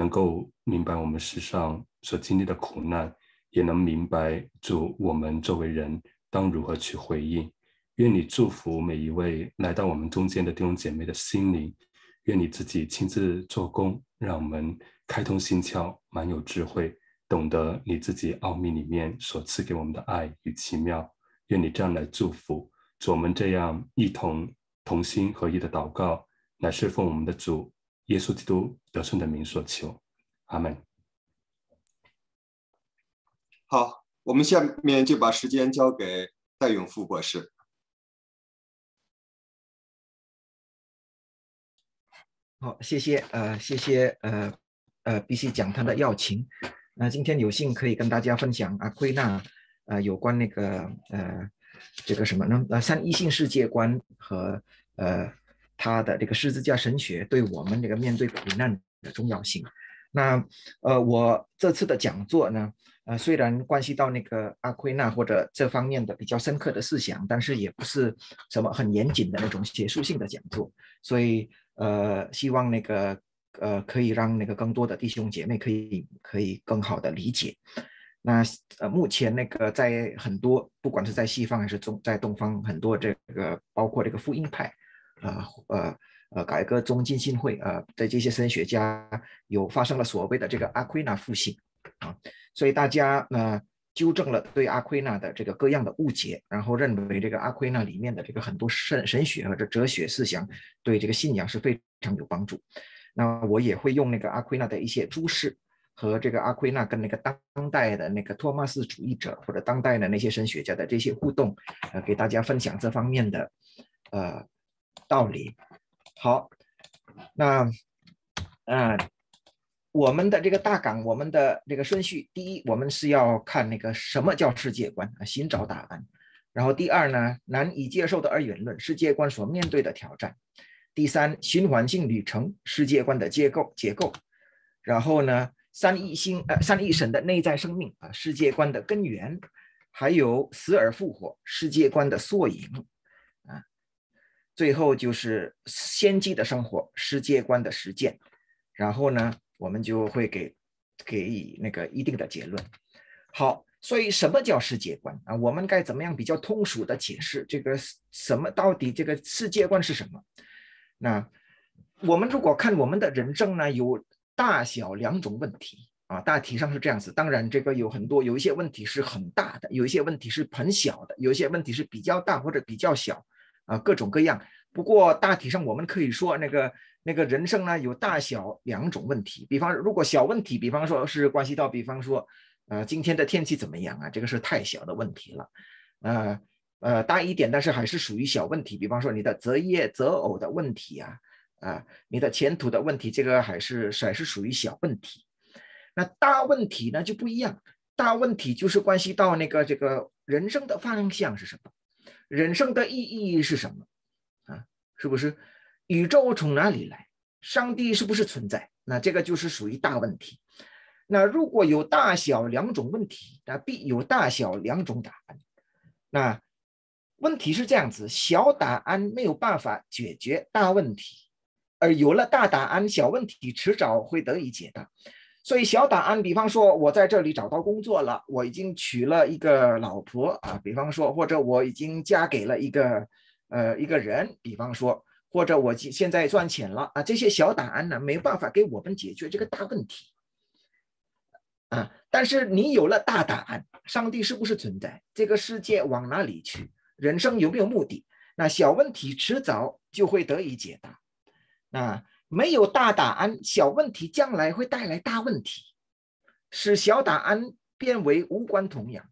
能够明白我们世上所经历的苦难，也能明白主我们作为人当如何去回应。愿你祝福每一位来到我们中间的弟兄姐妹的心灵，愿你自己亲自做工，让我们开通心窍，满有智慧，懂得你自己奥秘里面所赐给我们的爱与奇妙。愿你这样来祝福，主我们这样一同同心合一的祷告，乃是奉我们的主耶稣基督得胜的名所求。阿门。好，我们下面就把时间交给戴永富博士。好，谢谢，呃，谢谢，呃，呃，B C 讲他的邀请。那今天有幸可以跟大家分享啊，归纳，呃，有关那个，呃，这个什么呢？呃，三一性世界观和呃他的这个十字架神学对我们这个面对苦难的重要性。那，呃，我这次的讲座呢，呃，虽然关系到那个阿奎那或者这方面的比较深刻的思想，但是也不是什么很严谨的那种学术性的讲座，所以。呃，希望那个呃，可以让那个更多的弟兄姐妹可以可以更好的理解。那呃，目前那个在很多，不管是在西方还是中在东方，很多这个包括这个福音派，呃呃呃，改革中进信会呃的这些神学家，有发生了所谓的这个阿奎那复兴啊，所以大家呢。纠正了对阿奎那的这个各样的误解，然后认为这个阿奎那里面的这个很多神神学或者哲学思想对这个信仰是非常有帮助。那我也会用那个阿奎那的一些注释和这个阿奎那跟那个当代的那个托马斯主义者或者当代的那些神学家的这些互动，呃，给大家分享这方面的呃道理。好，那嗯。我们的这个大纲，我们的这个顺序，第一，我们是要看那个什么叫世界观啊，寻找答案。然后第二呢，难以接受的二元论，世界观所面对的挑战。第三，循环性旅程，世界观的结构结构。然后呢，三一星呃三一神的内在生命啊，世界观的根源。还有死而复活，世界观的缩影。最后就是先机的生活，世界观的实践。然后呢？我们就会给给予那个一定的结论。好，所以什么叫世界观啊？我们该怎么样比较通俗的解释这个什么？到底这个世界观是什么？那我们如果看我们的人生呢，有大小两种问题啊，大体上是这样子。当然，这个有很多有一些问题是很大的，有一些问题是很小的，有一些问题是比较大或者比较小啊，各种各样。不过大体上我们可以说那个。那个人生呢，有大小两种问题。比方，如果小问题，比方说是关系到，比方说，呃，今天的天气怎么样啊？这个是太小的问题了。呃呃，大一点，但是还是属于小问题。比方说，你的择业择偶的问题啊，啊，你的前途的问题，这个还是还是属于小问题。那大问题呢就不一样。大问题就是关系到那个这个人生的方向是什么，人生的意义是什么啊？是不是？宇宙从哪里来？上帝是不是存在？那这个就是属于大问题。那如果有大小两种问题，那必有大小两种答案。那问题是这样子：小答案没有办法解决大问题，而有了大答案，小问题迟早会得以解答。所以小档案，比方说我在这里找到工作了，我已经娶了一个老婆啊，比方说，或者我已经嫁给了一个呃一个人，比方说。或者我现现在赚钱了啊，这些小档案呢，没办法给我们解决这个大问题啊。但是你有了大档案，上帝是不是存在？这个世界往哪里去？人生有没有目的？那小问题迟早就会得以解答。啊，没有大答案，小问题将来会带来大问题，使小答案变为无关痛痒。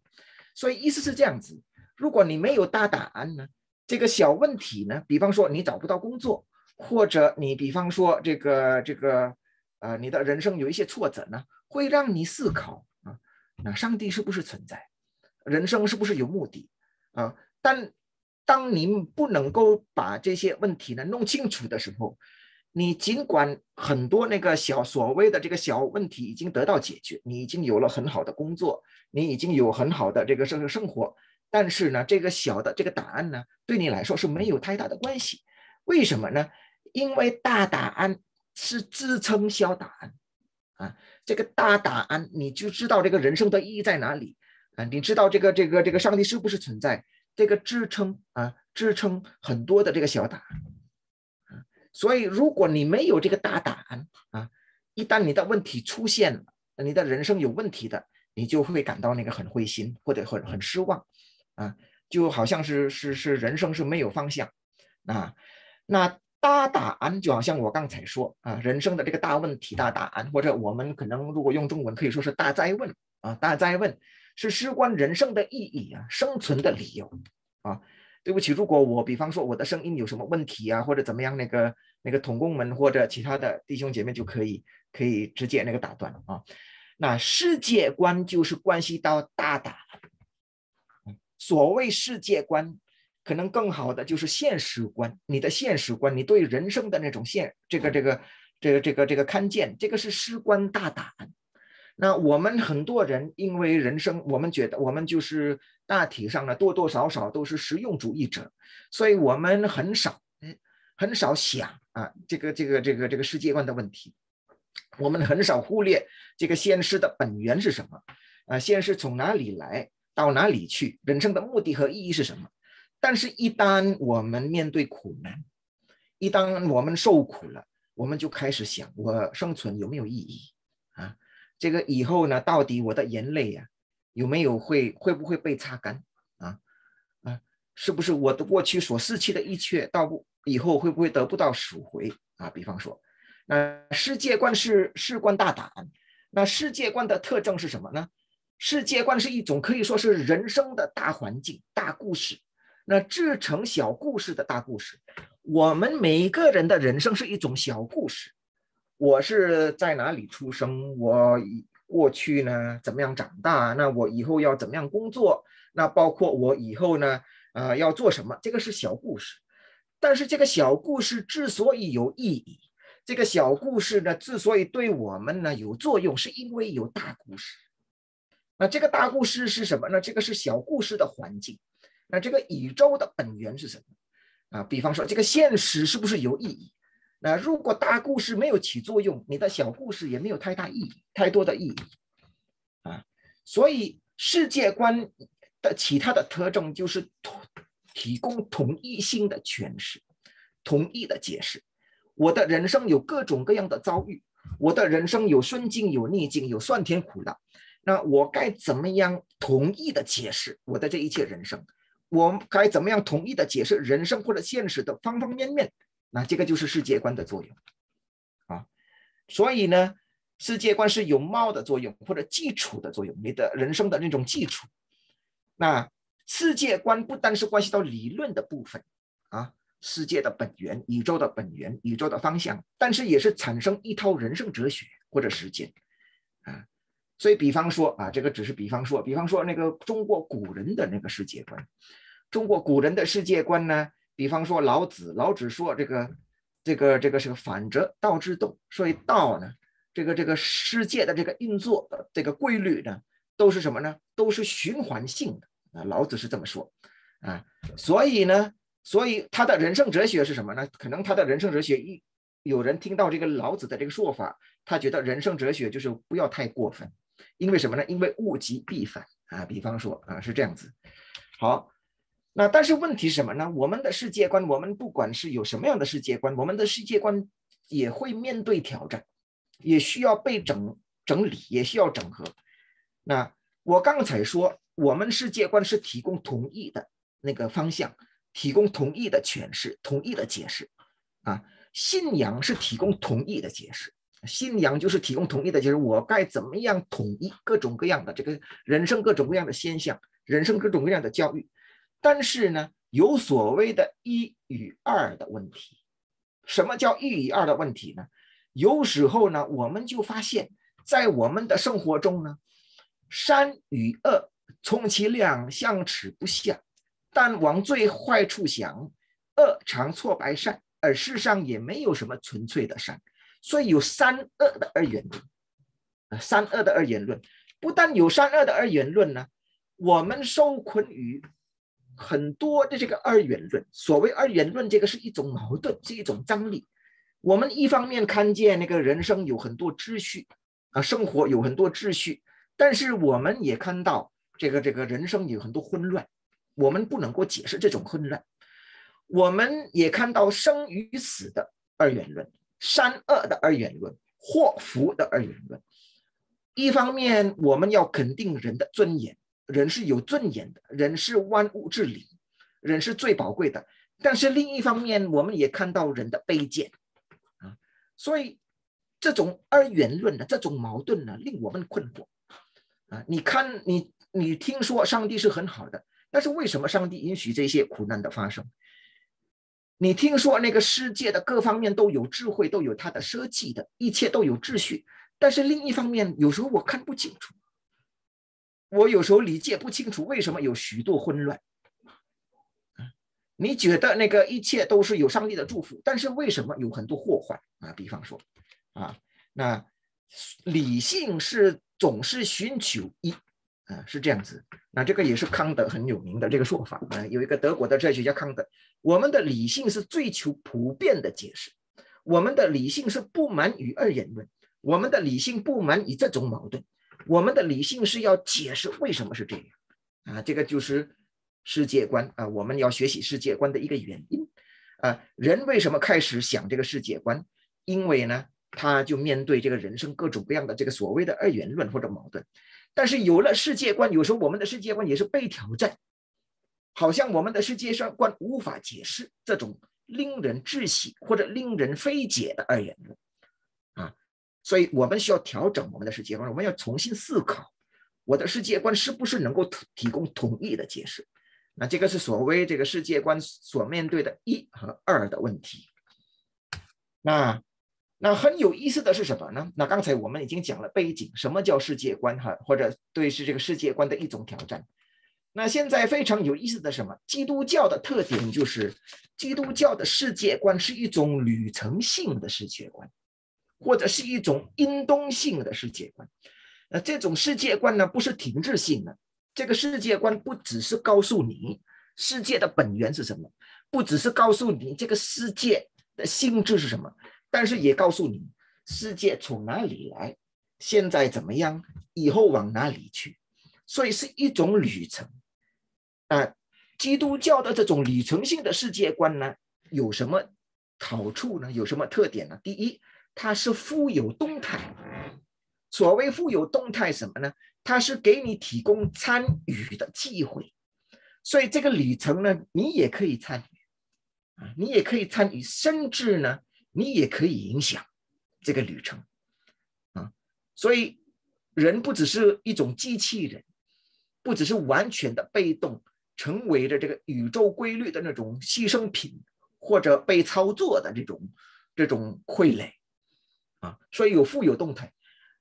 所以意思是这样子：如果你没有大答案呢？这个小问题呢，比方说你找不到工作，或者你比方说这个这个，呃，你的人生有一些挫折呢，会让你思考啊，那上帝是不是存在？人生是不是有目的啊？但当您不能够把这些问题呢弄清楚的时候，你尽管很多那个小所谓的这个小问题已经得到解决，你已经有了很好的工作，你已经有很好的这个生生活。但是呢，这个小的这个答案呢，对你来说是没有太大的关系。为什么呢？因为大答案是支撑小答案啊，这个大答案你就知道这个人生的意义在哪里啊，你知道这个这个这个上帝是不是存在，这个支撑啊支撑很多的这个小答案，所以如果你没有这个大胆啊，一旦你的问题出现了，你的人生有问题的，你就会感到那个很灰心或者很很失望啊，就好像是是是人生是没有方向啊，那。大答案就好像我刚才说啊，人生的这个大问题、大答案，或者我们可能如果用中文可以说是大灾问啊，大灾问是事关人生的意义啊，生存的理由啊。对不起，如果我比方说我的声音有什么问题啊，或者怎么样，那个那个同工们或者其他的弟兄姐妹就可以可以直接那个打断啊。那世界观就是关系到大胆，所谓世界观。可能更好的就是现实观，你的现实观，你对人生的那种现这个这个这个这个这个看见，这个是事关大胆。那我们很多人因为人生，我们觉得我们就是大体上呢多多少少都是实用主义者，所以我们很少很少想啊这个这个这个这个世界观的问题，我们很少忽略这个现实的本源是什么啊？现实从哪里来到哪里去？人生的目的和意义是什么？但是，一旦我们面对苦难，一旦我们受苦了，我们就开始想：我生存有没有意义？这个以后呢，到底我的眼泪呀，有没有会会不会被擦干啊？啊，是不是我的过去所失去的一切，到不以后会不会得不到赎回啊？比方说，那世界观是事关大胆，那世界观的特征是什么呢？世界观是一种可以说是人生的大环境、大故事。那制成小故事的大故事，我们每个人的人生是一种小故事。我是在哪里出生？我以过去呢怎么样长大？那我以后要怎么样工作？那包括我以后呢，呃，要做什么？这个是小故事。但是这个小故事之所以有意义，这个小故事呢之所以对我们呢有作用，是因为有大故事。那这个大故事是什么呢？这个是小故事的环境。那这个宇宙的本源是什么啊？比方说，这个现实是不是有意义？那如果大故事没有起作用，你的小故事也没有太大意义、太多的意义啊。所以，世界观的其他的特征就是提供同一性的诠释、同一的解释。我的人生有各种各样的遭遇，我的人生有顺境、有逆境、有酸甜苦辣。那我该怎么样同一的解释我的这一切人生？我该怎么样同一的解释人生或者现实的方方面面？那这个就是世界观的作用啊。所以呢，世界观是有猫的作用或者基础的作用，你的人生的那种基础。那世界观不单是关系到理论的部分啊，世界的本源、宇宙的本源、宇宙的方向，但是也是产生一套人生哲学或者实践啊。所以，比方说啊，这个只是比方说，比方说那个中国古人的那个世界观，中国古人的世界观呢，比方说老子，老子说这个，这个这个是个反者道之动，所以道呢，这个这个世界的这个运作这个规律呢，都是什么呢？都是循环性的啊，老子是这么说啊，所以呢，所以他的人生哲学是什么呢？可能他的人生哲学一有人听到这个老子的这个说法，他觉得人生哲学就是不要太过分。因为什么呢？因为物极必反啊！比方说啊，是这样子。好，那但是问题是什么呢？我们的世界观，我们不管是有什么样的世界观，我们的世界观也会面对挑战，也需要被整整理，也需要整合。那我刚才说，我们世界观是提供统一的那个方向，提供统一的诠释、统一的解释啊。信仰是提供统一的解释。信仰就是提供统一的，就是我该怎么样统一各种各样的这个人生各种各样的现象，人生各种各样的教育。但是呢，有所谓的一与二的问题。什么叫一与二的问题呢？有时候呢，我们就发现，在我们的生活中呢，善与恶，充其量相持不下，但往最坏处想，恶常错白善，而世上也没有什么纯粹的善。所以有三恶的二元论，三恶的二元论，不但有三恶的二元论呢，我们受困于很多的这个二元论。所谓二元论，这个是一种矛盾，是一种张力。我们一方面看见那个人生有很多秩序，啊，生活有很多秩序，但是我们也看到这个这个人生有很多混乱，我们不能够解释这种混乱。我们也看到生与死的二元论，善恶的二元论，祸福的二元论。一方面，我们要肯定人的尊严，人是有尊严的，人是万物之灵，人是最宝贵的。但是另一方面，我们也看到人的卑贱啊，所以这种二元论的这种矛盾呢，令我们困惑啊。你看，你你听说上帝是很好的，但是为什么上帝允许这些苦难的发生？你听说那个世界的各方面都有智慧，都有它的设计的，一切都有秩序，但是另一方面，有时候我看不清楚，我有时候理解不清楚为什么有许多混乱。你觉得那个一切都是有上帝的祝福，但是为什么有很多祸患啊？比方说，啊，那理性是总是寻求一，啊，是这样子。那这个也是康德很有名的这个说法啊。有一个德国的哲学家康德，我们的理性是追求普遍的解释，我们的理性是不满于二元论，我们的理性不满于这种矛盾，我们的理性是要解释为什么是这样啊。这个就是。世界观啊，我们要学习世界观的一个原因啊，人为什么开始想这个世界观？因为呢，他就面对这个人生各种各样的这个所谓的二元论或者矛盾。但是有了世界观，有时候我们的世界观也是被挑战，好像我们的世界上观无法解释这种令人窒息或者令人费解的二元论啊，所以我们需要调整我们的世界观，我们要重新思考我的世界观是不是能够提供统一的解释。那这个是所谓这个世界观所面对的一和二的问题。那那很有意思的是什么呢？那刚才我们已经讲了背景，什么叫世界观哈，或者对是这个世界观的一种挑战。那现在非常有意思的什么？基督教的特点就是基督教的世界观是一种旅程性的世界观，或者是一种因动性的世界观。那这种世界观呢，不是停滞性的。这个世界观不只是告诉你世界的本源是什么，不只是告诉你这个世界的性质是什么，但是也告诉你世界从哪里来，现在怎么样，以后往哪里去。所以是一种旅程。啊，基督教的这种旅程性的世界观呢，有什么好处呢？有什么特点呢？第一，它是富有动态。所谓富有动态什么呢？它是给你提供参与的机会，所以这个旅程呢，你也可以参与啊，你也可以参与，甚至呢，你也可以影响这个旅程啊。所以人不只是一种机器人，不只是完全的被动，成为了这个宇宙规律的那种牺牲品，或者被操作的这种这种傀儡啊。所以有富有动态。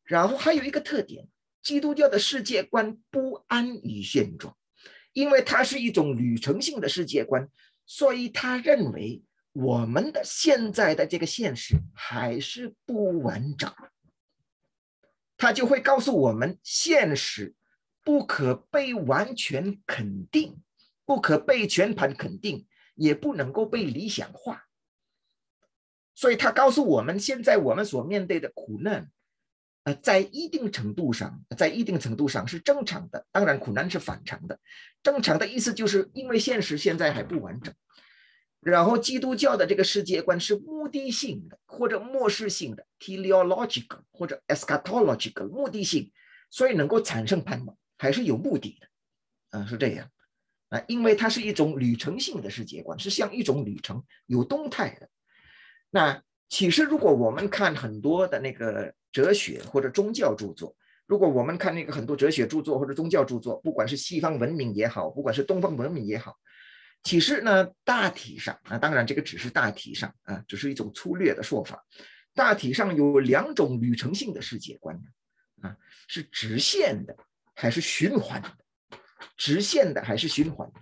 然后还有一个特点，基督教的世界观不安于现状，因为它是一种旅程性的世界观，所以他认为我们的现在的这个现实还是不完整，他就会告诉我们，现实不可被完全肯定，不可被全盘肯定，也不能够被理想化，所以他告诉我们，现在我们所面对的苦难。呃在一定程度上，在一定程度上是正常的。当然，苦难是反常的。正常的意思就是因为现实现在还不完整。然后，基督教的这个世界观是目的性的或者末世性的 （teleological） 或者 eschatological，目的性，所以能够产生盼望，还是有目的的。嗯，是这样。啊，因为它是一种旅程性的世界观，是像一种旅程，有动态的。那其实，如果我们看很多的那个。哲学或者宗教著作，如果我们看那个很多哲学著作或者宗教著作，不管是西方文明也好，不管是东方文明也好，其实呢，大体上啊，当然这个只是大体上啊，只是一种粗略的说法。大体上有两种旅程性的世界观啊，是直线的还是循环的？直线的还是循环的？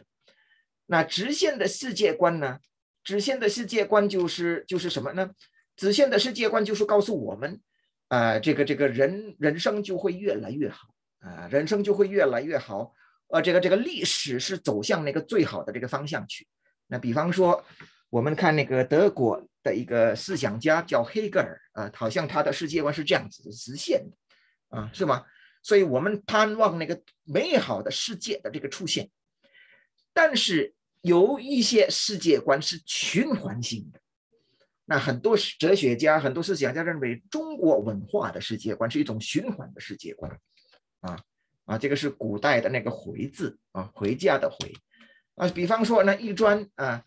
那直线的世界观呢？直线的世界观就是就是什么呢？直线的世界观就是告诉我们。啊，这个这个人人生就会越来越好啊，人生就会越来越好。呃，这个这个历史是走向那个最好的这个方向去。那比方说，我们看那个德国的一个思想家叫黑格尔啊，好像他的世界观是这样子直线的啊，是吧？所以我们盼望那个美好的世界的这个出现，但是有一些世界观是循环性的。那很多哲学家、很多思想家认为，中国文化的世界观是一种循环的世界观，啊啊，这个是古代的那个“回”字啊，回家的“回”啊。比方说呢，《易专》啊，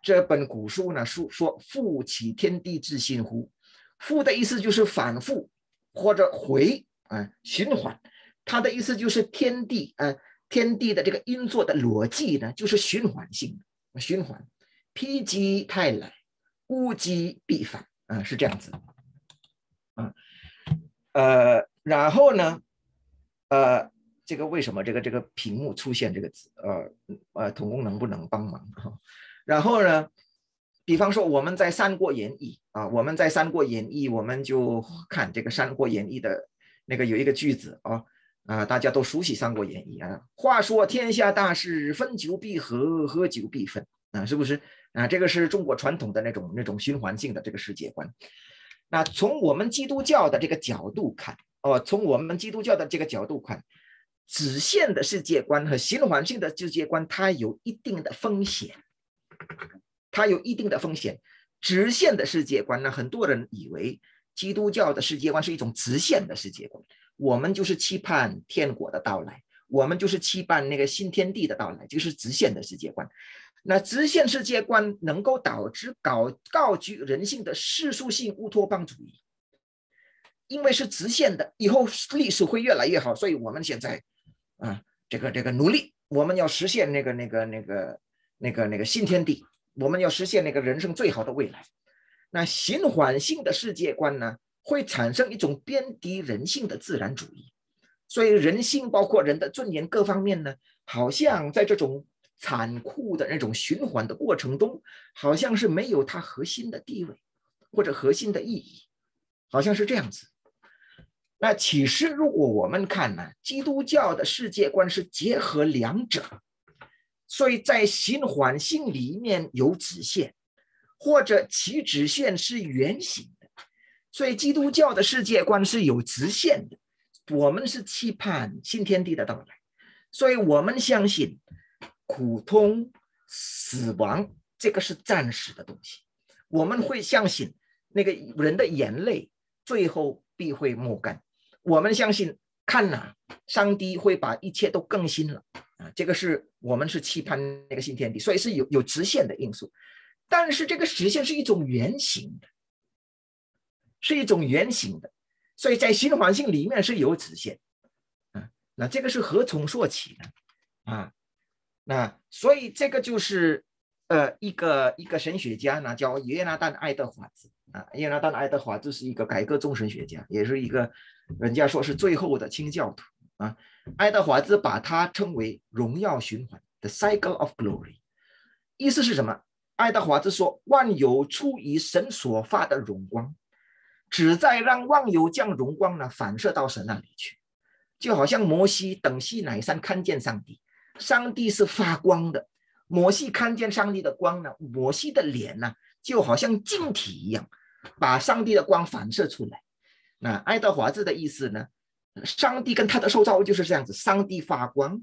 这本古书呢，书说“复起天地之心乎”，“复”的意思就是反复或者回啊，循环。它的意思就是天地啊，天地的这个运作的逻辑呢，就是循环性的，循环，否极泰来。物极必反啊，是这样子啊，呃，然后呢，呃，这个为什么这个这个屏幕出现这个字？呃呃，童工能不能帮忙？然后呢，比方说我们在《三国演义》啊，我们在《三国演义》，我们就看这个《三国演义》的那个有一个句子啊啊，大家都熟悉《三国演义》啊。话说天下大事，分久必合，合久必分啊，是不是？啊，这个是中国传统的那种那种循环性的这个世界观。那从我们基督教的这个角度看，哦，从我们基督教的这个角度看，直线的世界观和循环性的世界观，它有一定的风险，它有一定的风险。直线的世界观呢，很多人以为基督教的世界观是一种直线的世界观，我们就是期盼天国的到来，我们就是期盼那个新天地的到来，就是直线的世界观。那直线世界观能够导致搞告居人性的世俗性乌托邦主义，因为是直线的，以后历史会越来越好，所以我们现在啊，这个这个努力，我们要实现那个那个那个那个那个新天地，我们要实现那个人生最好的未来。那循环性的世界观呢，会产生一种贬低人性的自然主义，所以人性包括人的尊严各方面呢，好像在这种。残酷的那种循环的过程中，好像是没有它核心的地位或者核心的意义，好像是这样子。那其实如果我们看呢，基督教的世界观是结合两者，所以在循环性里面有直线，或者其直线是圆形，所以基督教的世界观是有直线的。我们是期盼新天地的到来，所以我们相信。苦痛、死亡，这个是暂时的东西。我们会相信那个人的眼泪最后必会抹干。我们相信，看呐，上帝会把一切都更新了啊！这个是我们是期盼那个新天地，所以是有有直线的因素。但是这个直线是一种圆形的，是一种圆形的，所以在新环境里面是有直线啊。那这个是何从说起呢？啊？那所以这个就是，呃，一个一个神学家呢，叫约拿丹·爱德华兹啊。约拿丹·爱德华兹是一个改革宗神学家，也是一个人家说是最后的清教徒啊。爱德华兹把它称为荣耀循环 （the cycle of glory），意思是什么？爱德华兹说，万有出于神所发的荣光，旨在让万有将荣光呢反射到神那里去，就好像摩西等西乃山看见上帝。上帝是发光的，摩西看见上帝的光呢，摩西的脸呢就好像镜体一样，把上帝的光反射出来。那爱德华兹的意思呢，上帝跟他的受造物就是这样子，上帝发光，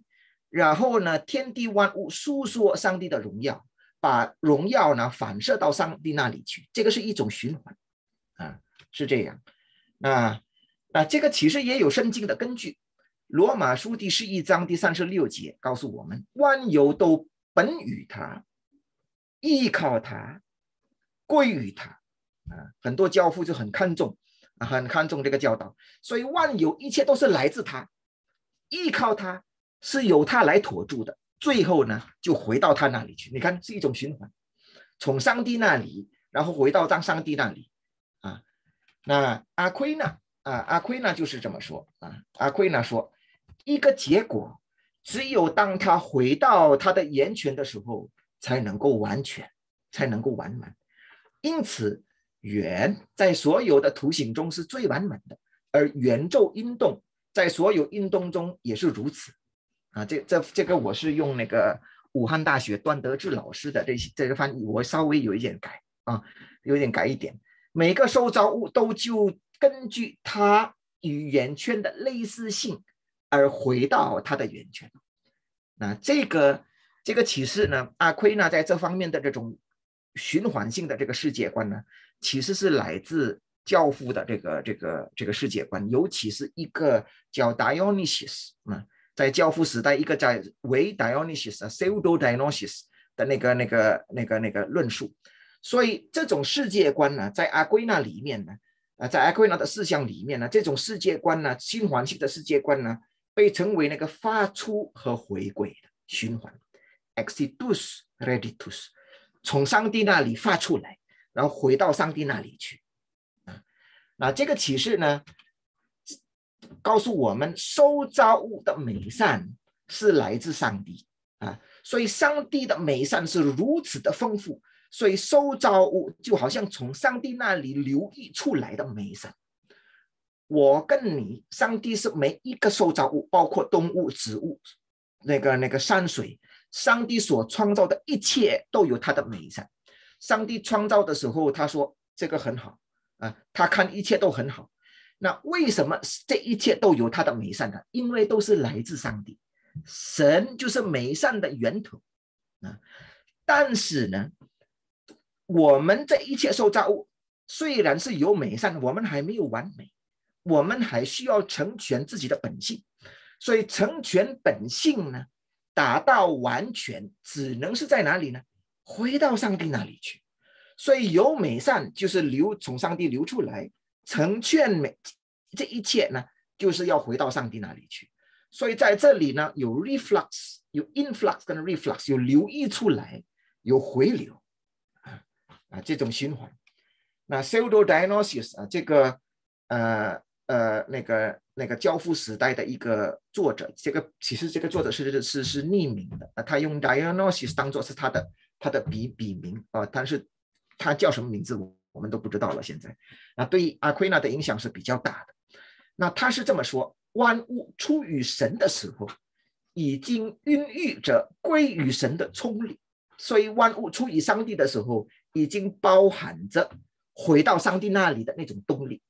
然后呢，天地万物诉说上帝的荣耀，把荣耀呢反射到上帝那里去，这个是一种循环啊，是这样。那那这个其实也有圣经的根据。罗马书第十一章第三十六节告诉我们：万有都本于他，依靠他，归于他。啊，很多教父就很看重，很看重这个教导。所以万有一切都是来自他，依靠他，是由他来托住的。最后呢，就回到他那里去。你看，是一种循环，从上帝那里，然后回到当上帝那里。那阿奎呢？啊，阿奎呢就是这么说啊。阿奎呢说。一个结果，只有当他回到他的源泉的时候，才能够完全，才能够完满。因此，圆在所有的图形中是最完满的，而圆周运动在所有运动中也是如此。啊，这这这个我是用那个武汉大学段德志老师的这些这个翻译，我稍微有一点改啊，有点改一点。每个受造物都就根据它与圆圈的类似性而回到它的圆圈。那这个这个启示呢，阿奎那在这方面的这种循环性的这个世界观呢，其实是来自教父的这个这个这个世界观，尤其是一个叫 Dionysius 啊，在教父时代一个叫为 Dionysius 啊 Pseudo Dionysius 的那个那个那个那个论述。所以这种世界观呢，在阿圭那里面呢，啊，在阿圭那的思想里面呢，这种世界观呢，循环性的世界观呢，被称为那个发出和回归的循环，exodus reditus，从上帝那里发出来，然后回到上帝那里去。啊，那这个启示呢，告诉我们，收造物的美善是来自上帝啊，所以上帝的美善是如此的丰富。所以受造物就好像从上帝那里流溢出来的美善。我跟你，上帝是每一个受造物，包括动物、植物，那个那个山水，上帝所创造的一切都有它的美善。上帝创造的时候，他说这个很好啊，他看一切都很好。那为什么这一切都有它的美善呢？因为都是来自上帝，神就是美善的源头啊。但是呢？我们这一切受造物虽然是有美善，我们还没有完美，我们还需要成全自己的本性。所以成全本性呢，达到完全，只能是在哪里呢？回到上帝那里去。所以有美善就是流从上帝流出来，成全美这一切呢，就是要回到上帝那里去。所以在这里呢，有 reflux，有 influx 跟 reflux，有流溢出来，有回流。啊，这种循环，那 pseudo Dionysius 啊，这个呃呃那个那个教父时代的一个作者，这个其实这个作者是是是匿名的啊，他用 Dionysius 当做是他的他的笔笔名啊，但是他叫什么名字我我们都不知道了。现在，那对于阿奎那的影响是比较大的。那他是这么说：万物出于神的时候，已经孕育着归于神的冲力，所以万物出于上帝的时候。已经包含着回到上帝那里的那种动力。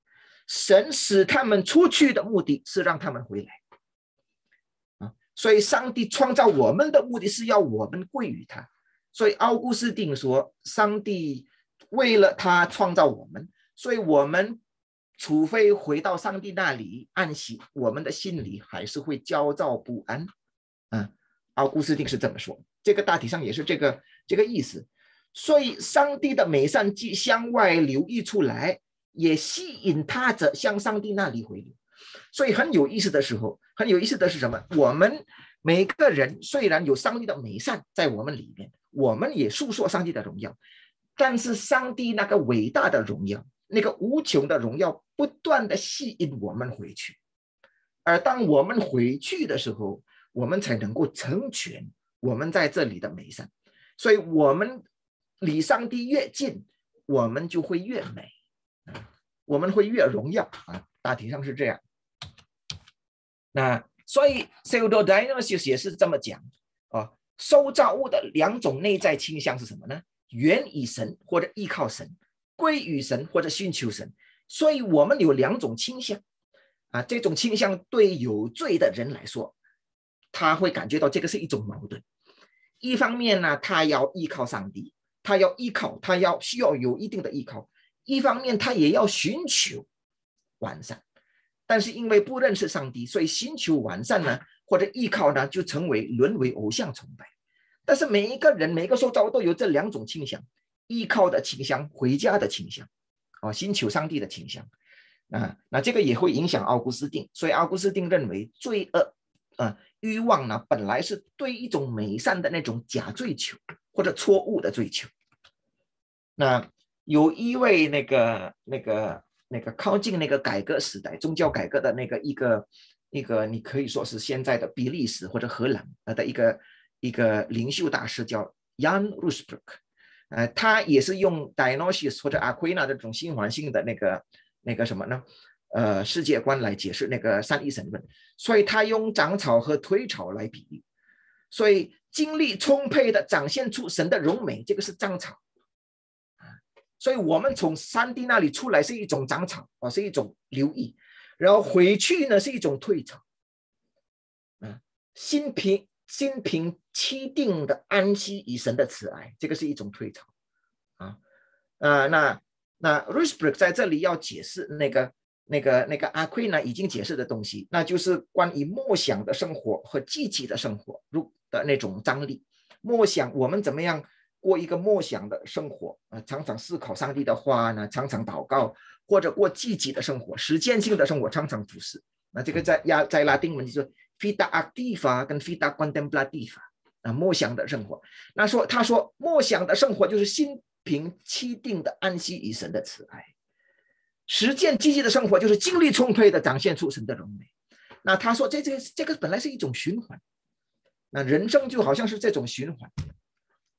神使他们出去的目的是让他们回来啊，所以上帝创造我们的目的是要我们归于他。所以奥古斯丁说，上帝为了他创造我们，所以我们除非回到上帝那里安息，我们的心里还是会焦躁不安。嗯，奥古斯丁是这么说，这个大体上也是这个这个意思。所以，上帝的美善既向外流溢出来，也吸引他者向上帝那里回流。所以很有意思的时候，很有意思的是什么？我们每个人虽然有上帝的美善在我们里面，我们也诉说上帝的荣耀，但是上帝那个伟大的荣耀，那个无穷的荣耀，不断的吸引我们回去。而当我们回去的时候，我们才能够成全我们在这里的美善。所以，我们。离上帝越近，我们就会越美，我们会越荣耀啊！大体上是这样。那所以 pseudo Dionysius 也是这么讲啊。受造物的两种内在倾向是什么呢？源于神或者依靠神，归于神或者寻求神。所以我们有两种倾向啊。这种倾向对有罪的人来说，他会感觉到这个是一种矛盾。一方面呢，他要依靠上帝。他要依靠，他要需要有一定的依靠。一方面，他也要寻求完善，但是因为不认识上帝，所以寻求完善呢，或者依靠呢，就成为沦为偶像崇拜。但是每一个人，每个受造都有这两种倾向：依靠的倾向，回家的倾向，啊，寻求上帝的倾向。啊，那这个也会影响奥古斯丁。所以奥古斯丁认为，罪恶啊，欲望呢，本来是对一种美善的那种假追求或者错误的追求。那有一位那个那个那个靠近那个改革时代宗教改革的那个一个一个，你可以说是现在的比利时或者荷兰呃的一个一个领袖大师叫 Jan Rusbrook，呃，他也是用 Dionysius 或者 Aquina 的这种新环性的那个那个什么呢？呃，世界观来解释那个三一神论，所以他用长草和推草来比喻，所以精力充沛的展现出神的荣美，这个是长草。所以，我们从山地那里出来是一种长草啊，是一种留意；然后回去呢是一种退潮，啊，心平心平气定的安息以神的慈爱，这个是一种退潮，啊啊，那那 r i s b r g 在这里要解释那个那个那个阿奎呢已经解释的东西，那就是关于默想的生活和积极的生活如的那种张力。默想我们怎么样过一个默想的生活啊？常常思考上帝的话呢，常常祷告。或者过积极的生活，实践性的生活，常常不是。那这个在亚在拉丁文就是 “vida activa” 跟 “vida contemplativa” 啊，默想的生活。那说他说默想的生活就是心平气定的安息于神的慈爱，实践积极的生活就是精力充沛的展现出神的荣美。那他说这这这个本来是一种循环，那人生就好像是这种循环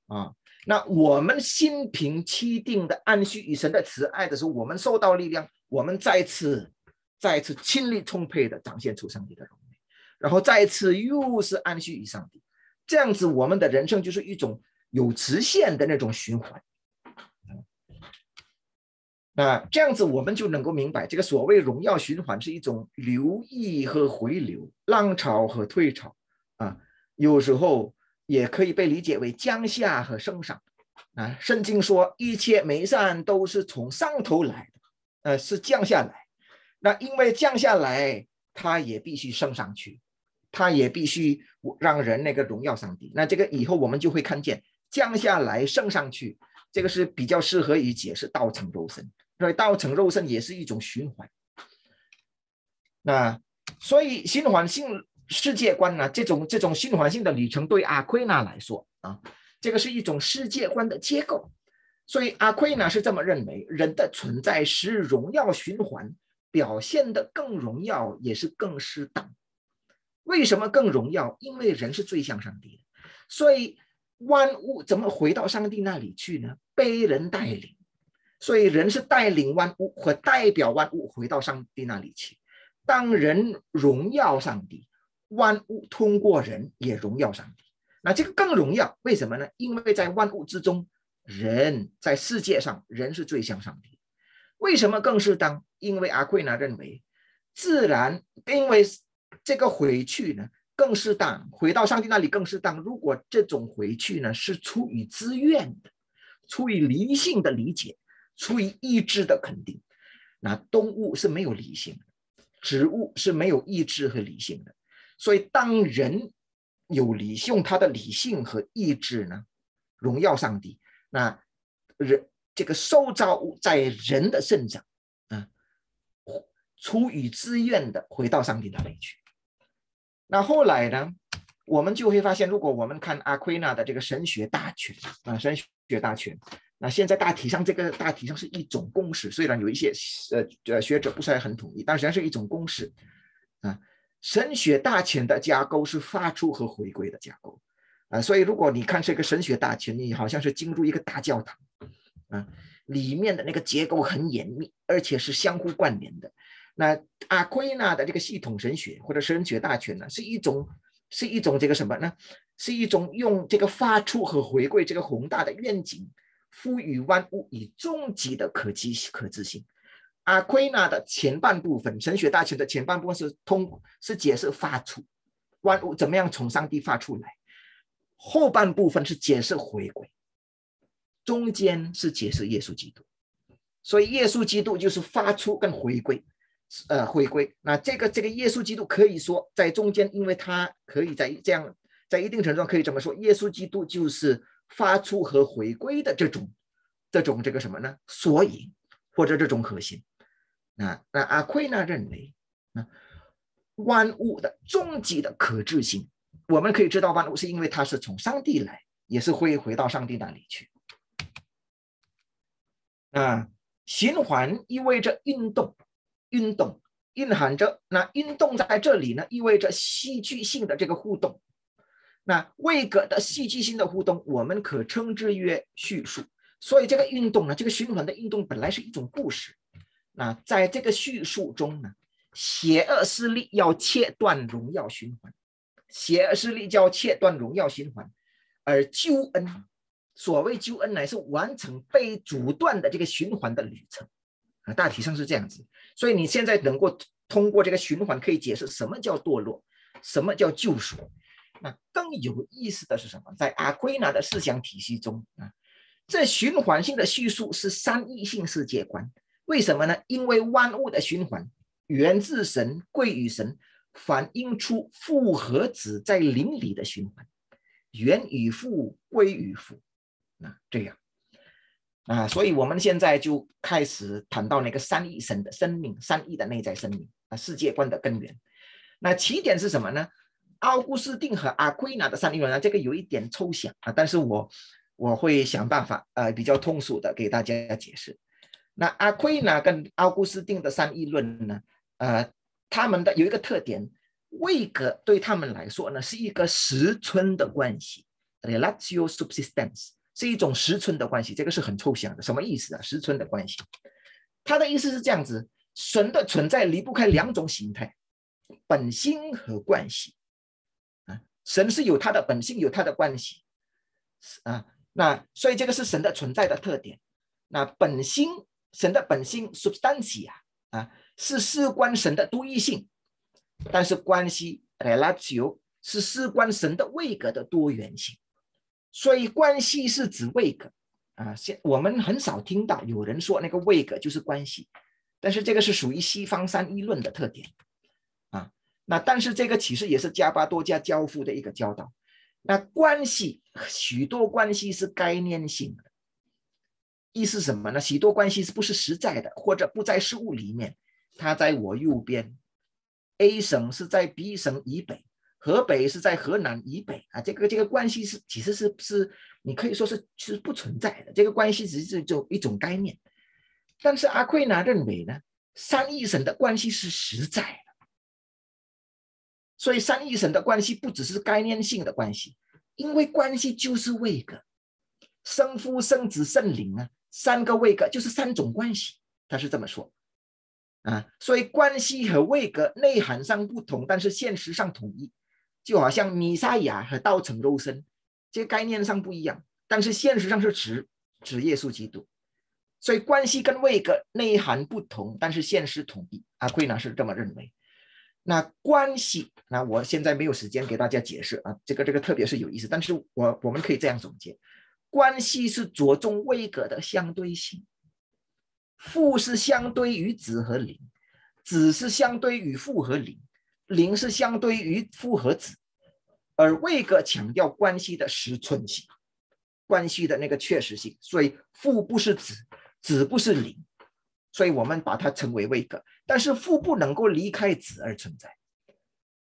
啊。那我们心平气定的安息于神的慈爱的时候，我们受到力量，我们再次、再次精力充沛的展现出上帝的荣美，然后再次又是安息于上帝，这样子我们的人生就是一种有直线的那种循环。那这样子我们就能够明白，这个所谓荣耀循环是一种流溢和回流、浪潮和退潮啊，有时候。也可以被理解为降下和升上，啊，圣经说一切美善都是从上头来的，呃，是降下来。那因为降下来，它也必须升上去，它也必须让人那个荣耀上帝。那这个以后我们就会看见降下来升上去，这个是比较适合于解释道成肉身，所以道成肉身也是一种循环。那所以循环性。世界观呢？这种这种循环性的旅程对阿奎那来说啊，这个是一种世界观的结构。所以阿奎那是这么认为：人的存在使荣耀循环表现的更荣耀，也是更适当。为什么更荣耀？因为人是最像上帝的，所以万物怎么回到上帝那里去呢？被人带领，所以人是带领万物或代表万物回到上帝那里去。当人荣耀上帝。万物通过人也荣耀上帝，那这个更荣耀，为什么呢？因为在万物之中，人在世界上人是最像上帝。为什么更适当？因为阿奎那认为，自然因为这个回去呢更适当，回到上帝那里更适当。如果这种回去呢是出于自愿的，出于理性的理解，出于意志的肯定，那动物是没有理性的，植物是没有意志和理性的。所以，当人有理，用他的理性和意志呢，荣耀上帝，那人这个受造物在人的身上，啊，出于自愿的回到上帝那里去。那后来呢，我们就会发现，如果我们看阿奎那的这个神学大全啊，神学大全，那现在大体上这个大体上是一种公式，虽然有一些呃呃学者不是很统一，但实际上是一种公式啊。神学大全的架构是发出和回归的架构，啊，所以如果你看这个神学大全，你好像是进入一个大教堂，啊，里面的那个结构很严密，而且是相互关联的。那阿奎那的这个系统神学或者神学大全呢，是一种是一种这个什么呢？是一种用这个发出和回归这个宏大的愿景，赋予万物以终极的可及可知性。阿奎那的前半部分，神学大全的前半部分是通是解释发出万物怎么样从上帝发出来，后半部分是解释回归，中间是解释耶稣基督。所以耶稣基督就是发出跟回归，呃，回归。那这个这个耶稣基督可以说在中间，因为他可以在这样在一定程度上可以这么说，耶稣基督就是发出和回归的这种这种这个什么呢？索引或者这种核心。那那阿奎那认为，那万物的终极的可知性，我们可以知道万物是因为它是从上帝来，也是会回到上帝那里去。啊，循环意味着运动，运动蕴含着那运动在这里呢，意味着戏剧性的这个互动。那魏格的戏剧性的互动，我们可称之曰叙述。所以这个运动呢，这个循环的运动本来是一种故事。那在这个叙述中呢，邪恶势力要切断荣耀循环，邪恶势力就要切断荣耀循环，而救恩，所谓救恩乃是完成被阻断的这个循环的旅程啊，大体上是这样子。所以你现在能够通过这个循环可以解释什么叫堕落，什么叫救赎。那更有意思的是什么？在阿奎那的思想体系中啊，这循环性的叙述是三义性世界观。为什么呢？因为万物的循环源自神，归于神，反映出父和子在灵里的循环，源与父，归于父。那这样啊，所以我们现在就开始谈到那个三义神的生命，三义的内在生命啊，世界观的根源。那起点是什么呢？奥古斯丁和阿奎那的三义论啊，这个有一点抽象啊，但是我我会想办法呃比较通俗的给大家解释。那阿奎那跟奥古斯丁的三义论呢？呃，他们的有一个特点，位格对他们来说呢是一个实存的关系，relatio subsistence），是一种实存的关系。这个是很抽象的，什么意思啊？实存的关系，他的意思是这样子：神的存在离不开两种形态，本性和关系。啊，神是有他的本性，有他的关系。啊，那所以这个是神的存在的特点。那本性。神的本性 （substance） 啊啊，是事关神的独一性，但是关系 relatio 是事关神的位格的多元性，所以关系是指位格啊。现我们很少听到有人说那个位格就是关系，但是这个是属于西方三一论的特点啊。那但是这个其实也是加巴多加教父的一个教导。那关系许多关系是概念性的。意思什么呢？许多关系是不是实在的，或者不在事物里面？它在我右边，A 省是在 B 省以北，河北是在河南以北啊。这个这个关系是其实是是你可以说是是不存在的。这个关系只是就一种概念。但是阿奎那认为呢，三一省的关系是实在的，所以三一省的关系不只是概念性的关系，因为关系就是位格，生父、生子、圣灵啊。三个位格就是三种关系，他是这么说啊，所以关系和位格内涵上不同，但是现实上统一，就好像弥赛亚和道成肉身，这概念上不一样，但是现实上是指指耶稣基督，所以关系跟位格内涵不同，但是现实统一。阿奎那是这么认为。那关系，那我现在没有时间给大家解释啊，这个这个特别是有意思，但是我我们可以这样总结。关系是着重位格的相对性，父是相对于子和灵，子是相对于父和灵，灵是相对于父和子，而位格强调关系的实存性，关系的那个确实性。所以父不是子，子不是灵，所以我们把它称为位格。但是父不能够离开子而存在，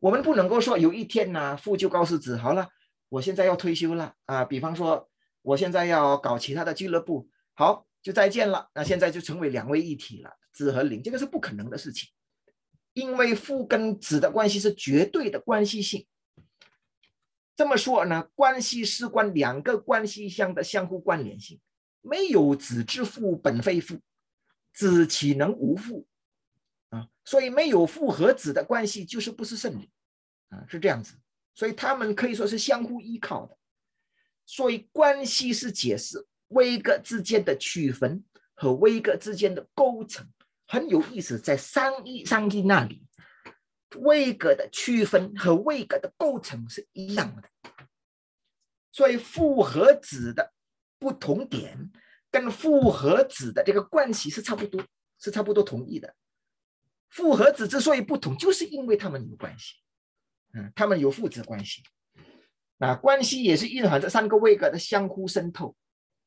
我们不能够说有一天呢，父就告诉子：好了，我现在要退休了啊，比方说。我现在要搞其他的俱乐部，好，就再见了。那现在就成为两位一体了，子和灵，这个是不可能的事情，因为父跟子的关系是绝对的关系性。这么说呢，关系事关两个关系相的相互关联性，没有子之父本非父，子岂能无父啊？所以没有父和子的关系就是不是圣灵啊，是这样子。所以他们可以说是相互依靠的。所以关系是解释位格之间的区分和位格之间的构成，很有意思。在三一三一那里，位格的区分和位格的构成是一样的。所以复合子的不同点，跟复合子的这个关系是差不多，是差不多同意的。复合子之所以不同，就是因为他们有关系，嗯，他们有父子关系。啊，关系也是蕴含着三个位格的相互渗透、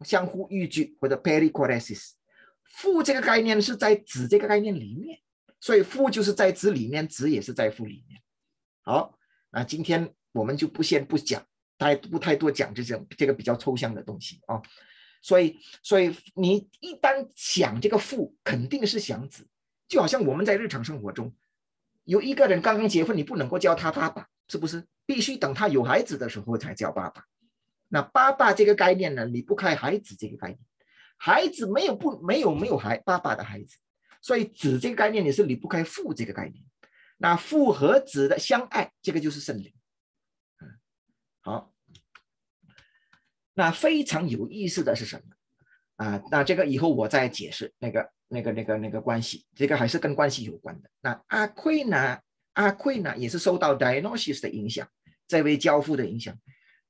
相互依据或者 perichoresis。父这个概念是在子这个概念里面，所以父就是在子里面，子也是在父里面。好，那今天我们就不先不讲，太不太多讲这种这个比较抽象的东西啊。所以，所以你一旦想这个父，肯定是想子，就好像我们在日常生活中，有一个人刚刚结婚，你不能够叫他爸爸，是不是？必须等他有孩子的时候才叫爸爸。那爸爸这个概念呢，离不开孩子这个概念。孩子没有不没有没有孩爸爸的孩子，所以子这个概念也是离不开父这个概念。那父和子的相爱，这个就是圣灵。嗯，好。那非常有意思的是什么？啊，那这个以后我再解释那个那个那个那个关系，这个还是跟关系有关的。那阿奎呢？阿奎呢也是受到 Dionysius 的影响，这位教父的影响。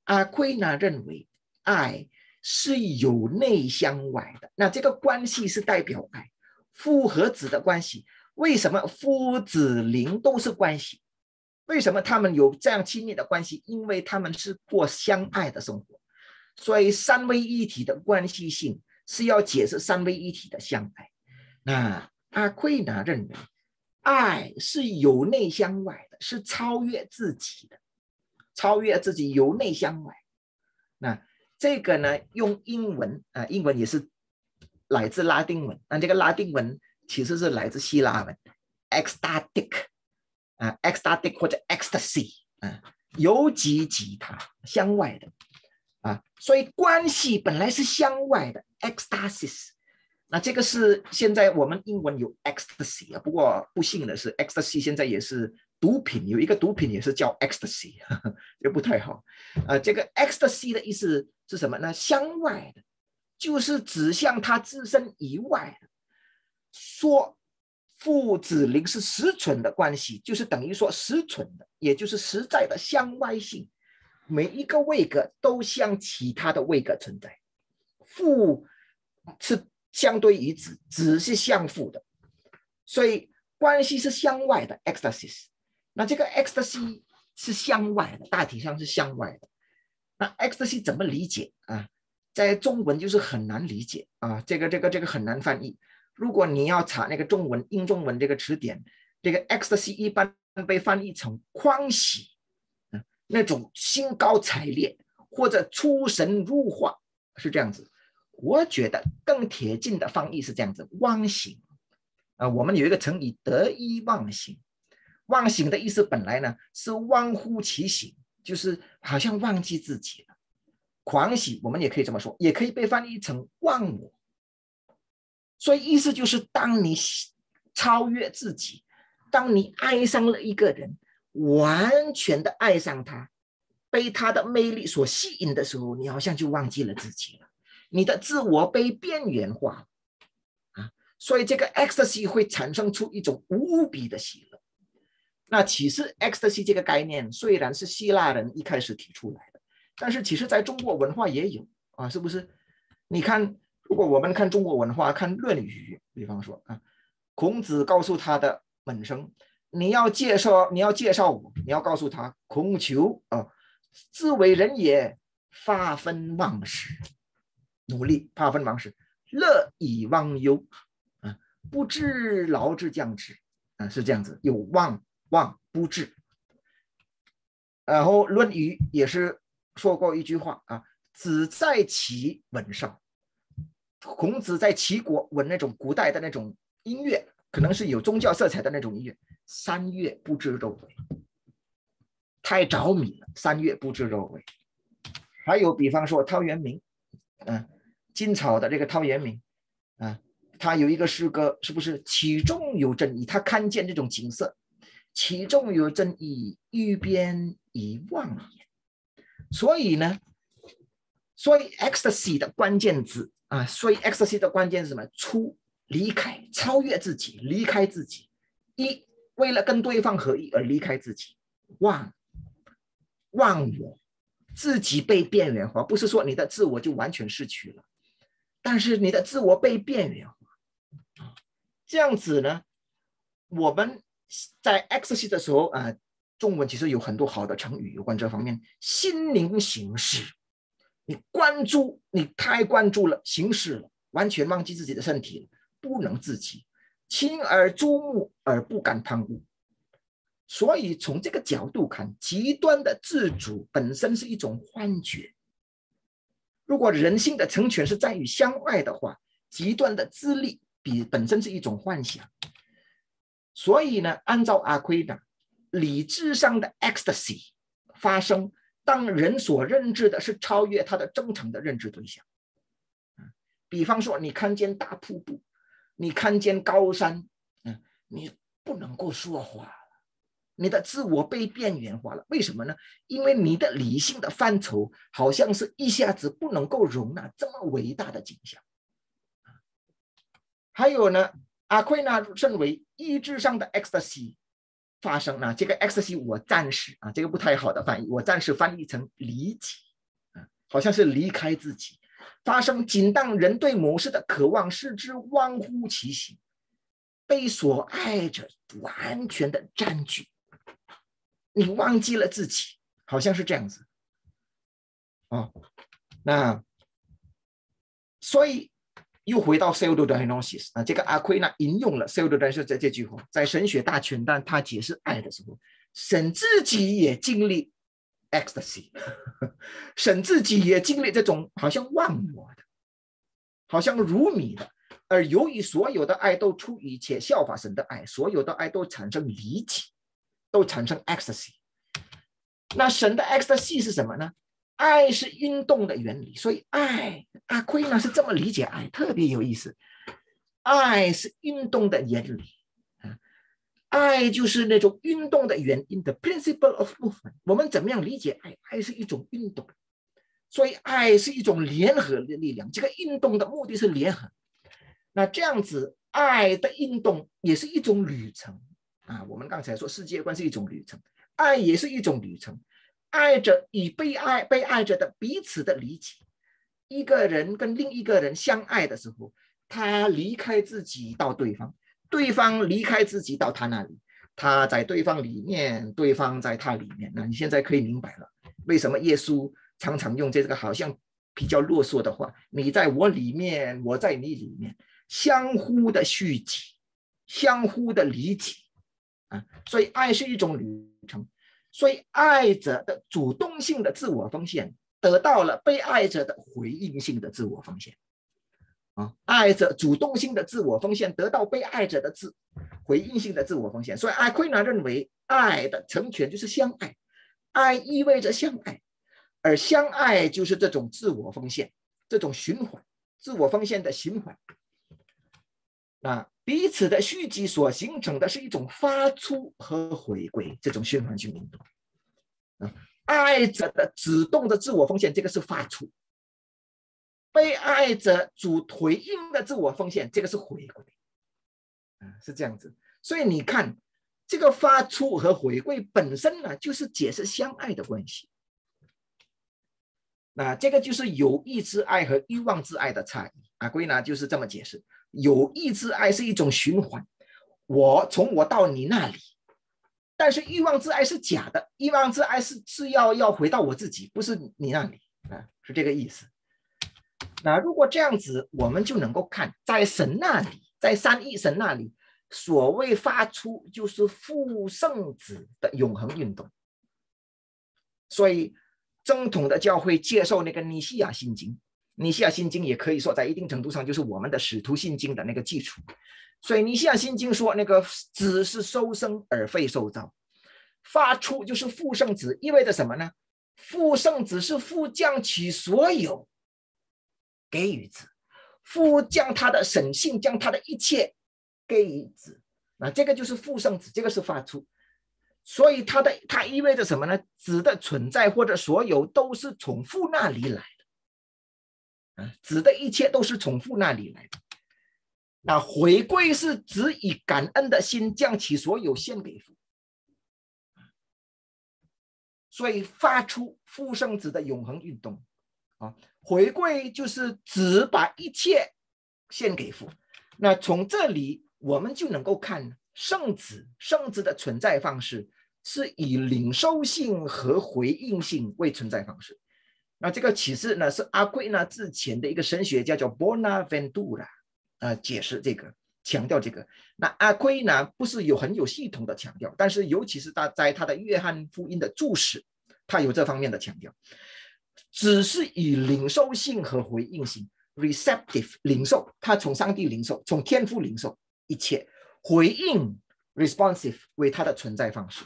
阿奎呢认为爱是由内向外的，那这个关系是代表爱，父和子的关系。为什么父子灵都是关系？为什么他们有这样亲密的关系？因为他们是过相爱的生活，所以三位一体的关系性是要解释三位一体的相爱。那阿奎那认为，爱是由内向外的，是超越自己的，超越自己由内向外。那这个呢，用英文啊，英文也是来自拉丁文，那这个拉丁文其实是来自希腊文，ecstatic 啊，ecstatic 或者 ecstasy 啊，由己及他向外的啊，所以关系本来是向外的 ecstasis。那这个是现在我们英文有 ecstasy 啊，不过不幸的是 ecstasy 现在也是毒品，有一个毒品也是叫 ecstasy，也不太好。啊，这个 ecstasy 的意思是什么呢？向外的，就是指向他自身以外的。说父子灵是实存的关系，就是等于说实存的，也就是实在的向外性。每一个位格都像其他的位格存在，父是。相对于子，子是相父的，所以关系是向外的 ecstasy。那这个 ecstasy 是向外的，大体上是向外的。那 ecstasy 怎么理解啊？在中文就是很难理解啊，这个这个这个很难翻译。如果你要查那个中文英中文这个词典，这个 ecstasy 一般被翻译成欢喜，嗯，那种兴高采烈或者出神入化，是这样子。我觉得更贴近的翻译是这样子：忘形啊，我们有一个成语“得意忘形”。忘形的意思本来呢是忘乎其形，就是好像忘记自己了。狂喜我们也可以这么说，也可以被翻译成忘我。所以意思就是，当你超越自己，当你爱上了一个人，完全的爱上他，被他的魅力所吸引的时候，你好像就忘记了自己了。你的自我被边缘化，啊，所以这个 ecstasy 会产生出一种无比的喜乐。那其实 ecstasy 这个概念虽然是希腊人一开始提出来的，但是其实在中国文化也有啊，是不是？你看，如果我们看中国文化，看《论语》，比方说啊，孔子告诉他的门生，你要介绍，你要介绍我，你要告诉他，孔求啊，自为人也，发愤忘食。努力，怕奋忙时，乐以忘忧，啊，不知劳之将至，啊，是这样子，有忘忘不至。然后《论语》也是说过一句话啊，子在齐闻韶。孔子在齐国闻那种古代的那种音乐，可能是有宗教色彩的那种音乐，三月不知肉味，太着迷了，三月不知肉味。还有比方说陶渊明，嗯。晋朝的这个陶渊明，啊，他有一个诗歌，是不是其中有真意？他看见这种景色，其中有真意，欲边一望也。所以呢，所以 ecstasy 的关键字啊，所以 ecstasy 的关键是什么？出离开，超越自己，离开自己。一为了跟对方合一而离开自己，忘忘我，自己被边缘化，不是说你的自我就完全失去了。但是你的自我被边缘化，这样子呢？我们在 X 系的时候啊，中文其实有很多好的成语有关这方面。心灵行事，你关注，你太关注了形式了，完全忘记自己的身体了，不能自己，亲而注目而不敢贪污。所以从这个角度看，极端的自主本身是一种幻觉。如果人性的成全是在于相爱的话，极端的自利比本身是一种幻想。所以呢，按照阿奎那，理智上的 ecstasy 发生，当人所认知的是超越他的正常的认知对象。比方说你看见大瀑布，你看见高山，嗯，你不能够说话。你的自我被边缘化了，为什么呢？因为你的理性的范畴好像是一下子不能够容纳这么伟大的景象。还有呢，阿奎那认为意志上的 ecstasy 发生了，这个 ecstasy 我暂时啊，这个不太好的翻译，我暂时翻译成离己啊，好像是离开自己，发生仅当人对某事的渴望，使之忘乎其形，被所爱者完全的占据，你忘记了自己，好像是这样子。哦，那所以。又回到 pseudodiagnosis 啊，这个阿奎那引用了 pseudodiagnosis 这这句话，在神学大全当他解释爱的时候，神自己也经历 ecstasy，神自己也经历这种好像忘我的，好像如迷的，而由于所有的爱都出于且效法神的爱，所有的爱都产生离奇，都产生 ecstasy。那神的 ecstasy 是什么呢？爱是运动的原理，所以爱阿奎那是这么理解爱，特别有意思。爱是运动的原理啊，爱就是那种运动的原因的 principle of movement。我们怎么样理解爱？爱是一种运动，所以爱是一种联合的力量。这个运动的目的是联合。那这样子，爱的运动也是一种旅程啊。我们刚才说世界观是一种旅程，爱也是一种旅程。爱着与被爱、被爱着的彼此的理解。一个人跟另一个人相爱的时候，他离开自己到对方，对方离开自己到他那里，他在对方里面，对方在他里面。那你现在可以明白了，为什么耶稣常常用这个好像比较啰嗦的话：“你在我里面，我在你里面，相互的续集，相互的理解。”啊，所以爱是一种旅程。所以，爱者的主动性的自我奉献得到了被爱者的回应性的自我奉献。啊，爱者主动性的自我奉献得到被爱者的自回应性的自我奉献。所以，艾奎纳认为，爱的成全就是相爱，爱意味着相爱，而相爱就是这种自我奉献，这种循环，自我奉献的循环。啊，彼此的续集所形成的是一种发出和回归这种循环性运动。啊，爱者的主动的自我奉献，这个是发出；被爱者主回应的自我奉献，这个是回归。是这样子。所以你看，这个发出和回归本身呢，就是解释相爱的关系。那这个就是有意之爱和欲望之爱的差异。啊，归纳就是这么解释。有意之爱是一种循环，我从我到你那里，但是欲望之爱是假的，欲望之爱是是要要回到我自己，不是你那里啊，是这个意思。那如果这样子，我们就能够看在神那里，在三一神那里，所谓发出就是父圣子的永恒运动。所以正统的教会接受那个尼西亚信经。尼西亚信经也可以说，在一定程度上就是我们的使徒信经的那个基础。所以尼西亚信经说，那个子是收生而非受造，发出就是复生子，意味着什么呢？复生子是复将其所有给予子，复将他的神性，将他的一切给予子。那这个就是复生子，这个是发出。所以它的它意味着什么呢？子的存在或者所有都是从父那里来。的。子的一切都是从父那里来的。那回归是指以感恩的心将其所有献给父，所以发出父生子的永恒运动啊。回归就是只把一切献给父。那从这里我们就能够看圣子，圣子的存在方式是以领受性和回应性为存在方式。那这个启示呢，是阿奎那之前的一个神学家叫 Bonaventura 啊，解释这个，强调这个。那阿奎那不是有很有系统的强调，但是尤其是他在他的约翰福音的注释，他有这方面的强调，只是以领受性和回应性 （receptive 领受），他从上帝领受，从天赋领受一切回应 （responsive） 为他的存在方式。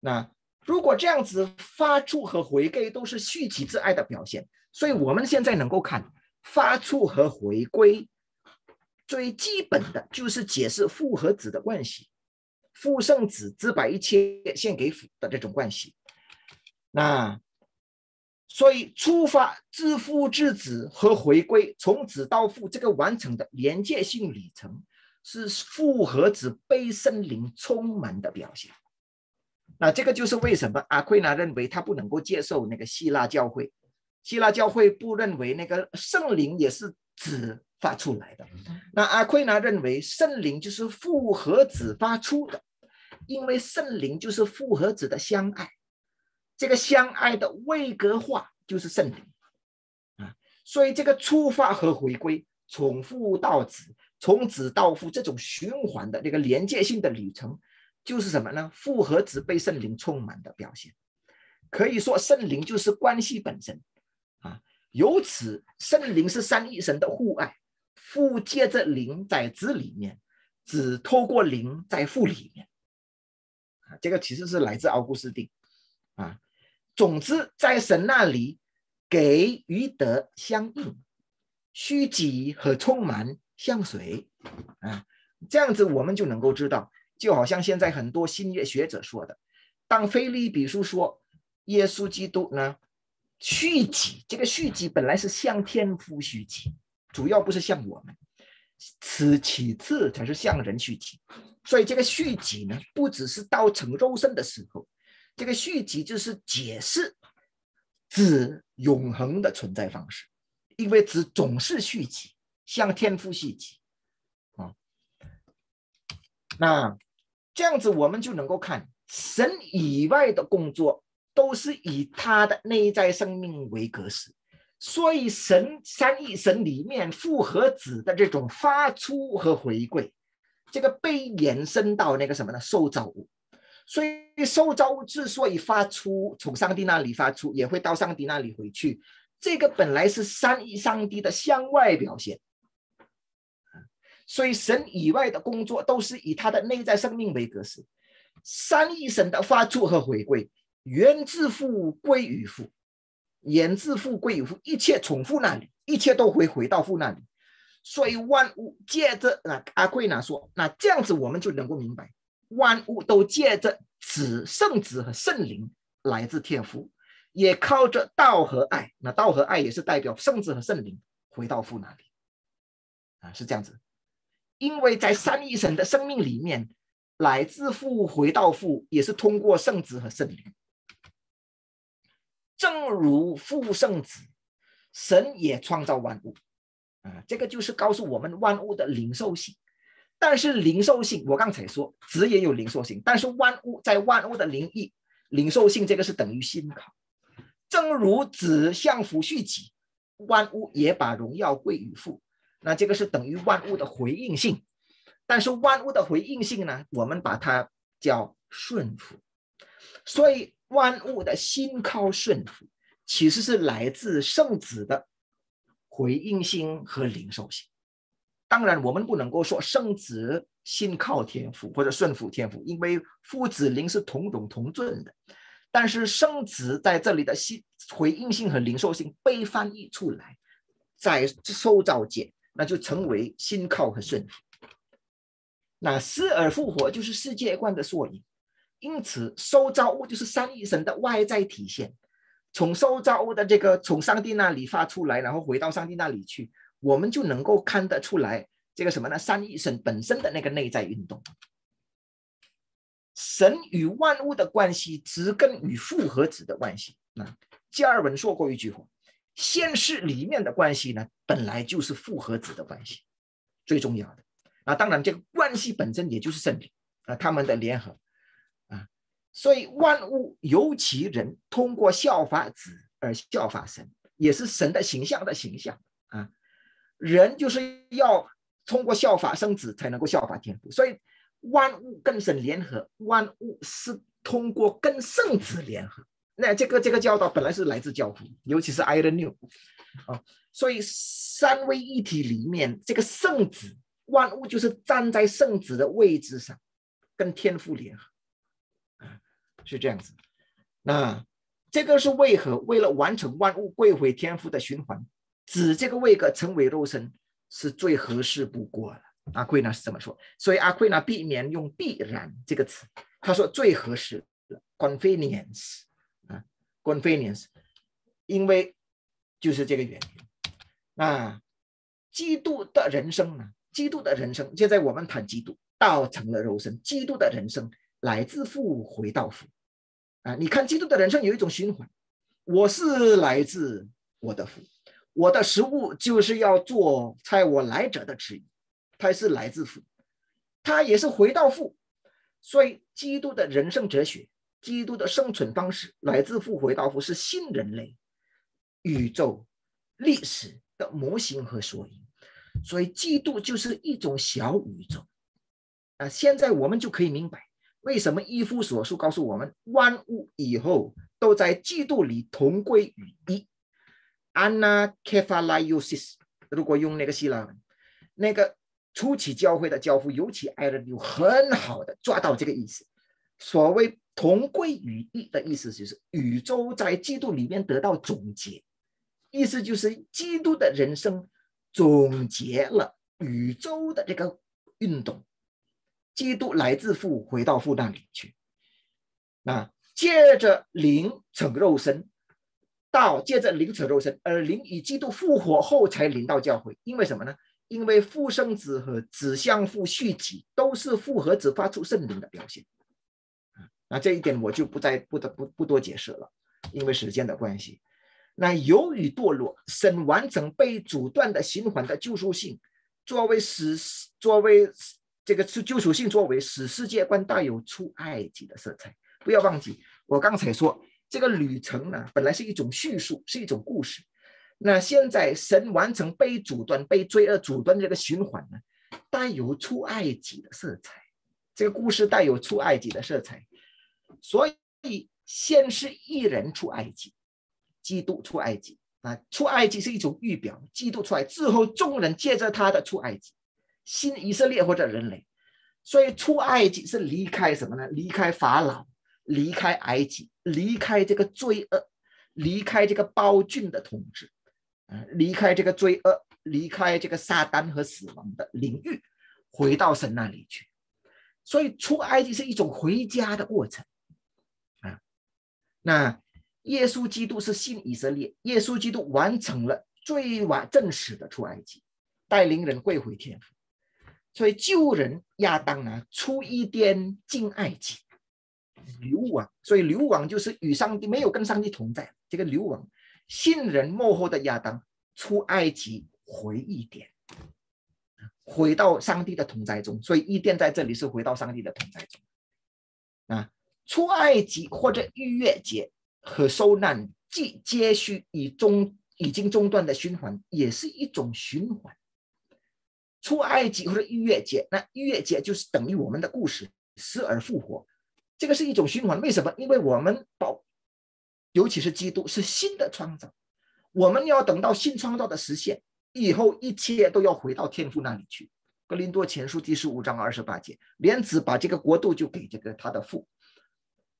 那。如果这样子发出和回归都是续集之爱的表现，所以我们现在能够看发出和回归最基本的就是解释父和子的关系，父圣子只把一切献给父的这种关系。那所以出发自父至子和回归，从子到父这个完成的连接性里程，是父和子被森林充满的表现。那这个就是为什么阿奎那认为他不能够接受那个希腊教会，希腊教会不认为那个圣灵也是子发出来的。那阿奎那认为圣灵就是父和子发出的，因为圣灵就是父和子的相爱，这个相爱的位格化就是圣灵啊。所以这个出发和回归，从父到子，从子到父这种循环的这个连接性的旅程。就是什么呢？复合子被圣灵充满的表现，可以说圣灵就是关系本身啊。由此，圣灵是三一神的互爱，父借着灵在子里面，子透过灵在父里面啊。这个其实是来自奥古斯丁啊。总之，在神那里，给与得相应，虚己和充满相随啊。这样子，我们就能够知道。就好像现在很多新约学者说的，当菲利比书说耶稣基督呢续集，这个续集本来是向天父续集，主要不是向我们，此其次才是向人续集。所以这个续集呢，不只是道成肉身的时候，这个续集就是解释子永恒的存在方式，因为子总是续集，向天父续集啊，那。这样子，我们就能够看神以外的工作都是以他的内在生命为格式，所以神三一神里面复合子的这种发出和回归，这个被延伸到那个什么呢？受造物，所以受造物之所以发出，从上帝那里发出，也会到上帝那里回去，这个本来是三一上帝的向外表现。所以神以外的工作都是以他的内在生命为格式，三一神的发出和回归，源自父归于父，源自父归于父，一切重复那里，一切都会回到父那里。所以万物借着那，阿贵呢说，那这样子我们就能够明白，万物都借着子、圣子和圣灵来自天父，也靠着道和爱，那道和爱也是代表圣子和圣灵回到父那里，啊，是这样子。因为在三一神的生命里面，来自父回到父，也是通过圣子和圣灵。正如父圣子，神也创造万物啊，这个就是告诉我们万物的灵受性。但是灵受性，我刚才说子也有灵受性，但是万物在万物的灵意、灵受性，这个是等于心考。正如子向父续己，万物也把荣耀归于父。那这个是等于万物的回应性，但是万物的回应性呢，我们把它叫顺服。所以万物的心靠顺服，其实是来自圣子的回应性和灵受性。当然，我们不能够说圣子心靠天赋或者顺服天赋，因为父子灵是同种同尊的。但是圣子在这里的心回应性和灵受性被翻译出来，在受造界。那就成为心靠和顺服。那死而复活就是世界观的缩影，因此受造物就是三一神的外在体现。从受造物的这个从上帝那里发出来，然后回到上帝那里去，我们就能够看得出来这个什么呢？三一神本身的那个内在运动。神与万物的关系，植根与复合子的关系。那加尔文说过一句话。现实里面的关系呢，本来就是复合子的关系，最重要的。那当然，这个关系本身也就是圣灵啊，他们的联合啊，所以万物尤其人通过效法子而效法神，也是神的形象的形象啊。人就是要通过效法生子才能够效法天父，所以万物跟神联合，万物是通过跟圣子联合。那这个这个教导本来是来自教父，尤其是 Iron New 啊，所以三位一体里面，这个圣子万物就是站在圣子的位置上，跟天父联合啊，是这样子。那这个是为何？为了完成万物归回天父的循环，子这个位格成为肉身是最合适不过了。阿奎那是这么说，所以阿奎那避免用必然这个词，他说最合适的 convenience。convenience，因为就是这个原因。那基督的人生呢？基督的人生，现在我们谈基督道成了肉身，基督的人生来自父回到父啊！你看基督的人生有一种循环，我是来自我的父，我的食物就是要做差我来者的旨意，他是来自父，他也是回到父，所以基督的人生哲学。基督的生存方式来自复回到复是新人类宇宙历史的模型和缩影，所以基督就是一种小宇宙啊！现在我们就可以明白，为什么伊夫所述告诉我们，万物以后都在基督里同归于一。Anna k e p h a l i u s i s 如果用那个希腊文，那个初期教会的教父尤其艾伦有很好的抓到这个意思，所谓。同归于一的意思就是宇宙在基督里面得到总结，意思就是基督的人生总结了宇宙的这个运动。基督来自父，回到父那里去。那借着灵成肉身，到借着灵成肉身，而灵以基督复活后才临到教会。因为什么呢？因为父生子和子相父续集都是复合子发出圣灵的表现。那这一点我就不再不得不不多解释了，因为时间的关系。那由于堕落，神完成被阻断的循环的救赎性，作为使作为这个是救赎性，作为使世界观带有出埃及的色彩。不要忘记，我刚才说这个旅程呢，本来是一种叙述，是一种故事。那现在神完成被阻断、被罪恶阻断这个循环呢，带有出埃及的色彩。这个故事带有出埃及的色彩。所以，先是一人出埃及，基督出埃及啊，出埃及是一种预表，基督出来之后，众人借着他的出埃及，新以色列或者人类。所以出埃及是离开什么呢？离开法老，离开埃及，离开这个罪恶，离开这个暴君的统治，啊，离开这个罪恶，离开这个撒旦和死亡的领域，回到神那里去。所以出埃及是一种回家的过程。那耶稣基督是新以色列，耶稣基督完成了最完正式的出埃及，带领人归回天父。所以旧人亚当呢，出伊甸进埃及，流亡。所以流亡就是与上帝没有跟上帝同在，这个流亡。信人幕后的亚当出埃及回伊甸，回到上帝的同在中。所以伊甸在这里是回到上帝的同在中。啊。出埃及或者逾越节和受难，既接续已中已经中断的循环，也是一种循环。出埃及或者逾越节，那逾越节就是等于我们的故事死而复活，这个是一种循环。为什么？因为我们保，尤其是基督是新的创造，我们要等到新创造的实现以后，一切都要回到天父那里去。格林多前书第十五章二十八节，莲子把这个国度就给这个他的父。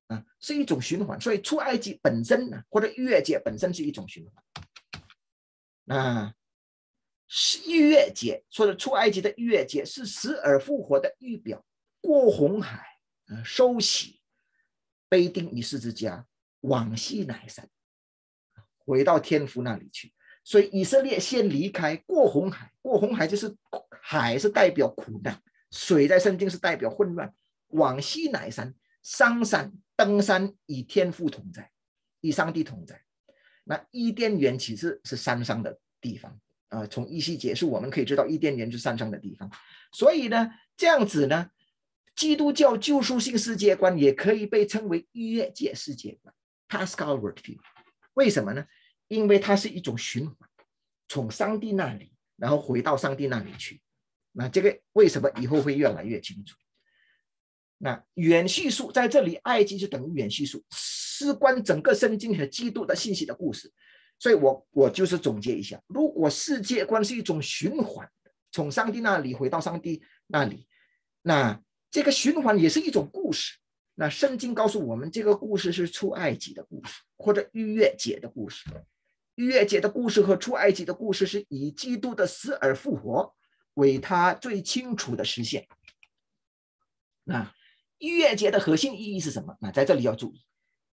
啊，是一种循环，所以出埃及本身呢，或者逾越节本身是一种循环。啊，是逾越节，或者出埃及的逾越节是死而复活的预表，过红海，啊，收洗，背钉以十字架，往西乃山，回到天父那里去。所以以色列先离开过红海，过红海就是海是代表苦难，水在圣经是代表混乱，往西乃山，上山。登山与天父同在，与上帝同在。那伊甸园其实是山上的地方啊。从一西结束，我们可以知道伊甸园是山上的地方。所以呢，这样子呢，基督教救赎性世界观也可以被称为约界世界观 （Paschal Worldview）。为什么呢？因为它是一种循环，从上帝那里，然后回到上帝那里去。那这个为什么以后会越来越清楚？那远叙述在这里，埃及就等于远叙述，事关整个圣经和基督的信息的故事。所以，我我就是总结一下：如果世界观是一种循环，从上帝那里回到上帝那里，那这个循环也是一种故事。那圣经告诉我们，这个故事是出埃及的故事，或者逾越节的故事。逾越节的故事和出埃及的故事是以基督的死而复活为他最清楚的实现。那。逾越节的核心意义是什么？那在这里要注意，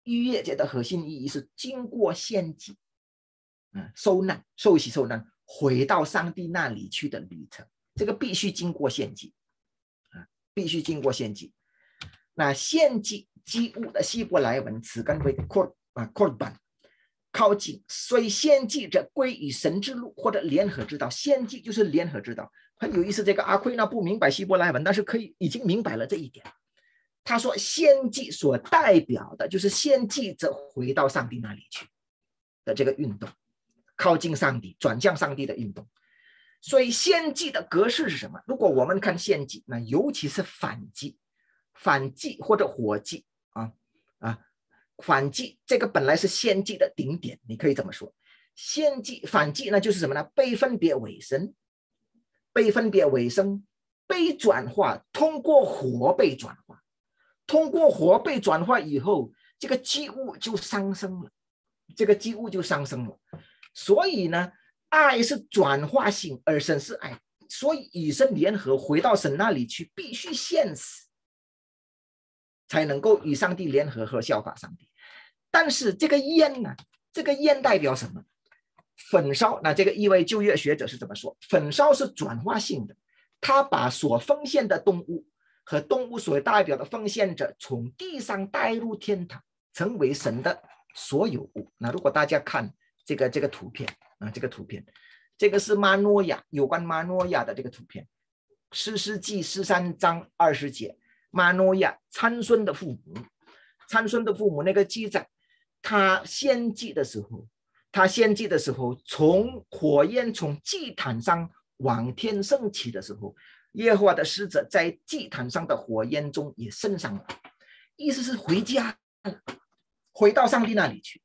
逾越节的核心意义是经过献祭，嗯，受难、受洗、受难，回到上帝那里去的旅程，这个必须经过献祭，啊，必须经过献祭。那献祭祭物的希伯来文词根为 kor 啊 korban，靠近，所以献祭者归于神之路或者联合之道，献祭就是联合之道。很有意思，这个阿奎那不明白希伯来文，但是可以已经明白了这一点。他说，献祭所代表的就是献祭者回到上帝那里去的这个运动，靠近上帝、转向上帝的运动。所以献祭的格式是什么？如果我们看献祭，那尤其是反祭、反祭或者火祭啊啊，反祭这个本来是献祭的顶点，你可以这么说。献祭、反祭那就是什么呢？被分别为生，被分别为生，被转化，通过火被转化。通过火被转化以后，这个机物就上升了，这个机物就上升了。所以呢，爱是转化性，而神是爱，所以与神联合，回到神那里去，必须现死，才能够与上帝联合和效法上帝。但是这个烟呢，这个烟代表什么？焚烧。那这个意味就业学者是怎么说？焚烧是转化性的，他把所奉献的动物。和动物所代表的奉献者从地上带入天堂，成为神的所有物。那如果大家看这个这个图片啊，这个图片，这个是马诺亚有关马诺亚的这个图片，诗诗记十三章二十节，马诺亚参孙的父母，参孙的父母那个记载，他献祭的时候，他献祭的时候，从火焰从祭坛上往天升起的时候。耶和华的使者在祭坛上的火焰中也升上了，意思是回家，回到上帝那里去。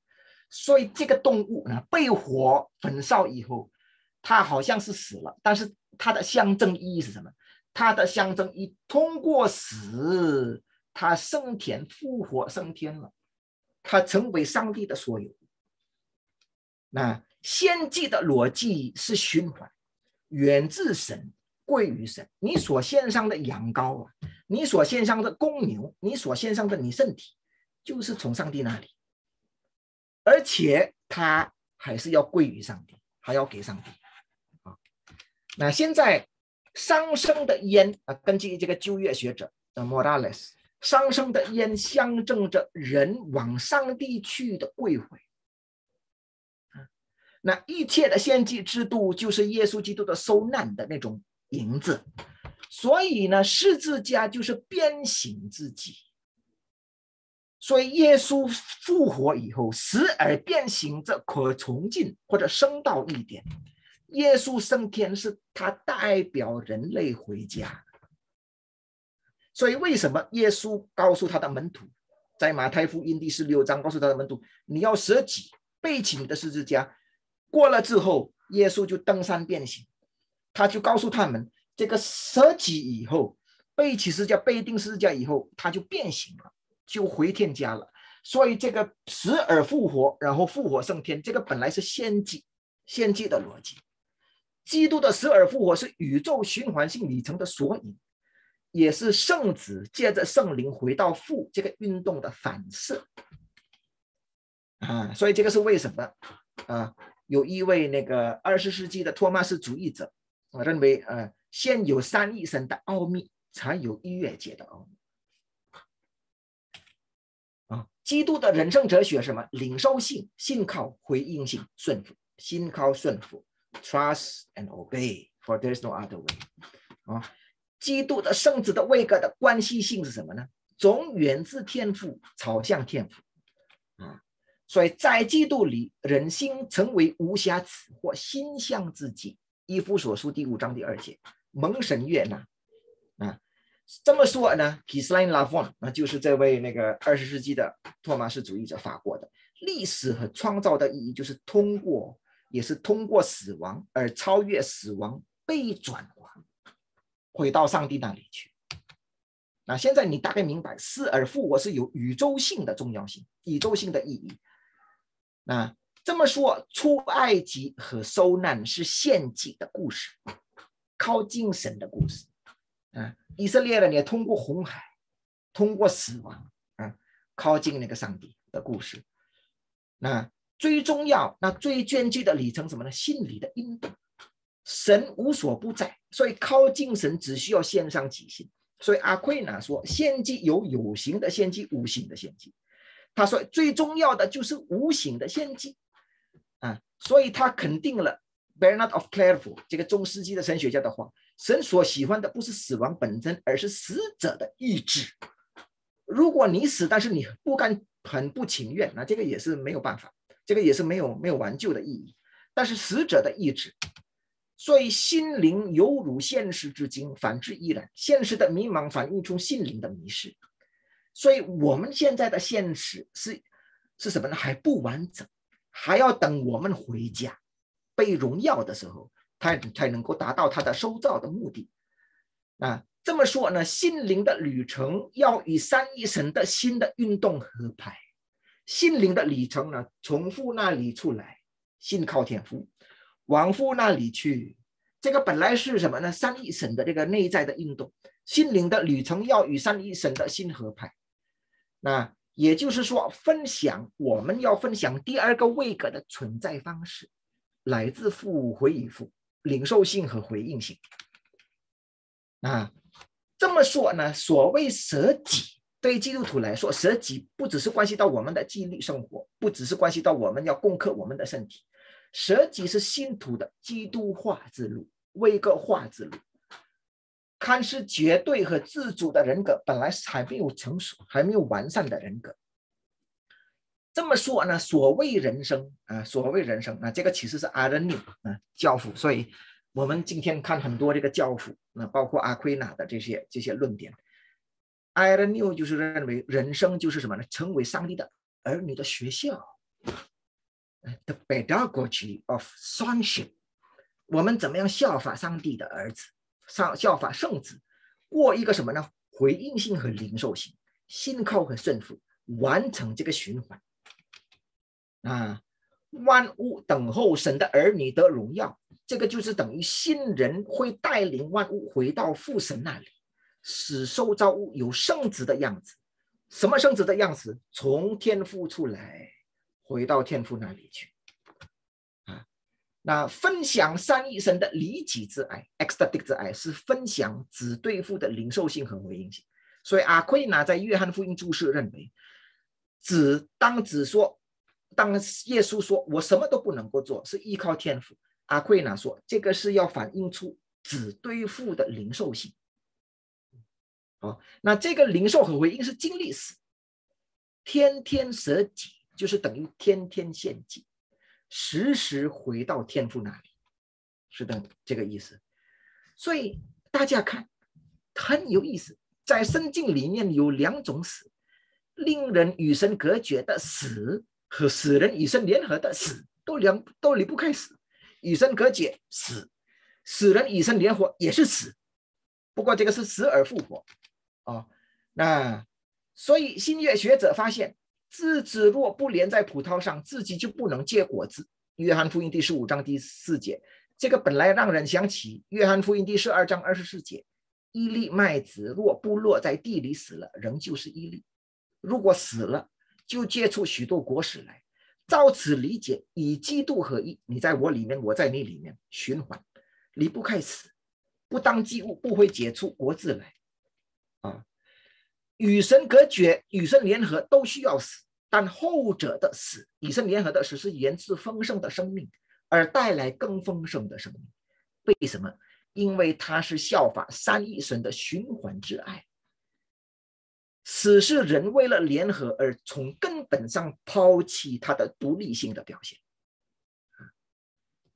所以这个动物呢，被火焚烧以后，它好像是死了，但是它的象征意义是什么？它的象征意通过死，它升天复活升天了，它成为上帝的所有。那献祭的逻辑是循环，源自神。归于神，你所献上的羊羔啊，你所献上的公牛，你所献上的你身体，就是从上帝那里，而且他还是要归于上帝，还要给上帝啊。那现在上升的烟啊，根据这个旧约学者的 Morales，上升的烟象征着人往上帝去的归回。那一切的献祭制度，就是耶稣基督的受难的那种。名字，所以呢，十字架就是变形自己。所以耶稣复活以后，死而变形着可重进或者升到一点。耶稣升天是他代表人类回家。所以为什么耶稣告诉他的门徒，在马太福音第十六章告诉他的门徒，你要舍己背起你的十字架。过了之后，耶稣就登山变形。他就告诉他们，这个舍己以后，背起十字架、背定十字架以后，他就变形了，就回天家了。所以这个死而复活，然后复活升天，这个本来是献祭、献祭的逻辑。基督的死而复活是宇宙循环性里程的缩影，也是圣子借着圣灵回到父这个运动的反射。啊，所以这个是为什么？啊，有一位那个二十世纪的托马斯主义者。我认为，呃，先有三一神的奥秘，才有音乐界的奥秘。啊，基督的人生哲学什么？领受性、信靠、回应性、顺服、信靠、顺服，trust and obey，for there's no other way。啊，基督的圣子的位格的关系性是什么呢？总源自天赋，朝向天赋。啊，所以在基督里，人心成为无瑕疵或心向自己。《伊夫所书》第五章第二节，蒙神悦纳啊，这么说呢 k i s l i n Lavon，那就是这位那个二十世纪的托马斯主义者法国的历史和创造的意义，就是通过，也是通过死亡而超越死亡，被转化，回到上帝那里去。那现在你大概明白，死而复活是有宇宙性的重要性，宇宙性的意义。那。这么说，出埃及和受难是献祭的故事，靠近神的故事。啊，以色列人也通过红海，通过死亡，啊，靠近那个上帝的故事。那最重要，那最艰巨的里程什么呢？心理的运动。神无所不在，所以靠近神只需要献上己心。所以阿奎那说，献祭有有形的献祭，无形的献祭。他说最重要的就是无形的献祭啊，所以他肯定了 Bernard of Clairvaux 这个中世纪的神学家的话：神所喜欢的不是死亡本身，而是死者的意志。如果你死，但是你不甘、很不情愿，那这个也是没有办法，这个也是没有没有挽救的意义。但是死者的意志。所以心灵犹如现实之精，反之亦然。现实的迷茫反映出心灵的迷失。所以我们现在的现实是是什么呢？还不完整，还要等我们回家被荣耀的时候，他才能够达到他的收造的目的。啊，这么说呢，心灵的旅程要与三一神的新的运动合拍。心灵的旅程呢，从父那里出来，信靠天父。往父那里去，这个本来是什么呢？三一神的这个内在的运动，心灵的旅程要与三一神的心合拍。那也就是说，分享我们要分享第二个位格的存在方式，来自父回与父，领受性和回应性。啊，这么说呢，所谓舍己，对基督徒来说，舍己不只是关系到我们的纪律生活，不只是关系到我们要攻克我们的身体。舍己是信徒的基督化之路，位格化之路。看似绝对和自主的人格，本来还没有成熟、还没有完善的人格。这么说呢？所谓人生啊，所谓人生啊，这个其实是阿伦纽啊教父。所以，我们今天看很多这个教父，那包括阿奎那的这些这些论点，阿伦纽就是认为人生就是什么呢？成为上帝的儿女的学校。The pedagogy of sonship，我们怎么样效法上帝的儿子，效效法圣子，过一个什么呢？回应性和灵受性，信靠和顺服，完成这个循环。啊，万物等候神的儿女得荣耀，这个就是等于新人会带领万物回到父神那里，使受造物有圣子的样子。什么圣子的样子？从天父出来。回到天父那里去，那分享三一神的离己之爱 （ecstatic 之爱）是分享子对父的灵兽性和回应性。所以阿奎那在约翰福音注释认为，子当子说，当耶稣说我什么都不能够做，是依靠天父。阿奎那说，这个是要反映出子对父的灵兽性。好，那这个灵兽和回应是经历死，天天舍己。就是等于天天献祭，时时回到天父那里，是的，这个意思。所以大家看很有意思，在圣经里面有两种死：令人与神隔绝的死和使人与神联合的死，都两都离不开死。与神隔绝死，使人与神联合也是死，不过这个是死而复活。哦，那所以新月学者发现。枝子若不连在葡萄上，自己就不能结果子。约翰福音第十五章第四节，这个本来让人想起约翰福音第十二章二十四节：一粒麦子若不落在地里死了，仍旧是一粒；如果死了，就结出许多果实来。照此理解，以基督合一，你在我里面，我在你里面，循环离不开死，不当祭物不会结出果子来。啊。与神隔绝、与神联合都需要死，但后者的死，与神联合的死是源自丰盛的生命，而带来更丰盛的生命。为什么？因为它是效法三一神的循环之爱。死是人为了联合而从根本上抛弃他的独立性的表现，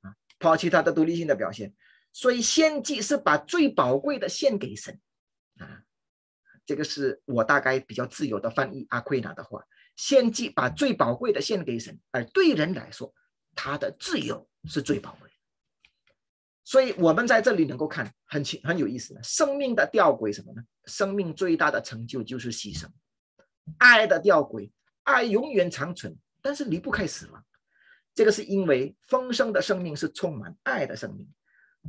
啊，抛弃他的独立性的表现。所以献祭是把最宝贵的献给神，啊。这个是我大概比较自由的翻译阿奎那的话：献祭把最宝贵的献给神，而对人来说，他的自由是最宝贵的。所以，我们在这里能够看很清很有意思的生命的吊诡什么呢？生命最大的成就就是牺牲，爱的吊诡，爱永远长存，但是离不开死亡。这个是因为丰盛的生命是充满爱的生命，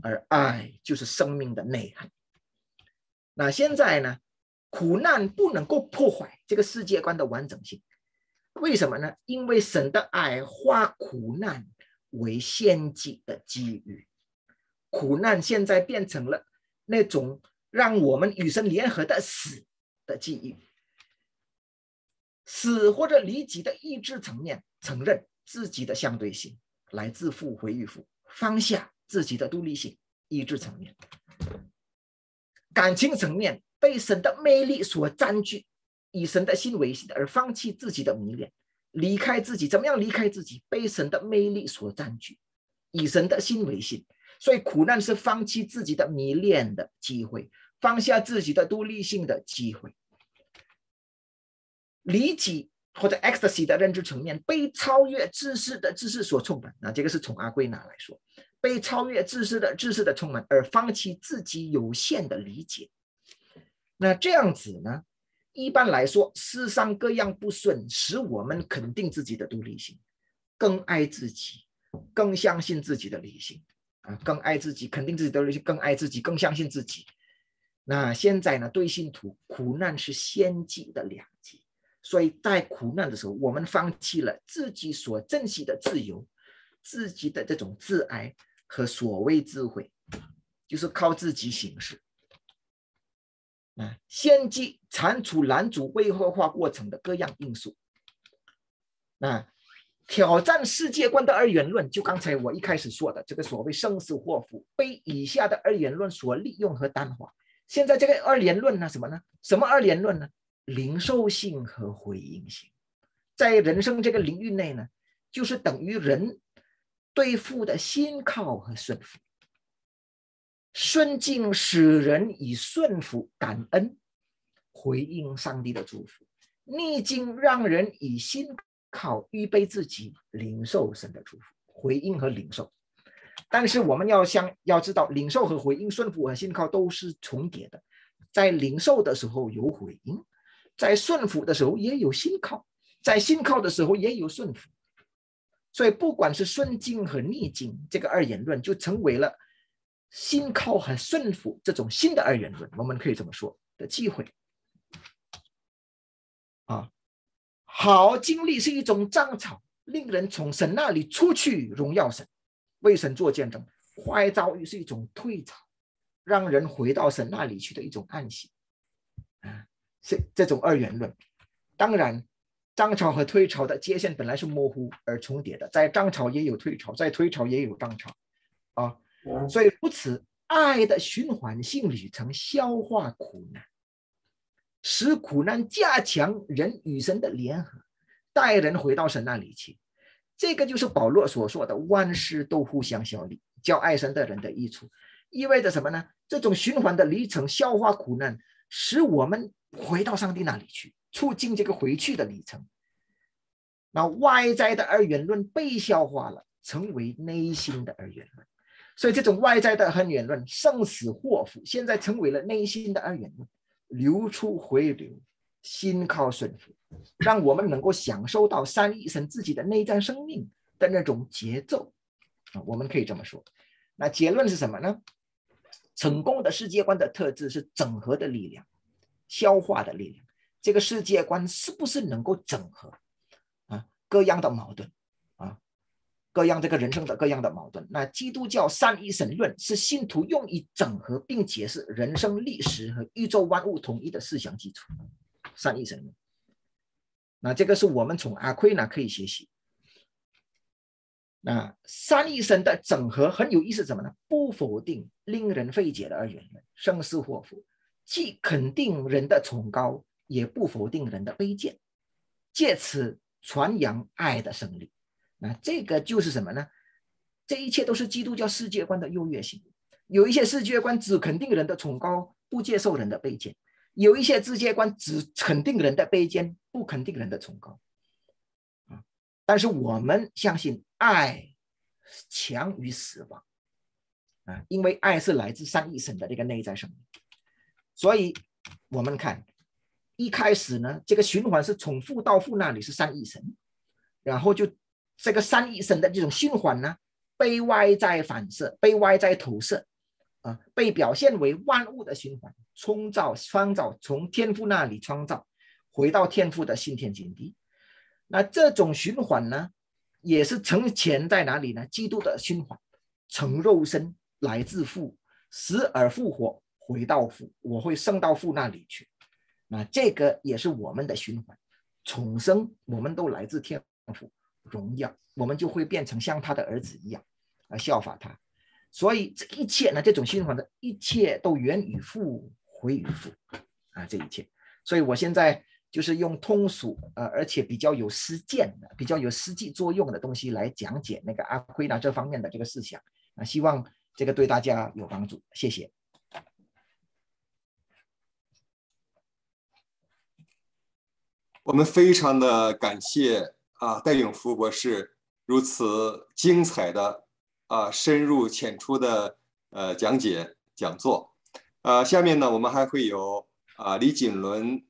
而爱就是生命的内涵。那现在呢？苦难不能够破坏这个世界观的完整性，为什么呢？因为神的爱化苦难为献祭的机遇，苦难现在变成了那种让我们与神联合的死的记忆。死或者离己的意志层面，承认自己的相对性来自父回与父，放下自己的独立性；意志层面，感情层面被神的魅力所占据，以神的心为心，而放弃自己的迷恋，离开自己。怎么样离开自己？被神的魅力所占据，以神的心为心。所以苦难是放弃自己的迷恋的机会，放下自己的独立性的机会。理己或者 ecstasy 的认知层面被超越知识的知识所充满，那这个是从阿圭那来说，被超越知识的知识的充满而放弃自己有限的理解。那这样子呢？一般来说，世上各样不顺，使我们肯定自己的独立性，更爱自己，更相信自己的理性啊，更爱自己，肯定自己的理性，更爱自己，更相信自己。那现在呢？对信徒，苦难是先际的良机。所以在苦难的时候，我们放弃了自己所珍惜的自由，自己的这种自爱和所谓智慧，就是靠自己行事。啊，先机铲除男主未核化过程的各样因素。那挑战世界观的二元论，就刚才我一开始说的这个所谓生死祸福，被以下的二元论所利用和淡化。现在这个二元论呢，什么呢？什么二元论呢？零售性和回应性，在人生这个领域内呢，就是等于人对付的信靠和顺服。顺境使人以顺服感恩，回应上帝的祝福；逆境让人以信靠预备自己，领受神的祝福。回应和领受，但是我们要想要知道，领受和回应、顺服和信靠都是重叠的。在领受的时候有回应。在顺服的时候也有信靠，在信靠的时候也有顺服，所以不管是顺境和逆境，这个二元论就成为了信靠和顺服这种新的二元论，我们可以这么说的机会。啊，好经历是一种涨潮，令人从神那里出去荣耀神，为神做见证；坏遭遇是一种退潮，让人回到神那里去的一种暗喜。啊。是这种二元论，当然，涨潮和退潮的界限本来是模糊而重叠的，在涨潮也有退潮，在退潮也有涨潮，啊，所以如此，爱的循环性旅程消化苦难，使苦难加强人与神的联合，带人回到神那里去，这个就是保罗所说的万事都互相效力，叫爱神的人的益处，意味着什么呢？这种循环的旅程消化苦难，使我们。回到上帝那里去，促进这个回去的里程。那外在的二元论被消化了，成为内心的二元论。所以这种外在的二元论，生死祸福，现在成为了内心的二元论，流出回流，心靠顺服，让我们能够享受到三一神自己的内在生命的那种节奏啊，我们可以这么说。那结论是什么呢？成功的世界观的特质是整合的力量。消化的力量，这个世界观是不是能够整合啊各样的矛盾各样这个人生的各样的矛盾？那基督教三一神论是信徒用以整合并解释人生历史和宇宙万物统一的思想基础。三一神论，那这个是我们从阿奎那可以学习。那三一神的整合很有意思，什么呢？不否定令人费解的二元论，生死祸福。既肯定人的崇高，也不否定人的卑贱，借此传扬爱的胜利。那这个就是什么呢？这一切都是基督教世界观的优越性。有一些世界观只肯定人的崇高，不接受人的卑贱；有一些世界观只肯定人的卑贱，不肯定人的崇高。啊！但是我们相信爱强于死亡啊，因为爱是来自三一神的这个内在生命。所以，我们看一开始呢，这个循环是从父到父那里是三一神，然后就这个三一神的这种循环呢，被外在反射，被外在投射，啊，被表现为万物的循环，创造、创造，从天父那里创造，回到天父的新天新地。那这种循环呢，也是成前在哪里呢？基督的循环，成肉身来自父，死而复活，回到父，我会升到父那里去。那这个也是我们的循环，重生，我们都来自天父，荣耀，我们就会变成像他的儿子一样，来效法他。所以这一切呢，这种循环的一切都源于父，回于父啊，这一切。所以我现在就是用通俗呃，而且比较有实践的、比较有实际作用的东西来讲解那个阿奎那这方面的这个思想啊，希望这个对大家有帮助。谢谢。我们非常的感谢啊，戴永福博士如此精彩的。啊，深入浅出的呃讲解讲座，呃，下面呢，我们还会有啊李锦伦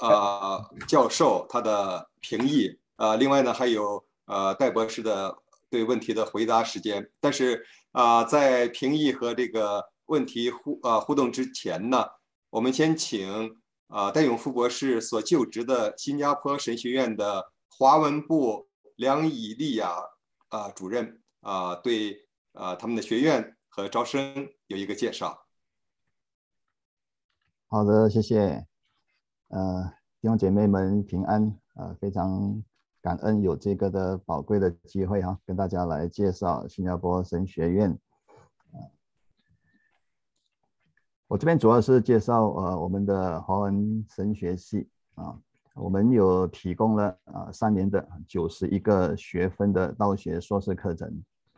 啊教授他的评议，啊，另外呢还有呃戴博士的对问题的回答时间。但是啊，在评议和这个问题互啊互动之前呢，我们先请啊戴永福博士所就职的新加坡神学院的华文部梁以利亚啊主任啊对。啊，他们的学院和招生有一个介绍。好的，谢谢。呃，弟兄姐妹们平安。呃，非常感恩有这个的宝贵的机会哈，跟大家来介绍新加坡神学院。我这边主要是介绍呃我们的华文神学系啊，我们有提供了啊三年的九十一个学分的道学硕士课程。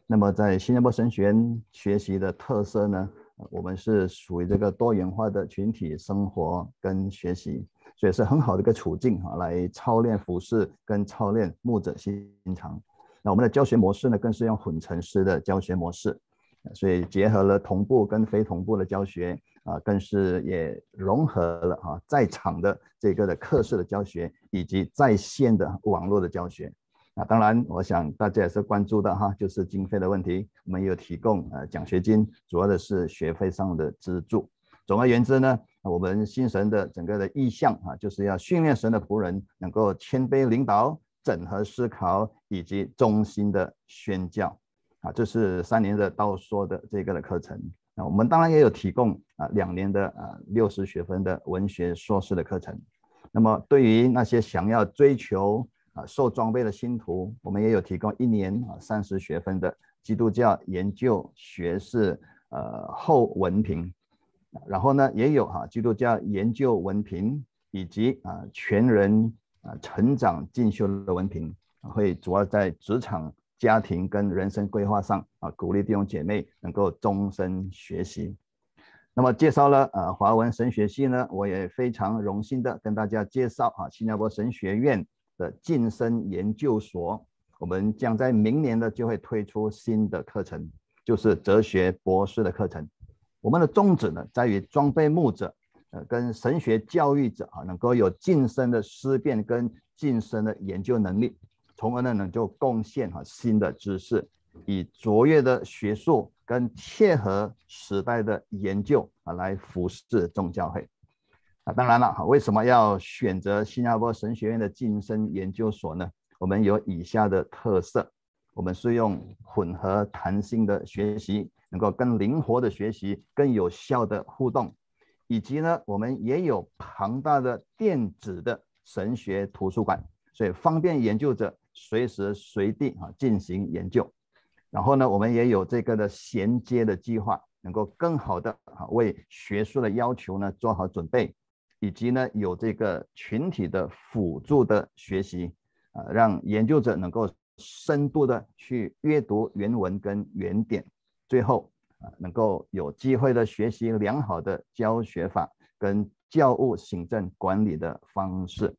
那么在新加坡神学院学习的特色呢，我们是属于这个多元化的群体生活跟学习，所以是很好的一个处境啊，来操练服饰跟操练牧者心肠。那我们的教学模式呢，更是用混成式的教学模式，所以结合了同步跟非同步的教学啊，更是也融合了啊在场的这个的课室的教学以及在线的网络的教学。那当然，我想大家也是关注的哈，就是经费的问题。我们有提供呃奖学金，主要的是学费上的资助。总而言之呢，我们新神的整个的意向啊，就是要训练神的仆人能够谦卑领导、整合思考以及忠心的宣教啊，这是三年的道说的这个的课程。那我们当然也有提供啊两年的啊六十学分的文学硕士的课程。那么对于那些想要追求啊，受装备的信徒，我们也有提供一年啊三十学分的基督教研究学士呃后文凭，然后呢也有哈基督教研究文凭以及啊全人啊成长进修的文凭，会主要在职场、家庭跟人生规划上啊鼓励弟兄姐妹能够终身学习。那么介绍了呃华文神学系呢，我也非常荣幸的跟大家介绍啊新加坡神学院。的晋升研究所，我们将在明年呢就会推出新的课程，就是哲学博士的课程。我们的宗旨呢在于装备牧者，呃，跟神学教育者啊，能够有晋升的思辨跟晋升的研究能力，从而呢能够贡献哈新的知识，以卓越的学术跟切合时代的研究啊来服侍众教会。啊当然了，为什么要选择新加坡神学院的晋升研究所呢？我们有以下的特色：我们是用混合弹性的学习，能够更灵活的学习，更有效的互动，以及呢，我们也有庞大的电子的神学图书馆，所以方便研究者随时随地啊进行研究。然后呢，我们也有这个的衔接的计划，能够更好的啊为学术的要求呢做好准备。以及呢，有这个群体的辅助的学习，啊，让研究者能够深度的去阅读原文跟原点，最后啊，能够有机会的学习良好的教学法跟教务行政管理的方式。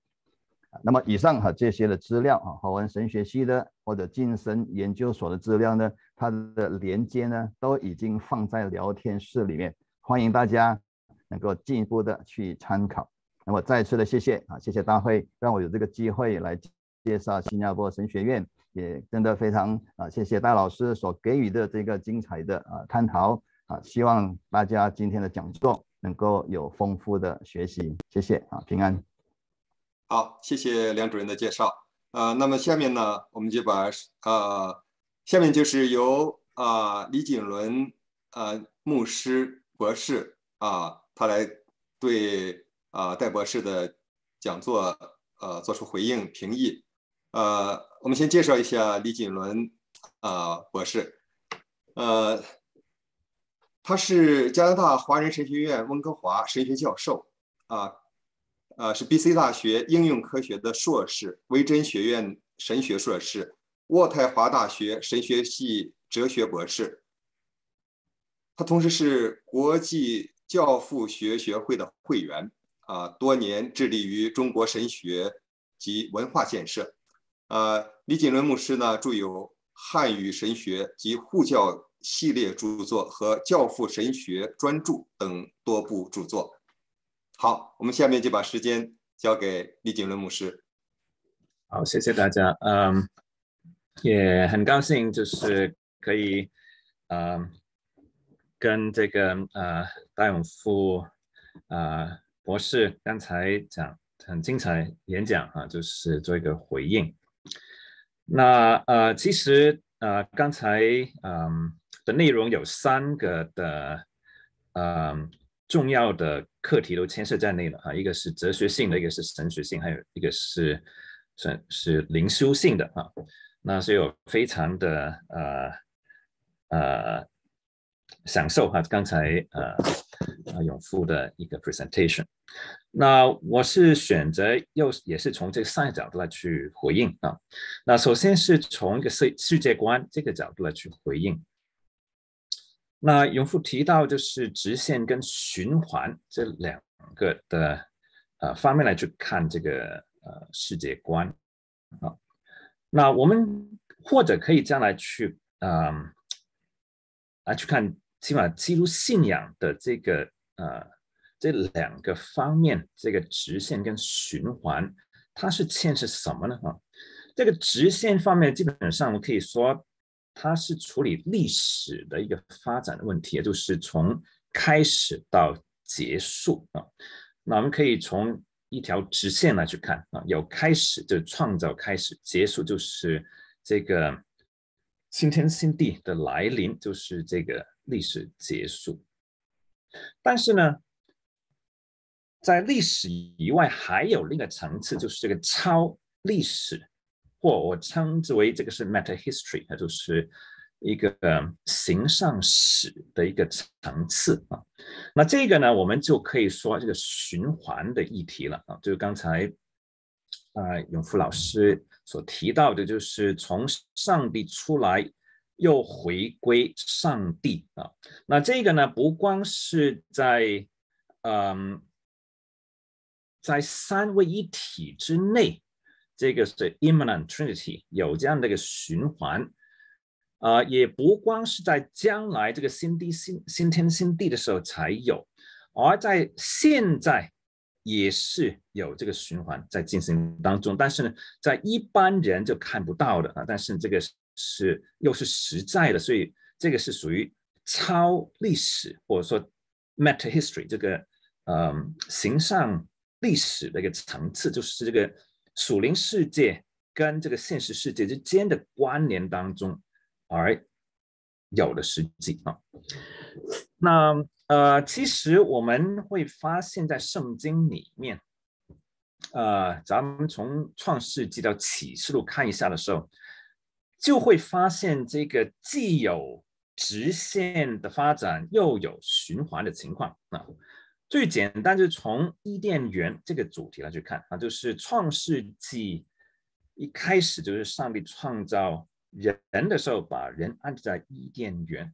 那么以上哈这些的资料啊，华文神学系的或者晋升研究所的资料呢，它的连接呢都已经放在聊天室里面，欢迎大家。能够进一步的去参考，那么再次的谢谢啊，谢谢大会让我有这个机会来介绍新加坡神学院，也真的非常啊，谢谢戴老师所给予的这个精彩的啊探讨啊，希望大家今天的讲座能够有丰富的学习，谢谢啊，平安。好，谢谢梁主任的介绍。呃，那么下面呢，我们就把呃，下面就是由啊李锦伦啊牧师博士啊，他来对啊戴博士的讲座呃做出回应评议。呃，我们先介绍一下李锦伦啊博士，呃，他是加拿大华人神学院温哥华神学教授啊。呃，是 B.C 大学应用科学的硕士，维珍学院神学硕士，渥太华大学神学系哲学博士。他同时是国际教父学学会的会员，啊，多年致力于中国神学及文化建设。呃，李锦伦牧师呢，著有《汉语神学》及护教系列著作和《教父神学专著》等多部著作。好，我们下面就把时间交给李景伦牧师。好，谢谢大家。嗯，也很高兴，就是可以，嗯，跟这个呃戴永富啊博士刚才讲很精彩演讲哈，就是做一个回应。那呃，其实呃刚才嗯的内容有三个的，嗯。重要的课题都牵涉在内了啊，一个是哲学性的，一个是神学性，还有一个是算是灵修性的啊。那所以我非常的呃呃享受哈刚才呃啊永富的一个 presentation。那我是选择又也是从这三个角度来去回应啊。那首先是从一个世世界观这个角度来去回应。那永富提到，就是直线跟循环这两个的呃方面来去看这个呃世界观啊。那我们或者可以将来去嗯来去看，起码基督信仰的这个呃这两个方面，这个直线跟循环，它是牵涉什么呢？哈，这个直线方面，基本上我可以说。它是处理历史的一个发展的问题，也就是从开始到结束啊。那我们可以从一条直线来去看啊，有开始就创造开始，结束就是这个新天新地的来临，就是这个历史结束。但是呢，在历史以外还有另一个层次，就是这个超历史。或我称之为这个是 meta history，它就是一个形上史的一个层次啊。那这个呢，我们就可以说这个循环的议题了啊。就是刚才啊永福老师所提到的，就是从上帝出来又回归上帝啊。那这个呢，不光是在嗯在三位一体之内。这个是 immanent trinity 有这样的一个循环，啊，也不光是在将来这个新地新新天新地的时候才有，而在现在也是有这个循环在进行当中，但是呢，在一般人就看不到的啊，但是这个是又是实在的，所以这个是属于超历史或者说 meta history 这个嗯形上历史的一个层次，就是这个。属灵世界跟这个现实世界之间的关联当中，而有的实际啊。那呃，其实我们会发现，在圣经里面，呃，咱们从创世纪到启示录看一下的时候，就会发现这个既有直线的发展，又有循环的情况啊。最简单就是从伊甸园这个主题来去看啊，就是创世纪一开始就是上帝创造人的时候，把人安置在伊甸园。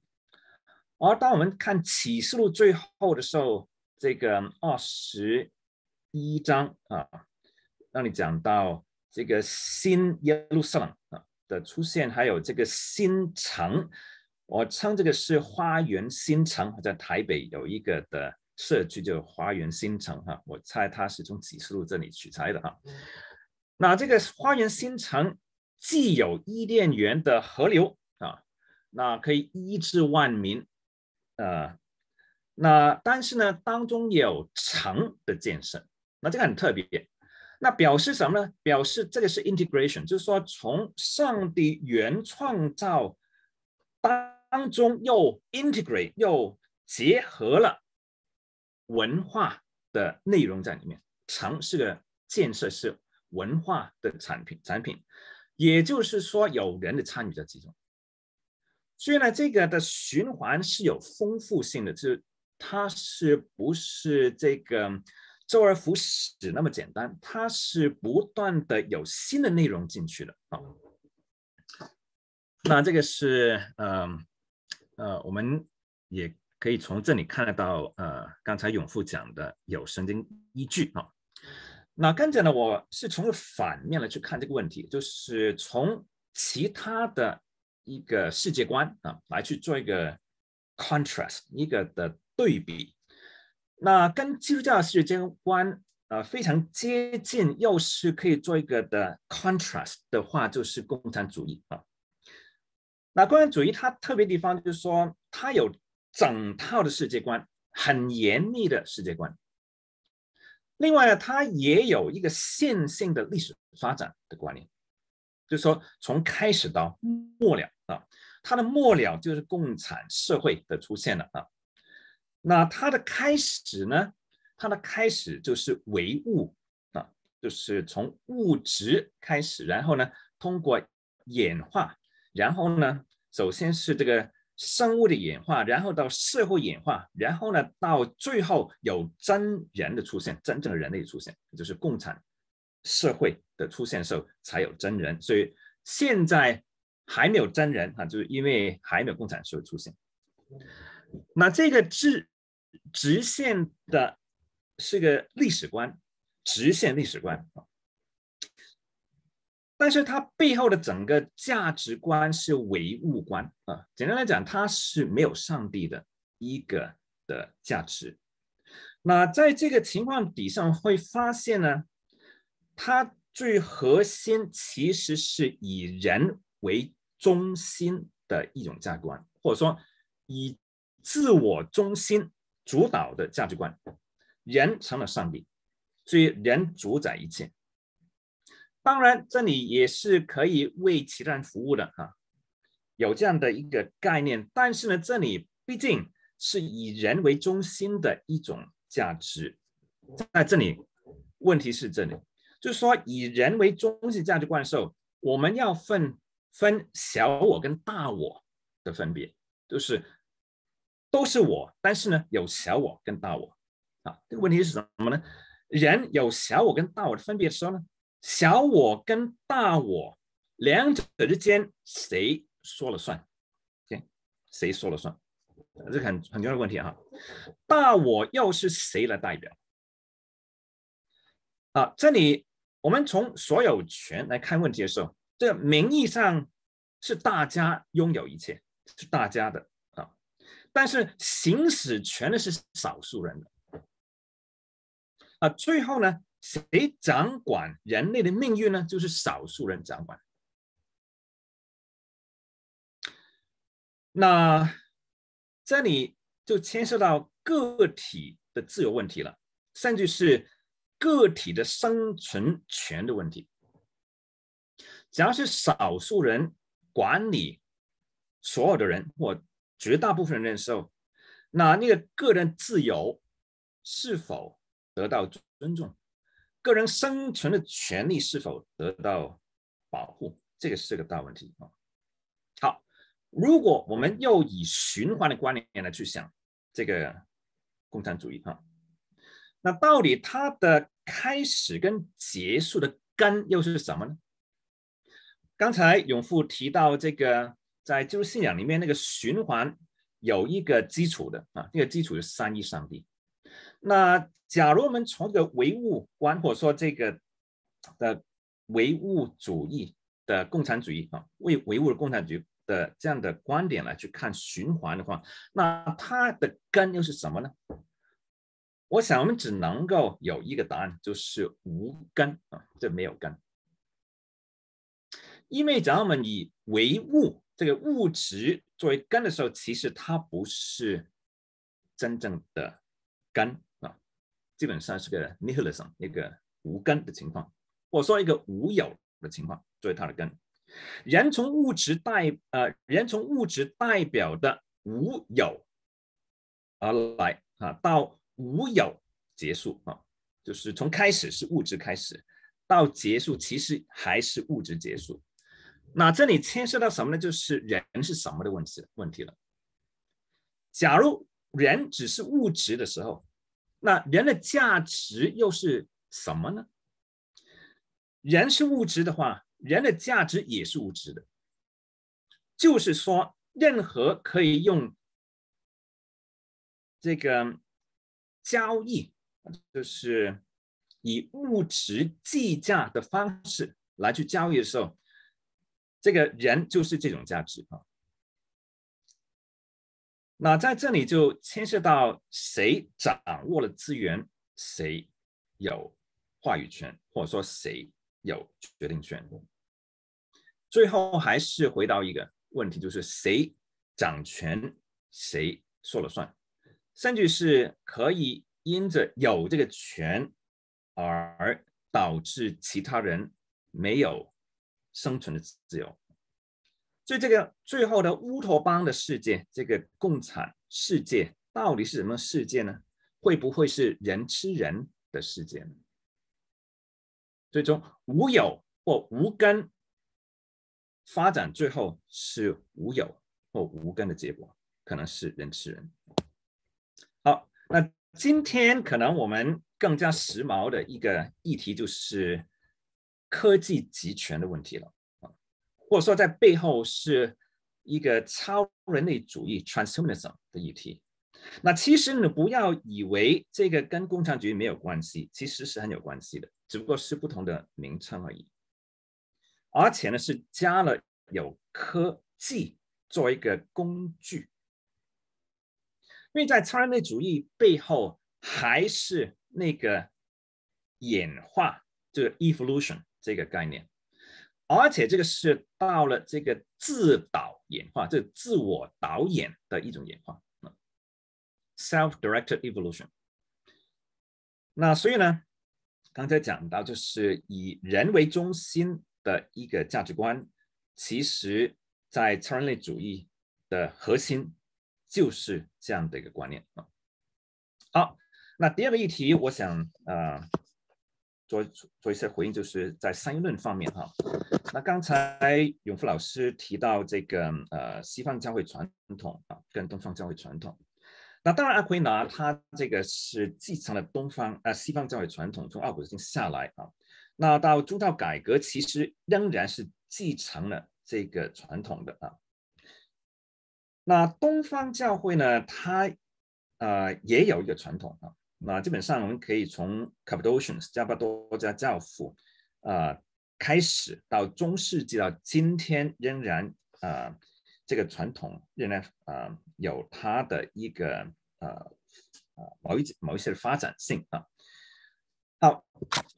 而当我们看启示录最后的时候，这个二十一章啊，让你讲到这个新耶路撒冷啊的出现，还有这个新城，我称这个是花园新城，在台北有一个的。社区就花园新城哈，我猜它是从启示录这里取材的哈。那这个花园新城既有伊甸园的河流啊，那可以医治万民，呃，那但是呢，当中有城的建设，那这个很特别。那表示什么呢？表示这个是 integration，就是说从上帝原创造当中又 integrate 又结合了文化的内容在里面，城是个建设是文化的产品产品，也就是说有人的参与在其中。所以呢，这个的循环是有丰富性的，就是它是不是这个周而复始那么简单？它是不断的有新的内容进去的啊。那这个是呃呃，我们也可以从这里看得到，呃，刚才永富讲的有神经依据啊。那跟着呢，我是从反面来去看这个问题，就是从其他的。一个世界观啊，来去做一个 contrast，一个的对比。那跟基督教世界观呃非常接近，又是可以做一个的 contrast 的话，就是共产主义啊。那共产主义它特别地方就是说，它有整套的世界观，很严密的世界观。另外呢，它也有一个线性的历史发展的观念。就是说，从开始到末了啊，它的末了就是共产社会的出现了啊。那它的开始呢？它的开始就是唯物啊，就是从物质开始，然后呢，通过演化，然后呢，首先是这个生物的演化，然后到社会演化，然后呢，到最后有真人的出现，真正的人类的出现，就是共产。社会的出现时候才有真人，所以现在还没有真人啊，就是因为还没有共产社会出现。那这个直直线的是个历史观，直线历史观啊，但是它背后的整个价值观是唯物观啊。简单来讲，它是没有上帝的一个的价值。那在这个情况底下会发现呢？它最核心其实是以人为中心的一种价值观，或者说以自我中心主导的价值观。人成了上帝，所以人主宰一切。当然，这里也是可以为其他人服务的啊，有这样的一个概念。但是呢，这里毕竟是以人为中心的一种价值，在这里问题是这里。就是说，以人为中心价值观的时候，我们要分分小我跟大我的分别，就是都是我，但是呢，有小我跟大我啊。这个问题是什么呢？人有小我跟大我的分别的时候呢，小我跟大我两者之间谁说了算？OK，谁说了算？这很很重要的问题啊。大我又是谁来代表？啊，这里。我们从所有权来看问题的时候，这名义上是大家拥有一切，是大家的啊，但是行使权的是少数人的啊。最后呢，谁掌管人类的命运呢？就是少数人掌管。那这里就牵涉到个体的自由问题了，甚至是。个体的生存权的问题，只要是少数人管理所有的人或绝大部分人的时候，那那个个人自由是否得到尊重，个人生存的权利是否得到保护，这个是个大问题啊。好，如果我们又以循环的观念来去想这个共产主义啊，那到底它的？开始跟结束的根又是什么呢？刚才永富提到这个，在基督信仰里面那个循环有一个基础的啊，那个基础是三一上帝。那假如我们从这个唯物观或者说这个的唯物主义的共产主义啊，为唯物的共产主义的这样的观点来去看循环的话，那它的根又是什么呢？我想，我们只能够有一个答案，就是无根啊，这没有根。因为，假如我们以唯物这个物质作为根的时候，其实它不是真正的根，基本上是个 nihilism 一个无根的情况，或者说一个无有的情况作为它的根。人从物质代呃，人从物质代表的无有而来啊，到无有结束啊，就是从开始是物质开始，到结束其实还是物质结束。那这里牵涉到什么呢？就是人是什么的问题问题了。假如人只是物质的时候，那人的价值又是什么呢？人是物质的话，人的价值也是物质的。就是说，任何可以用这个交易，就是以物质计价的方式来去交易的时候，这个人就是这种价值啊。那在这里就牵涉到谁掌握了资源，谁有话语权，或者说谁有决定权。最后还是回到一个问题，就是谁掌权，谁说了算，甚至是可以因着有这个权而导致其他人没有生存的自由。所以，这个最后的乌托邦的世界，这个共产世界到底是什么世界呢？会不会是人吃人的世界呢？最终无有或无根发展，最后是无有或无根的结果，可能是人吃人。好，那今天可能我们更加时髦的一个议题就是科技集权的问题了。或者说，在背后是一个超人类主义 （transhumanism） 的议题。那其实你不要以为这个跟共产主义没有关系，其实是很有关系的，只不过是不同的名称而已。而且呢，是加了有科技作为一个工具，因为在超人类主义背后还是那个演化，就是 evolution 这个概念。而且这个是到了这个自导演化，这自我导演的一种演化，self-directed evolution。那所以呢，刚才讲到就是以人为中心的一个价值观，其实在超人类主义的核心就是这样的一个观念啊。好，那第二个议题，我想呃。做做一些回应，就是在三论方面哈。那刚才永富老师提到这个呃西方教会传统啊，跟东方教会传统。那当然阿奎拿他这个是继承了东方呃西方教会传统，从奥古斯丁下来啊。那到宗教改革其实仍然是继承了这个传统的啊。那东方教会呢，它呃也有一个传统啊。那基本上我们可以从 Cappadocians 加巴多加教父，呃，开始到中世纪到今天，仍然呃这个传统仍然呃有它的一个呃呃某一某一些的发展性啊。好，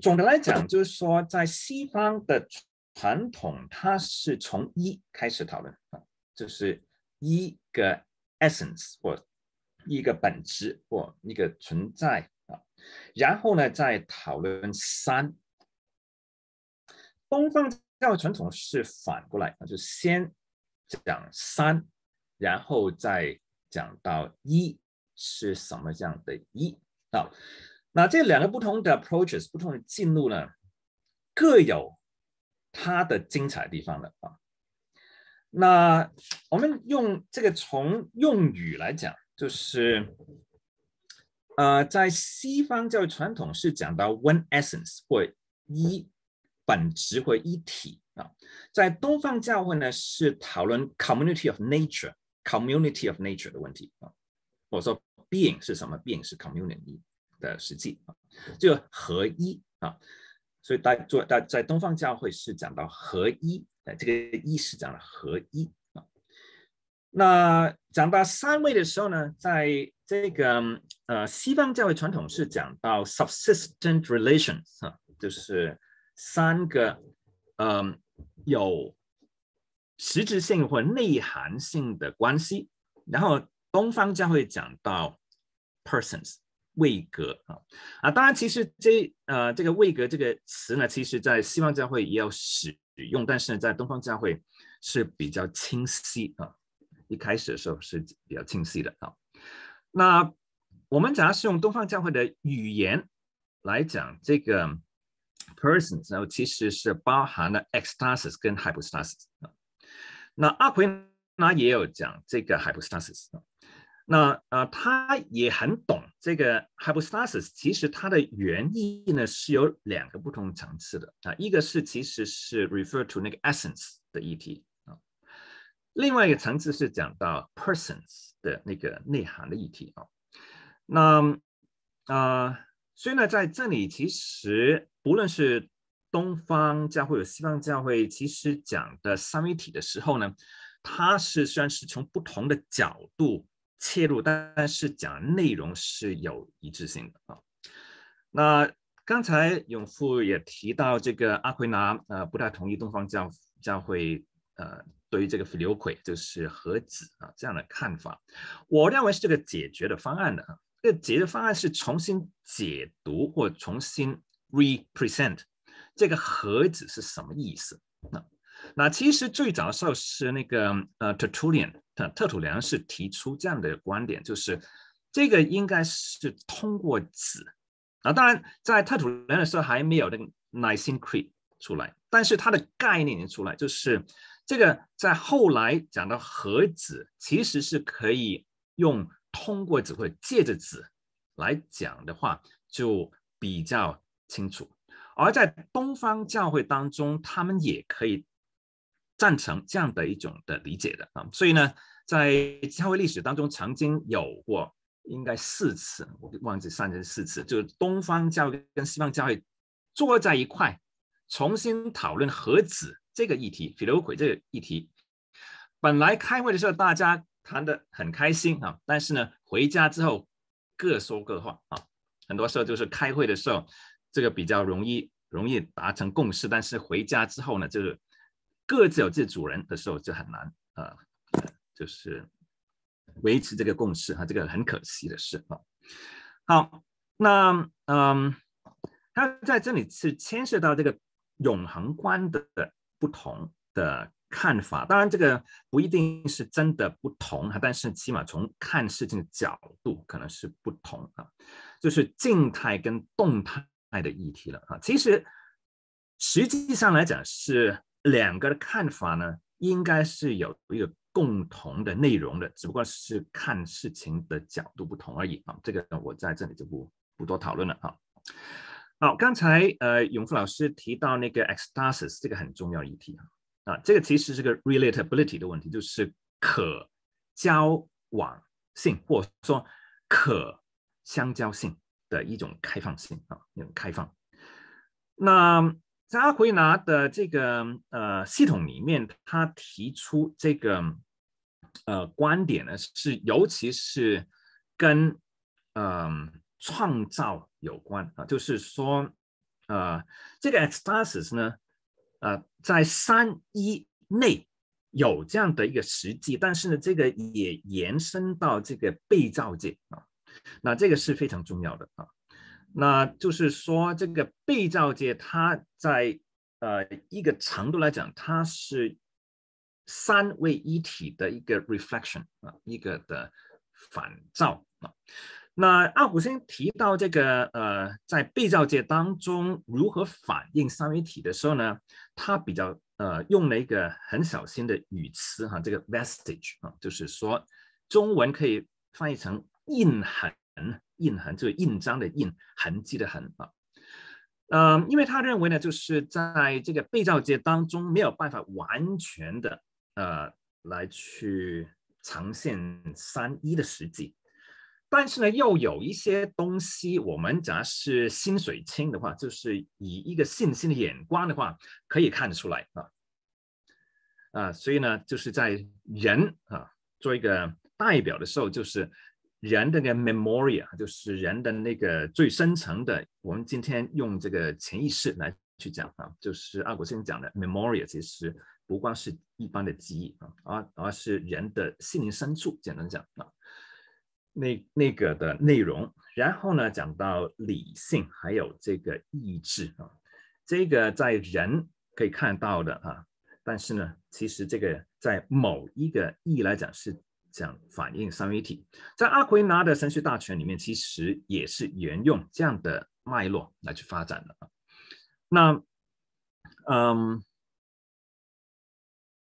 总的来讲就是说，在西方的传统，它是从一开始讨论啊，就是一个 essence 或。一个本质或一个存在啊，然后呢，再讨论三。东方教会传统是反过来，就先讲三，然后再讲到一是什么样的一啊。那这两个不同的 approaches，不同的进路呢，各有它的精彩地方的啊。那我们用这个从用语来讲。就是，呃，在西方教育传统是讲到 one essence 或一本质或一体啊，在东方教会呢是讨论 community of nature，community of nature 的问题啊，或者说 being 是什么？being 是 community 的实际啊，就合一啊，所以大做大在东方教会是讲到合一，哎，这个一是讲的合一。那讲到三位的时候呢，在这个呃西方教会传统是讲到 subsistent relations 啊，就是三个嗯有实质性或内涵性的关系。然后东方教会讲到 persons 位格啊啊，当然其实这呃这个位格这个词呢，其实在西方教会也要使用，但是呢，在东方教会是比较清晰啊。一开始的时候是比较清晰的啊。那我们假如是用东方教会的语言来讲这个 persons，然后其实是包含了 ecstasis 跟 hypostasis 啊。那阿奎那也有讲这个 hypostasis 啊。那呃，他也很懂这个 hypostasis，其实它的原意呢是有两个不同层次的啊，一个是其实是 refer to 那个 essence 的议题，另外一个层次是讲到 persons 的那个内涵的议题啊。那啊，所以呢，在这里其实不论是东方教会和西方教会，其实讲的三位一体的时候呢，它是虽然是从不同的角度。切入，但是讲内容是有一致性的啊。那刚才永富也提到，这个阿奎拿呃不太同意东方教教会呃对于这个流葵就是核子啊这样的看法。我认为是这个解决的方案的啊，这个解决方案是重新解读或重新 represent 这个核子是什么意思。那那其实最早的时候是那个呃 Tertullian。特特土良是提出这样的观点，就是这个应该是通过子啊，当然在特土良的时候还没有那个 Nicene Creed 出来，但是它的概念已经出来，就是这个在后来讲到和子，其实是可以用通过子或者借着子来讲的话，就比较清楚。而在东方教会当中，他们也可以。赞成这样的一种的理解的啊，所以呢，在教会历史当中曾经有过应该四次，我忘记三次四次，就是东方教会跟西方教会坐在一块，重新讨论和子这个议题 p h i l o q 这个议题。本来开会的时候大家谈得很开心啊，但是呢，回家之后各说各话啊，很多时候就是开会的时候这个比较容易容易达成共识，但是回家之后呢，就是。各自有自主人的时候就很难啊，就是维持这个共识啊，这个很可惜的事啊。好，那嗯，它在这里是牵涉到这个永恒观的不同的看法。当然，这个不一定是真的不同啊，但是起码从看事情的角度可能是不同啊，就是静态跟动态的议题了啊。其实实际上来讲是。两个的看法呢，应该是有一个共同的内容的，只不过是看事情的角度不同而已啊。这个我在这里就不不多讨论了啊。好，刚才呃永富老师提到那个 ecstasis 这个很重要议题啊，啊，这个其实是个 relatability 的问题，就是可交往性或者说可相交性的一种开放性啊，那种开放。那在阿奎拿的这个呃系统里面，他提出这个呃观点呢，是尤其是跟嗯创造有关啊，就是说呃这个 ecstasis 呢，呃在三一内有这样的一个实际，但是呢这个也延伸到这个被造界啊，那这个是非常重要的啊。那就是说，这个被造界，它在呃一个程度来讲，它是三位一体的一个 reflection 啊，一个的反照啊。那阿古先提到这个呃，在被造界当中如何反映三位一体的时候呢，他比较呃用了一个很小心的语词哈，这个 vestige 啊，就是说中文可以翻译成印痕。印痕就是印章的印，痕迹的痕啊，嗯，因为他认为呢，就是在这个被造界当中没有办法完全的呃来去呈现三一的实际，但是呢，又有一些东西，我们假是心水清的话，就是以一个信心的眼光的话，可以看得出来啊，啊，所以呢，就是在人啊做一个代表的时候，就是。人的那个 memoria 就是人的那个最深层的，我们今天用这个潜意识来去讲啊，就是阿古先讲的 memoria，其实不光是一般的记忆啊，而而是人的心灵深处，简单讲啊。那那个的内容，然后呢讲到理性，还有这个意志啊，这个在人可以看到的啊，但是呢，其实这个在某一个意义来讲是讲反映三位一体，在阿奎那的神学大全里面，其实也是沿用这样的脉络来去发展的啊。那嗯，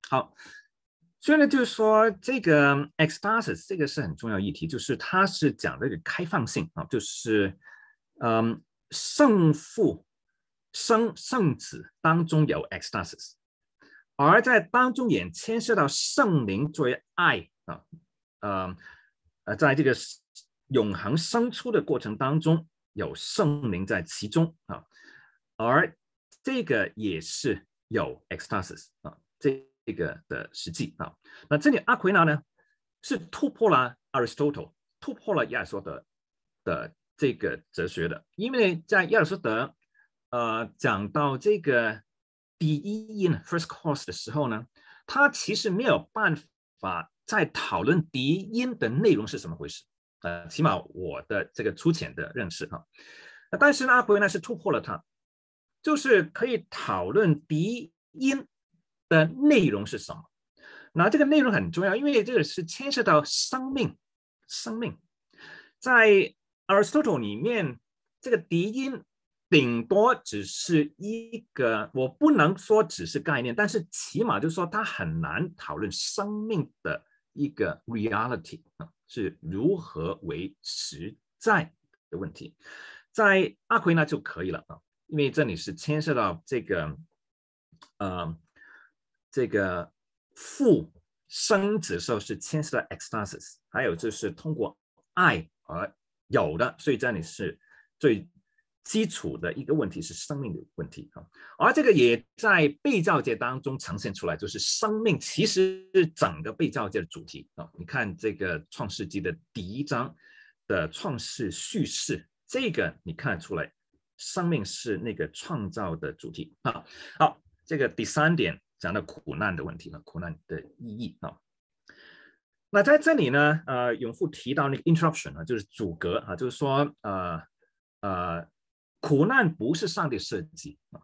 好。所以呢，就是说这个 ecstasis 这个是很重要议题，就是它是讲这个开放性啊，就是嗯，圣父、生圣子当中有 ecstasis，而在当中也牵涉到圣灵作为爱啊，呃呃，在这个永恒生出的过程当中有圣灵在其中啊，而这个也是有 ecstasis 啊，这。这个的实际啊，那这里阿奎那呢是突破了 Aristotle，突破了亚里士多德的这个哲学的，因为在亚里士多德呃讲到这个第一音 first cause 的时候呢，他其实没有办法在讨论第一音的内容是什么回事，呃，起码我的这个粗浅的认识哈，但是呢阿奎那是突破了它，就是可以讨论第一音。的内容是什么？那这个内容很重要，因为这个是牵涉到生命。生命在 Aristotle 里面，这个敌音顶多只是一个，我不能说只是概念，但是起码就是说它很难讨论生命的一个 reality 啊，是如何为实在的问题。在阿奎那就可以了啊，因为这里是牵涉到这个，呃。这个父生子的时候是牵涉到 ecstasis，还有就是通过爱而有的，所以这里是最基础的一个问题是生命的问题啊。而这个也在被造界当中呈现出来，就是生命其实是整个被造界的主题啊。你看这个创世纪的第一章的创世叙事，这个你看出来，生命是那个创造的主题啊。好，这个第三点。讲到苦难的问题了，苦难的意义啊。那在这里呢，呃，永富提到那个 interruption 啊，就是阻隔啊，就是说，呃呃，苦难不是上帝设计啊，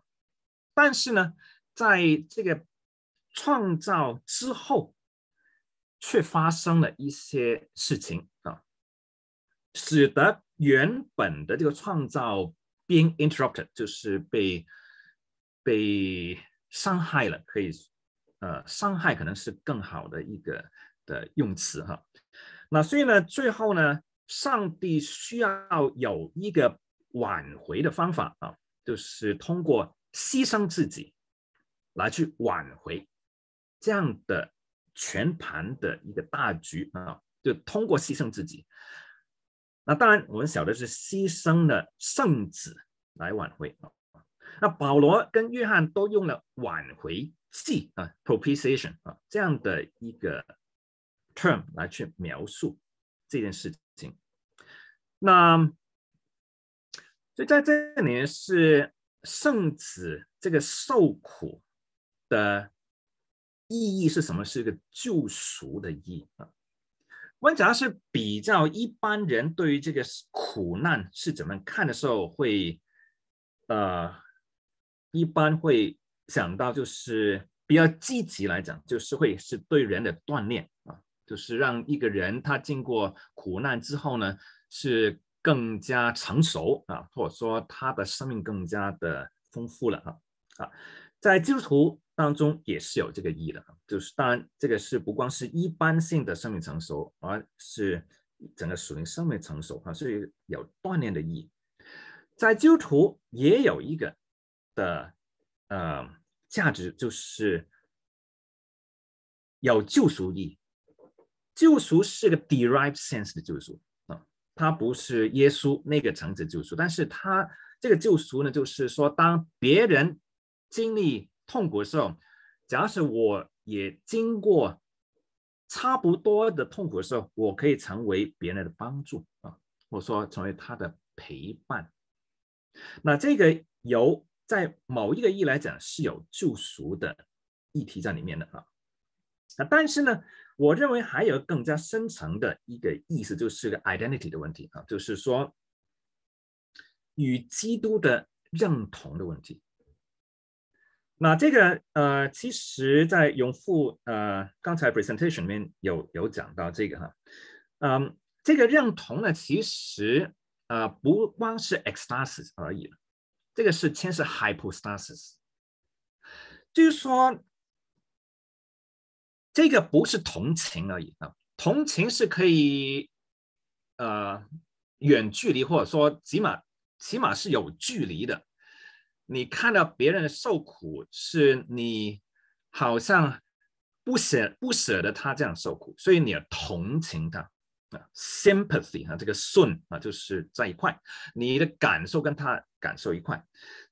但是呢，在这个创造之后，却发生了一些事情啊，使得原本的这个创造 being interrupted，就是被被。伤害了，可以，呃，伤害可能是更好的一个的用词哈。那所以呢，最后呢，上帝需要有一个挽回的方法啊，就是通过牺牲自己来去挽回这样的全盘的一个大局啊，就通过牺牲自己。那当然，我们晓得是牺牲了圣子来挽回啊。那保罗跟约翰都用了挽回祭啊，propitiation 啊这样的一个 term 来去描述这件事情。那所以在这里是圣子这个受苦的意义是什么？是一个救赎的意义啊。我们主要是比较一般人对于这个苦难是怎么看的时候，会呃。一般会想到就是比较积极来讲，就是会是对人的锻炼啊，就是让一个人他经过苦难之后呢，是更加成熟啊，或者说他的生命更加的丰富了啊啊，在基督徒当中也是有这个意义的，就是当然这个是不光是一般性的生命成熟，而是整个属灵生命成熟啊，所以有锻炼的意义，在基督徒也有一个。的呃价值就是有救赎意，救赎是个 derived sense 的救赎啊，它不是耶稣那个层次救赎，但是它这个救赎呢，就是说当别人经历痛苦的时候，假使我也经过差不多的痛苦的时候，我可以成为别人的帮助啊，或者说成为他的陪伴，那这个有。在某一个意义来讲是有救赎的议题在里面的啊。啊，但是呢，我认为还有更加深层的一个意思，就是个 identity 的问题啊，就是说与基督的认同的问题。那这个呃，其实，在永富呃刚才 presentation 里面有有讲到这个哈，嗯，这个认同呢，其实呃不光是 ecstasis 而已了，这个是牵涉 hypostasis，就是说这个不是同情而已啊，同情是可以呃远距离或者说起码起码是有距离的。你看到别人受苦，是你好像不舍不舍得他这样受苦，所以你要同情他啊，sympathy 啊，这个顺啊，就是在一块，你的感受跟他感受一块。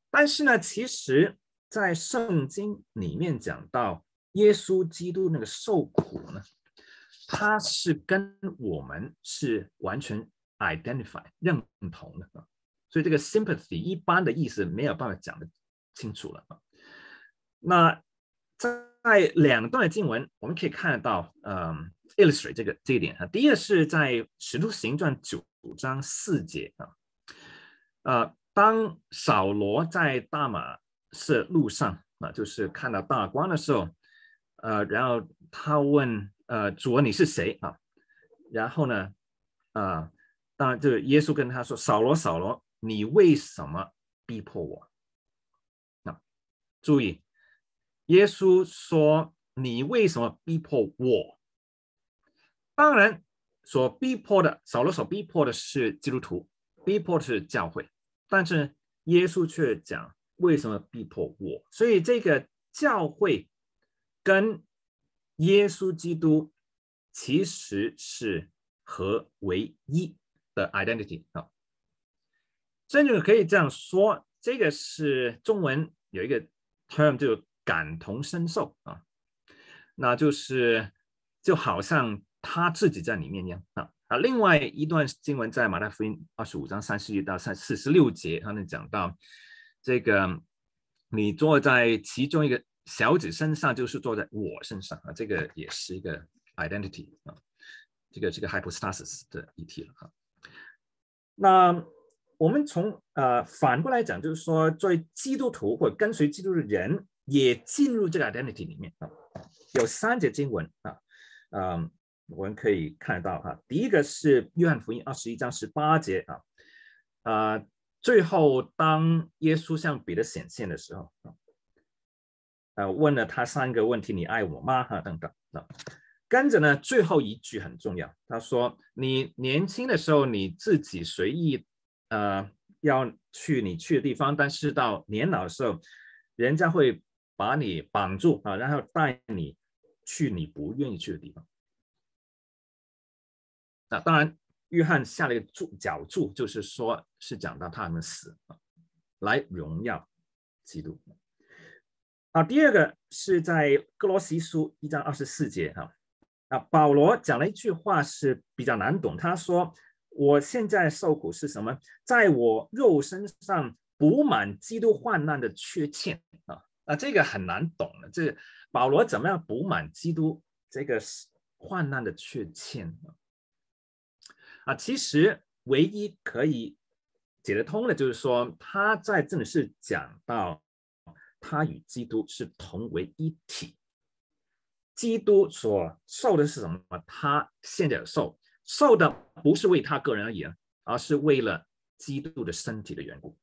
但是呢，其实，在圣经里面讲到耶稣基督那个受苦呢，他是跟我们是完全 identify 认同的啊。所以这个 sympathy 一般的意思没有办法讲得清楚了啊。那在两段经文，我们可以看得到，嗯，illustrate 这个这一点啊。第一个是在使徒行传九章四节啊，呃，当扫罗在大马色路上啊，就是看到大光的时候，呃，然后他问，呃，主你是谁啊？然后呢，啊，当然就是耶稣跟他说，扫罗，扫罗。你为什么逼迫我？那注意，耶稣说：“你为什么逼迫我？”当然，所逼迫的扫罗所逼迫的是基督徒，逼迫的是教会。但是耶稣却讲：“为什么逼迫我？”所以这个教会跟耶稣基督其实是合为一的 identity 啊。甚至可以这样说，这个是中文有一个 term 就感同身受啊，那就是就好像他自己在里面一样啊啊。另外一段经文在马太福音二十五章三十一到三四十六节，他们讲到这个你坐在其中一个小子身上，就是坐在我身上啊，这个也是一个 identity 啊，这个这个 hypostasis 的议题了哈。那我们从呃反过来讲，就是说，作为基督徒或者跟随基督的人，也进入这个 identity 里面啊。有三节经文啊，嗯，我们可以看到哈。第一个是约翰福音二十一章十八节啊，啊，最后当耶稣向彼得显现的时候啊，呃，问了他三个问题：你爱我吗？哈，等等啊。跟着呢，最后一句很重要，他说：你年轻的时候你自己随意。呃，要去你去的地方，但是到年老的时候，人家会把你绑住啊，然后带你去你不愿意去的地方。那当然，约翰下了一个注脚注，就是说是讲到他们死，来荣耀基督。啊，第二个是在哥罗西书一章二十四节哈，啊，保罗讲了一句话是比较难懂，他说。我现在受苦是什么？在我肉身上补满基督患难的缺欠啊！啊，这个很难懂的。这保罗怎么样补满基督这个患难的缺欠呢？啊，其实唯一可以解得通的，就是说他在这里是讲到他与基督是同为一体。基督所受的是什么？他现在受。受的不是为他个人而言，而是为了基督的身体的缘故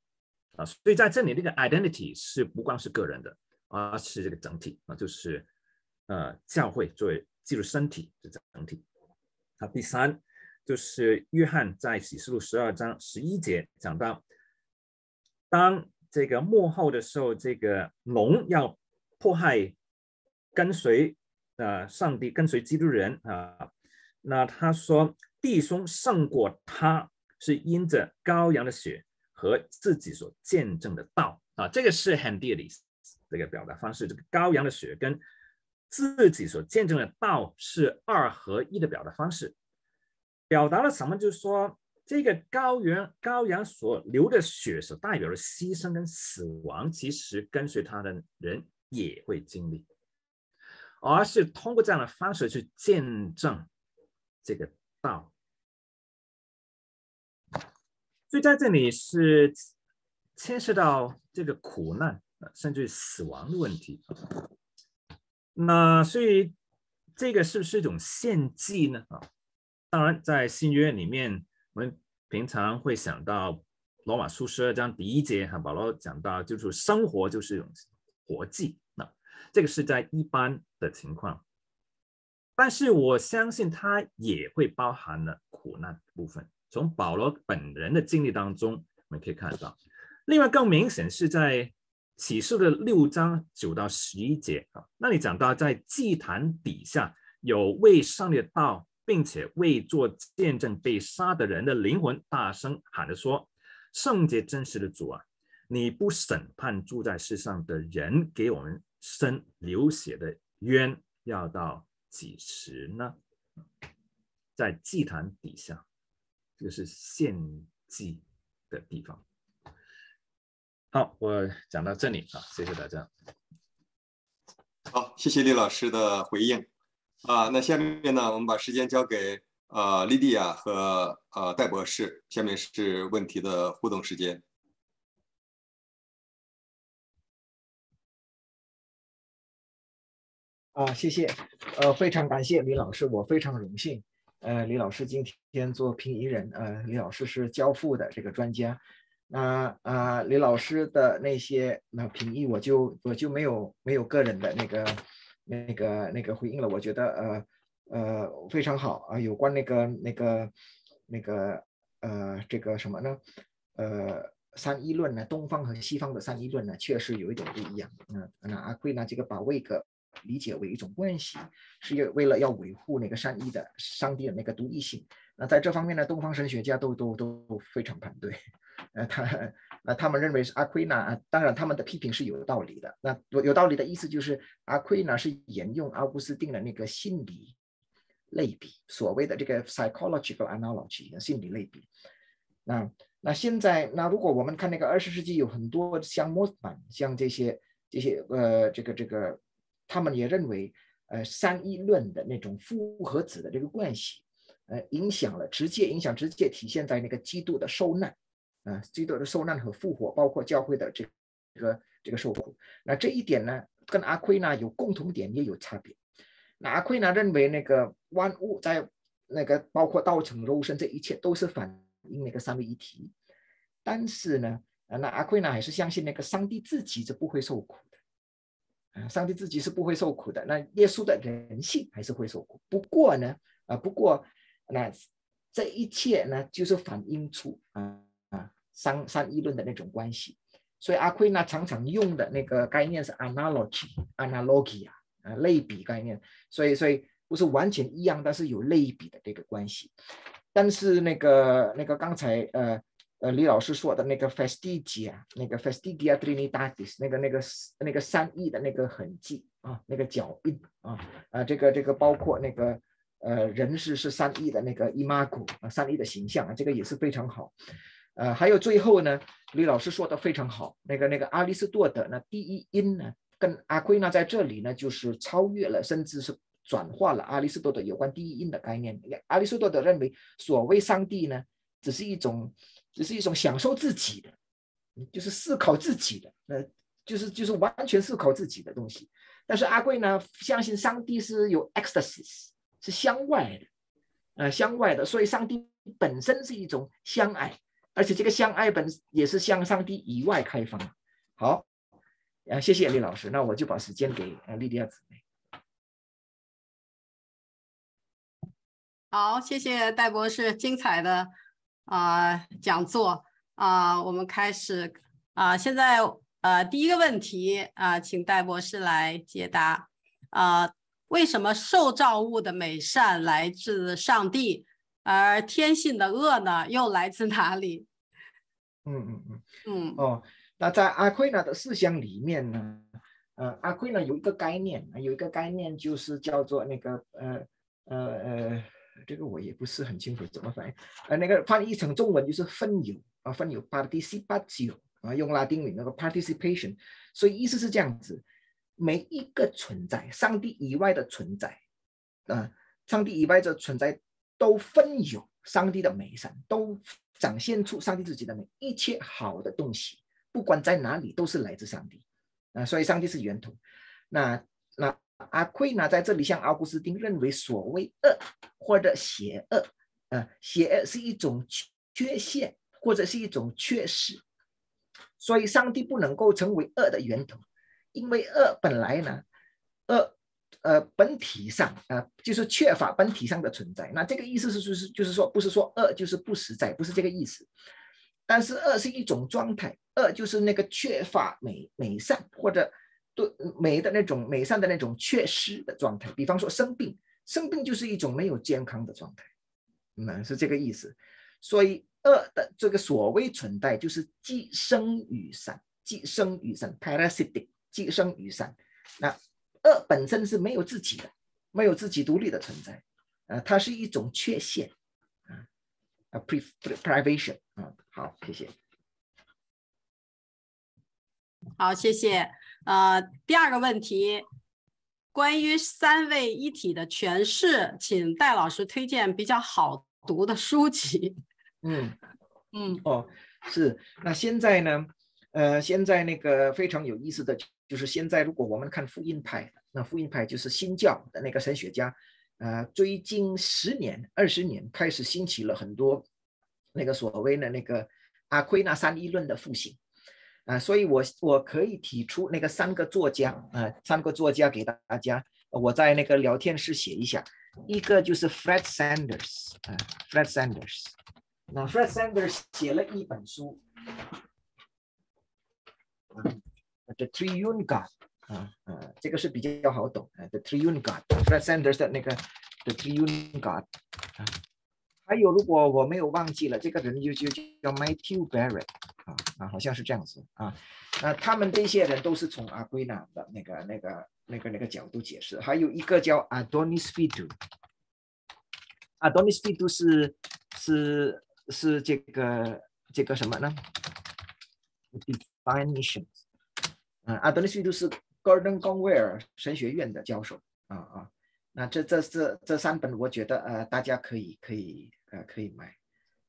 啊！所以在这里，这个 identity 是不光是个人的，而是这个整体啊，就是呃教会作为基督身体的整体。啊，第三就是约翰在启示录十二章十一节讲到，当这个幕后的时候，这个龙要迫害跟随呃上帝、跟随基督人啊。那他说，弟兄胜过他，是因着羔羊的血和自己所见证的道啊。这个是很 d e a 这个表达方式。这个羔羊的血跟自己所见证的道是二合一的表达方式。表达了什么？就是说，这个羔羊羔羊所流的血所代表的牺牲跟死亡，其实跟随他的人也会经历。而是通过这样的方式去见证这个道。所以在这里是牵涉到这个苦难甚至死亡的问题。那所以这个是不是一种献祭呢？啊，当然在新约里面，我们平常会想到罗马书十二章第一节，哈，保罗讲到就是生活就是一种活祭。那这个是在一般的情况，但是我相信它也会包含了苦难部分。从保罗本人的经历当中，我们可以看到。另外，更明显是在启示的六章九到十一节啊，那里讲到在祭坛底下有为上帝的道，并且为做见证被杀的人的灵魂大声喊着说：“圣洁真实的主啊，你不审判住在世上的人，给我们生流血的冤，要到几时呢？”在祭坛底下。这个是献祭的地方。好，我讲到这里啊，谢谢大家。好，谢谢李老师的回应啊。那下面呢，我们把时间交给呃莉莉亚和呃戴博士。下面是问题的互动时间。啊，谢谢，呃，非常感谢李老师，我非常荣幸。呃，李老师今天做评议人，呃，李老师是交付的这个专家，那啊，李老师的那些那评议，我就我就没有没有个人的那个那个那个回应了。我觉得呃呃非常好啊，有关那个那个那个呃这个什么呢？呃，三一论呢，东方和西方的三一论呢，确实有一点不一样。那那阿奎呢，这个把位格。理解为一种关系，是为为了要维护那个善意的上帝的那个独一性。那在这方面呢，东方神学家都都都非常反对。呃，他呃，他们认为是阿奎那，当然他们的批评是有道理的。那有有道理的意思就是阿奎那是沿用奥古斯丁的那个心理类比，所谓的这个 psychological analogy 的心理类比。那那现在那如果我们看那个二十世纪有很多像模板，像这些这些呃这个这个。他们也认为，呃，三一论的那种复合子的这个关系，呃，影响了直接影响直接体现在那个基督的受难，啊，基督的受难和复活，包括教会的这个这个受苦。那这一点呢，跟阿奎那有共同点，也有差别。那阿奎那认为，那个万物在那个包括道成肉身，这一切都是反映那个三位一体。但是呢，那阿奎那还是相信那个上帝自己是不会受苦的。啊。上帝自己是不会受苦的，那耶稣的人性还是会受苦。不过呢，啊，不过那这一切呢，就是反映出啊三三议论的那种关系。所以阿奎那常常用的那个概念是 analogy，analogy 啊，啊类比概念。所以所以不是完全一样，但是有类比的这个关系。但是那个那个刚才呃。呃，李老师说的那个 festigia，那个 festigia trinitatis，那个那个那个三义的那个痕迹啊，那个脚印啊，啊，这个这个包括那个呃人是是三义的那个 imago 啊，三义的形象啊，这个也是非常好。呃，还有最后呢，李老师说的非常好，那个那个阿里斯多德呢，第一因呢，跟阿奎那在这里呢，就是超越了，甚至是转化了阿里斯多德有关第一因的概念。阿里斯多德认为，所谓上帝呢，只是一种。只是一种享受自己的，就是思考自己的，呃，就是就是完全思考自己的东西。但是阿贵呢，相信上帝是有 ecstasy，是向外的，呃，向外的。所以上帝本身是一种相爱，而且这个相爱本也是向上帝以外开放。好，啊，谢谢李老师，那我就把时间给呃莉迪亚姊妹。好，谢谢戴博士精彩的。啊，讲座啊，我们开始啊。现在呃，第一个问题啊，请戴博士来解答啊。为什么受造物的美善来自上帝，而天性的恶呢，又来自哪里？嗯嗯嗯嗯哦，那在阿奎那的思想里面呢，呃，阿奎那有一个概念，有一个概念就是叫做那个呃呃呃。这个我也不是很清楚怎么翻译，呃，那个翻译成中文就是分有啊，分有 participation 啊，用拉丁语那个 participation，所以意思是这样子，每一个存在，上帝以外的存在，啊，上帝以外的存在都分有上帝的美善，都展现出上帝自己的美，一切好的东西，不管在哪里，都是来自上帝，啊，所以上帝是源头。那那阿奎那在这里，向奥古斯丁认为，所谓恶或者邪恶，啊，邪恶是一种缺陷或者是一种缺失。所以，上帝不能够成为恶的源头，因为恶本来呢，恶呃本体上啊就是缺乏本体上的存在。那这个意思是就是就是说，不是说恶就是不实在，不是这个意思。但是恶是一种状态，恶就是那个缺乏美美善或者对美的那种美善的那种缺失的状态。比方说生病，生病就是一种没有健康的状态，嗯，是这个意思。所以。恶的这个所谓存在，就是寄生于善，寄生于善，parasitic，寄生于善。那恶本身是没有自己的，没有自己独立的存在，呃，它是一种缺陷，啊，啊，privation，啊，好，谢谢。好，谢谢。呃，第二个问题，关于三位一体的诠释，请戴老师推荐比较好读的书籍。嗯嗯哦是，那现在呢？呃，现在那个非常有意思的就是，现在如果我们看福音派，那福音派就是新教的那个神学家，呃，最近十年、二十年开始兴起了很多那个所谓的那个阿奎那三一论的复兴。啊，所以我我可以提出那个三个作家啊，三个作家给大家，我在那个聊天室写一下，一个就是 Fred Sanders 啊，Fred Sanders。那 Fred Sanders 写了一本书，，The Triune God，啊啊，这个是比较好懂啊，The Triune God，Fred Sanders 的那个 The Triune God，啊，还有如果我没有忘记了，这个人就就叫 Matthew Barrett，啊啊，好像是这样子啊，那他们这些人都是从阿圭那的那个那个那个那个角度解释，还有一个叫 Adonis Fidu，Adonis Fidu 是是。是这个这个什么呢？Definitions，啊，阿德尼西都是 Gordon Conway 神学院的教授啊啊，那这这这这三本，我觉得呃大家可以可以呃可以买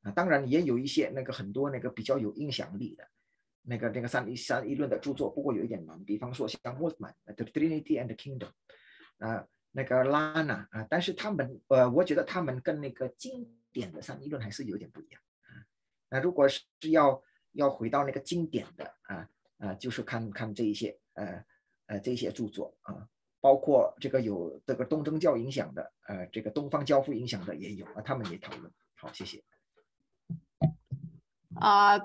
啊，当然也有一些那个很多那个比较有影响力的那个那个三一三一论的著作，不过有一点难，比方说像 Wolfman 的 Trinity and Kingdom 啊，那个 Lana 啊，但是他们呃，我觉得他们跟那个经典的三议论还是有点不一样啊。那如果是要要回到那个经典的啊啊，就是看看这一些呃呃这些著作啊，包括这个有这个东正教影响的呃这个东方教父影响的也有啊，他们也讨论。好，谢谢。啊，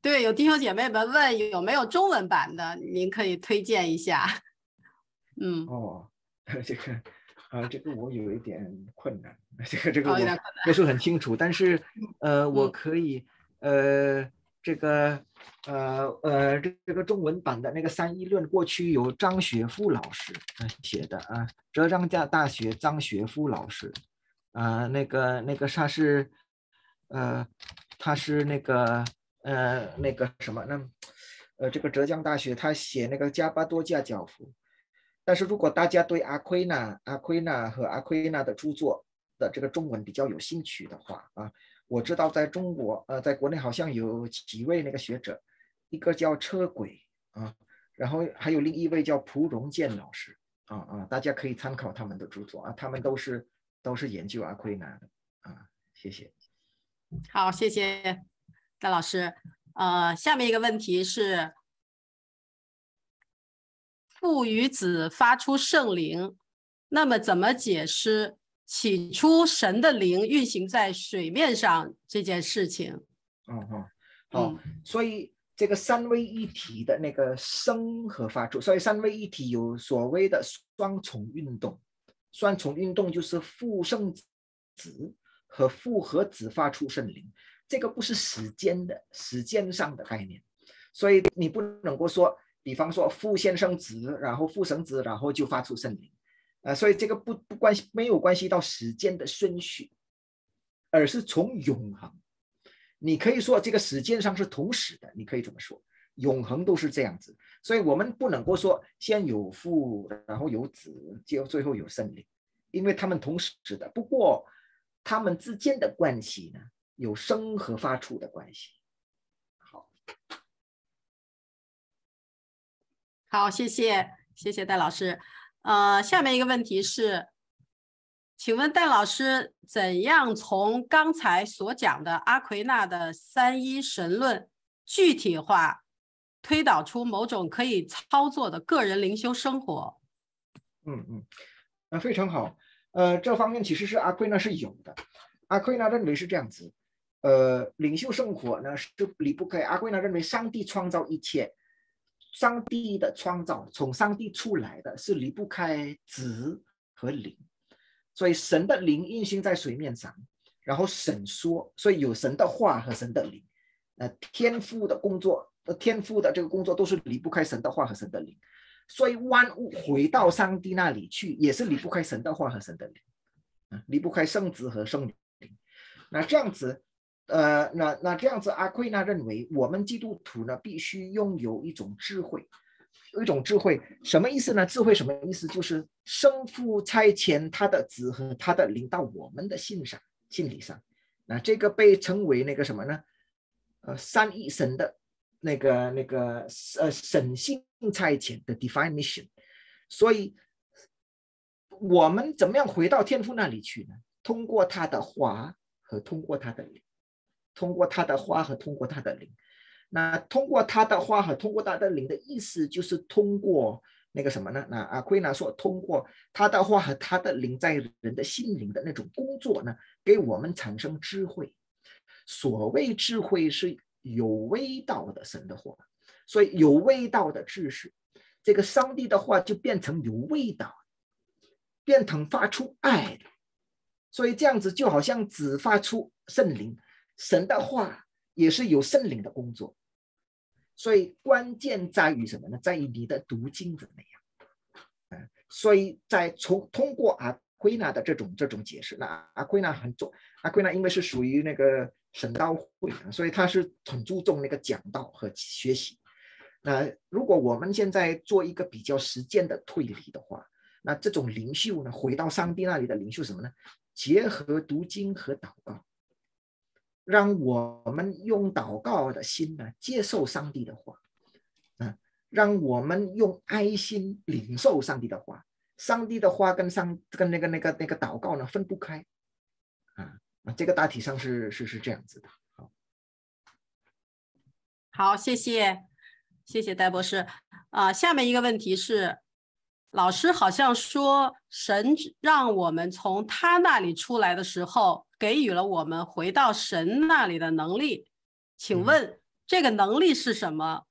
对，有弟兄姐妹们问有没有中文版的，您可以推荐一下。嗯。哦，这个。啊，这个我有一点困难，这个这个我不是很清楚，但是呃，我可以呃，这个呃呃，这这个中文版的那个三一论，过去有张学富老师写的啊，浙江大大学张学富老师啊，那个那个他是呃，他是那个呃那个什么呢？呃，这个浙江大学他写那个加巴多加教父。但是如果大家对阿奎那、阿奎那和阿奎那的著作的这个中文比较有兴趣的话啊，我知道在中国呃，在国内好像有几位那个学者，一个叫车轨啊，然后还有另一位叫蒲荣健老师啊啊，大家可以参考他们的著作啊，他们都是都是研究阿奎那的啊，谢谢。好，谢谢戴老师。呃，下面一个问题是。父与子发出圣灵，那么怎么解释起初神的灵运行在水面上这件事情？嗯嗯，好，所以这个三位一体的那个生和发出，所以三位一体有所谓的双重运动，双重运动就是父生子和父和子发出圣灵，这个不是时间的时间上的概念，所以你不能够说。比方说父先生子，然后父生子，然后就发出圣灵，啊，所以这个不不关系，没有关系到时间的顺序，而是从永恒。你可以说这个时间上是同时的，你可以这么说，永恒都是这样子。所以我们不能够说先有父，然后有子，就最后有圣灵，因为他们同时的。不过他们之间的关系呢，有生和发出的关系。好，好，谢谢，谢谢戴老师。呃，下面一个问题是，请问戴老师怎样从刚才所讲的阿奎那的三一神论具体化？推导出某种可以操作的个人灵修生活。嗯嗯，那非常好。呃，这方面其实是阿奎那是有的。阿奎那认为是这样子。呃，领袖生活呢是离不开阿奎那认为上帝创造一切，上帝的创造从上帝出来的是离不开子和灵，所以神的灵运行在水面上，然后神说，所以有神的话和神的灵。呃，天赋的工作。呃天赋的这个工作都是离不开神的话和神的灵，所以万物回到上帝那里去，也是离不开神的话和神的灵，啊，离不开圣子和圣灵。那这样子，呃，那那这样子，阿奎那认为，我们基督徒呢，必须拥有一种智慧，有一种智慧，什么意思呢？智慧什么意思？就是生父差遣他的子和他的灵到我们的信上、心理上，那这个被称为那个什么呢？呃，三一神的。那个那个呃，神性差遣的 definition，所以我们怎么样回到天父那里去呢？通过他的话和通过他的灵，通过他的话和通过他的灵。那通过他的话和通过他的灵的意思，就是通过那个什么呢？那阿奎那说，通过他的话和他的灵在人的心灵的那种工作呢，给我们产生智慧。所谓智慧是。有味道的神的话，所以有味道的知识，这个上帝的话就变成有味道，变成发出爱的，所以这样子就好像只发出圣灵，神的话也是有圣灵的工作，所以关键在于什么呢？在于你的读经怎么样？所以在从通过阿奎那的这种这种解释，那阿奎那很重，阿奎那因为是属于那个。神道会，所以他是很注重那个讲道和学习。那如果我们现在做一个比较实践的推理的话，那这种灵修呢，回到上帝那里的灵修什么呢？结合读经和祷告，让我们用祷告的心呢，接受上帝的话，啊，让我们用爱心领受上帝的话。上帝的话跟上跟那个那个那个祷告呢，分不开，啊。这个大体上是是是这样子的，好，好，谢谢，谢谢戴博士。啊，下面一个问题是，老师好像说神让我们从他那里出来的时候，给予了我们回到神那里的能力，请问这个能力是什么？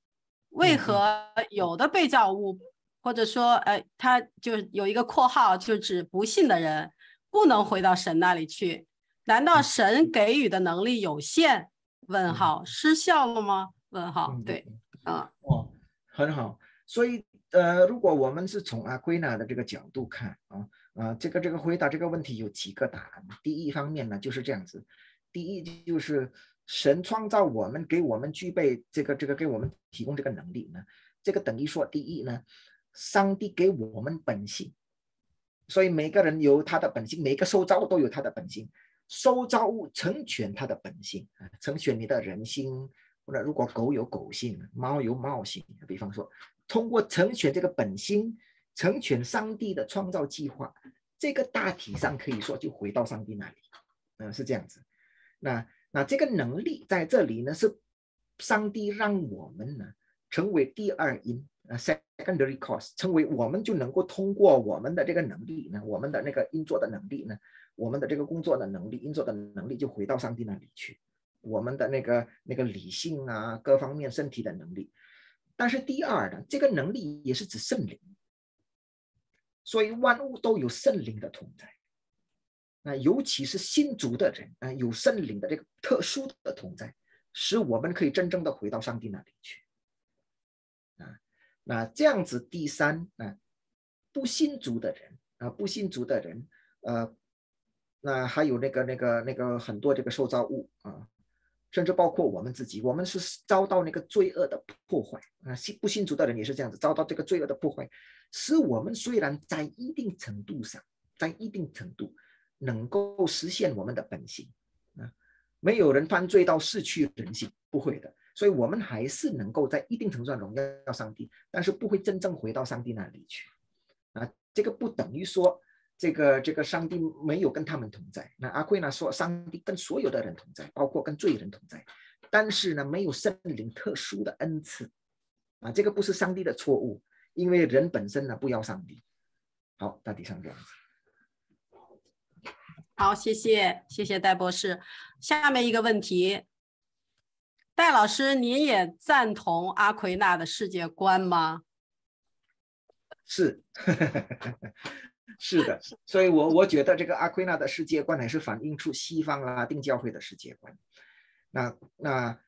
为何有的被造物，或者说，呃，他就有一个括号，就指不信的人不能回到神那里去？难道神给予的能力有限？问号失效了吗？问号对啊哦很好，所以呃，如果我们是从阿圭娜的这个角度看啊啊，这个这个回答这个问题有几个答案。第一方面呢就是这样子，第一就是神创造我们，给我们具备这个这个给我们提供这个能力呢，这个等于说第一呢，上帝给我们本性，所以每个人有他的本性，每个受造物都有他的本性。受造物成全他的本性啊，成全你的人性。或者如果狗有狗性，猫有猫性，比方说，通过成全这个本心，成全上帝的创造计划，这个大体上可以说就回到上帝那里，嗯，是这样子。那那这个能力在这里呢，是上帝让我们呢成为第二因呃，secondary cause，成为我们就能够通过我们的这个能力呢，我们的那个运作的能力呢。我们的这个工作的能力、运作的能力就回到上帝那里去，我们的那个那个理性啊，各方面身体的能力。但是第二呢，这个能力也是指圣灵，所以万物都有圣灵的同在。那尤其是信主的人啊，有圣灵的这个特殊的同在，使我们可以真正的回到上帝那里去。啊，那这样子，第三啊，不信主的人啊，不信主的人，呃。那还有那个、那个、那个很多这个受造物啊，甚至包括我们自己，我们是遭到那个罪恶的破坏。啊，信不信主的人也是这样子，遭到这个罪恶的破坏，使我们虽然在一定程度上，在一定程度能够实现我们的本性。啊，没有人犯罪到失去人性，不会的，所以我们还是能够在一定程度上荣耀上帝，但是不会真正回到上帝那里去。啊，这个不等于说。这个这个上帝没有跟他们同在，那阿奎呢说上帝跟所有的人同在，包括跟罪人同在，但是呢没有圣灵特殊的恩赐，啊，这个不是上帝的错误，因为人本身呢不要上帝。好，大体上这样子。好，谢谢谢谢戴博士。下面一个问题，戴老师，您也赞同阿奎那的世界观吗？是。是的，所以，我我觉得这个阿奎那的世界观还是反映出西方拉丁教会的世界观。那那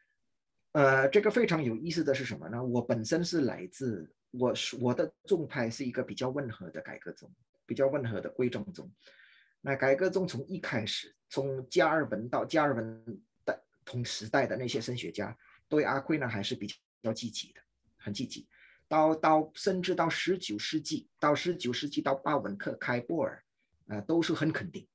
呃，这个非常有意思的是什么呢？我本身是来自我是我的宗派是一个比较温和的改革宗，比较温和的归正宗。那改革宗从一开始，从加尔文到加尔文的同时代的那些神学家，对阿奎那还是比较积极的，很积极。到到甚至到十九世纪，到十九世纪到巴文克开波尔，啊，都是很肯定。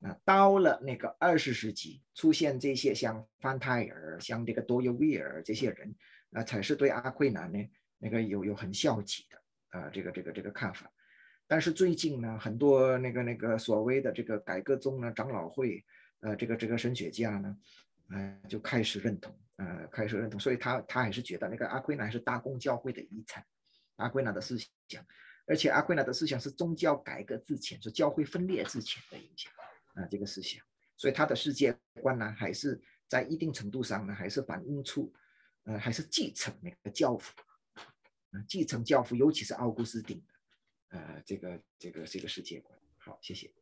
啊，到了那个二十世纪，出现这些像范泰尔、像这个多尤维尔这些人，啊，才是对阿奎那呢那个有有很消极的啊，这个这个这个看法。但是最近呢，很多那个那个所谓的这个改革宗呢，长老会，呃，这个这个神学家呢，呃，就开始认同。呃，开始认同，所以他他还是觉得那个阿奎那还是大公教会的遗产，阿奎那的思想，而且阿奎那的思想是宗教改革之前，是教会分裂之前的影响啊，这个思想，所以他的世界观呢，还是在一定程度上呢，还是反映出，呃，还是继承那个教父，啊，继承教父，尤其是奥古斯丁的，呃，这个这个这个世界观。好，谢谢。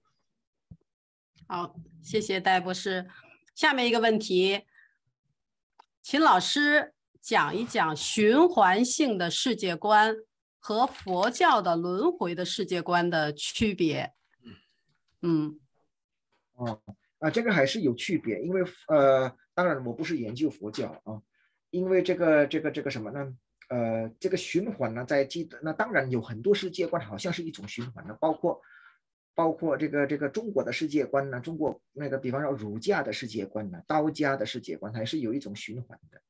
好，谢谢戴博士。下面一个问题。请老师讲一讲循环性的世界观和佛教的轮回的世界观的区别。嗯，哦，啊，这个还是有区别，因为呃，当然我不是研究佛教啊，因为这个这个这个什么呢？呃，这个循环呢，在记得那当然有很多世界观，好像是一种循环的，包括。包括这个这个中国的世界观呢，中国那个比方说儒家的世界观呢，道家的世界观还是有一种循环的，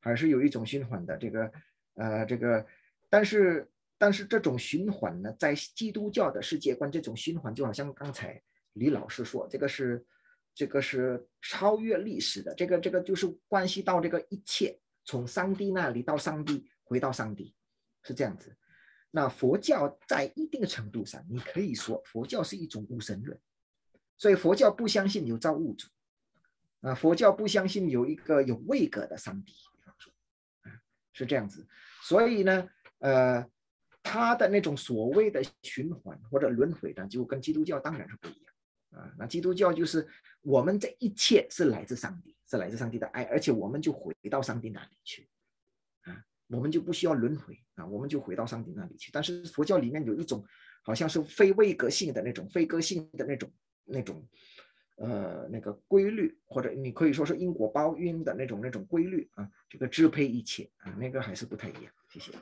还是有一种循环的。这个呃这个，但是但是这种循环呢，在基督教的世界观，这种循环就好像刚才李老师说，这个是这个是超越历史的，这个这个就是关系到这个一切，从上帝那里到上帝，回到上帝，是这样子。那佛教在一定程度上，你可以说佛教是一种无神论，所以佛教不相信有造物主，啊，佛教不相信有一个有位格的上帝，比方说，是这样子。所以呢，呃，他的那种所谓的循环或者轮回呢，就跟基督教当然是不一样，啊，那基督教就是我们这一切是来自上帝，是来自上帝的爱，而且我们就回到上帝那里去。我们就不需要轮回啊，我们就回到上帝那里去。但是佛教里面有一种，好像是非位格性的那种、非个性的那种、那种，呃，那个规律，或者你可以说是因果报应的那种、那种规律啊，这个支配一切啊，那个还是不太一样。谢谢。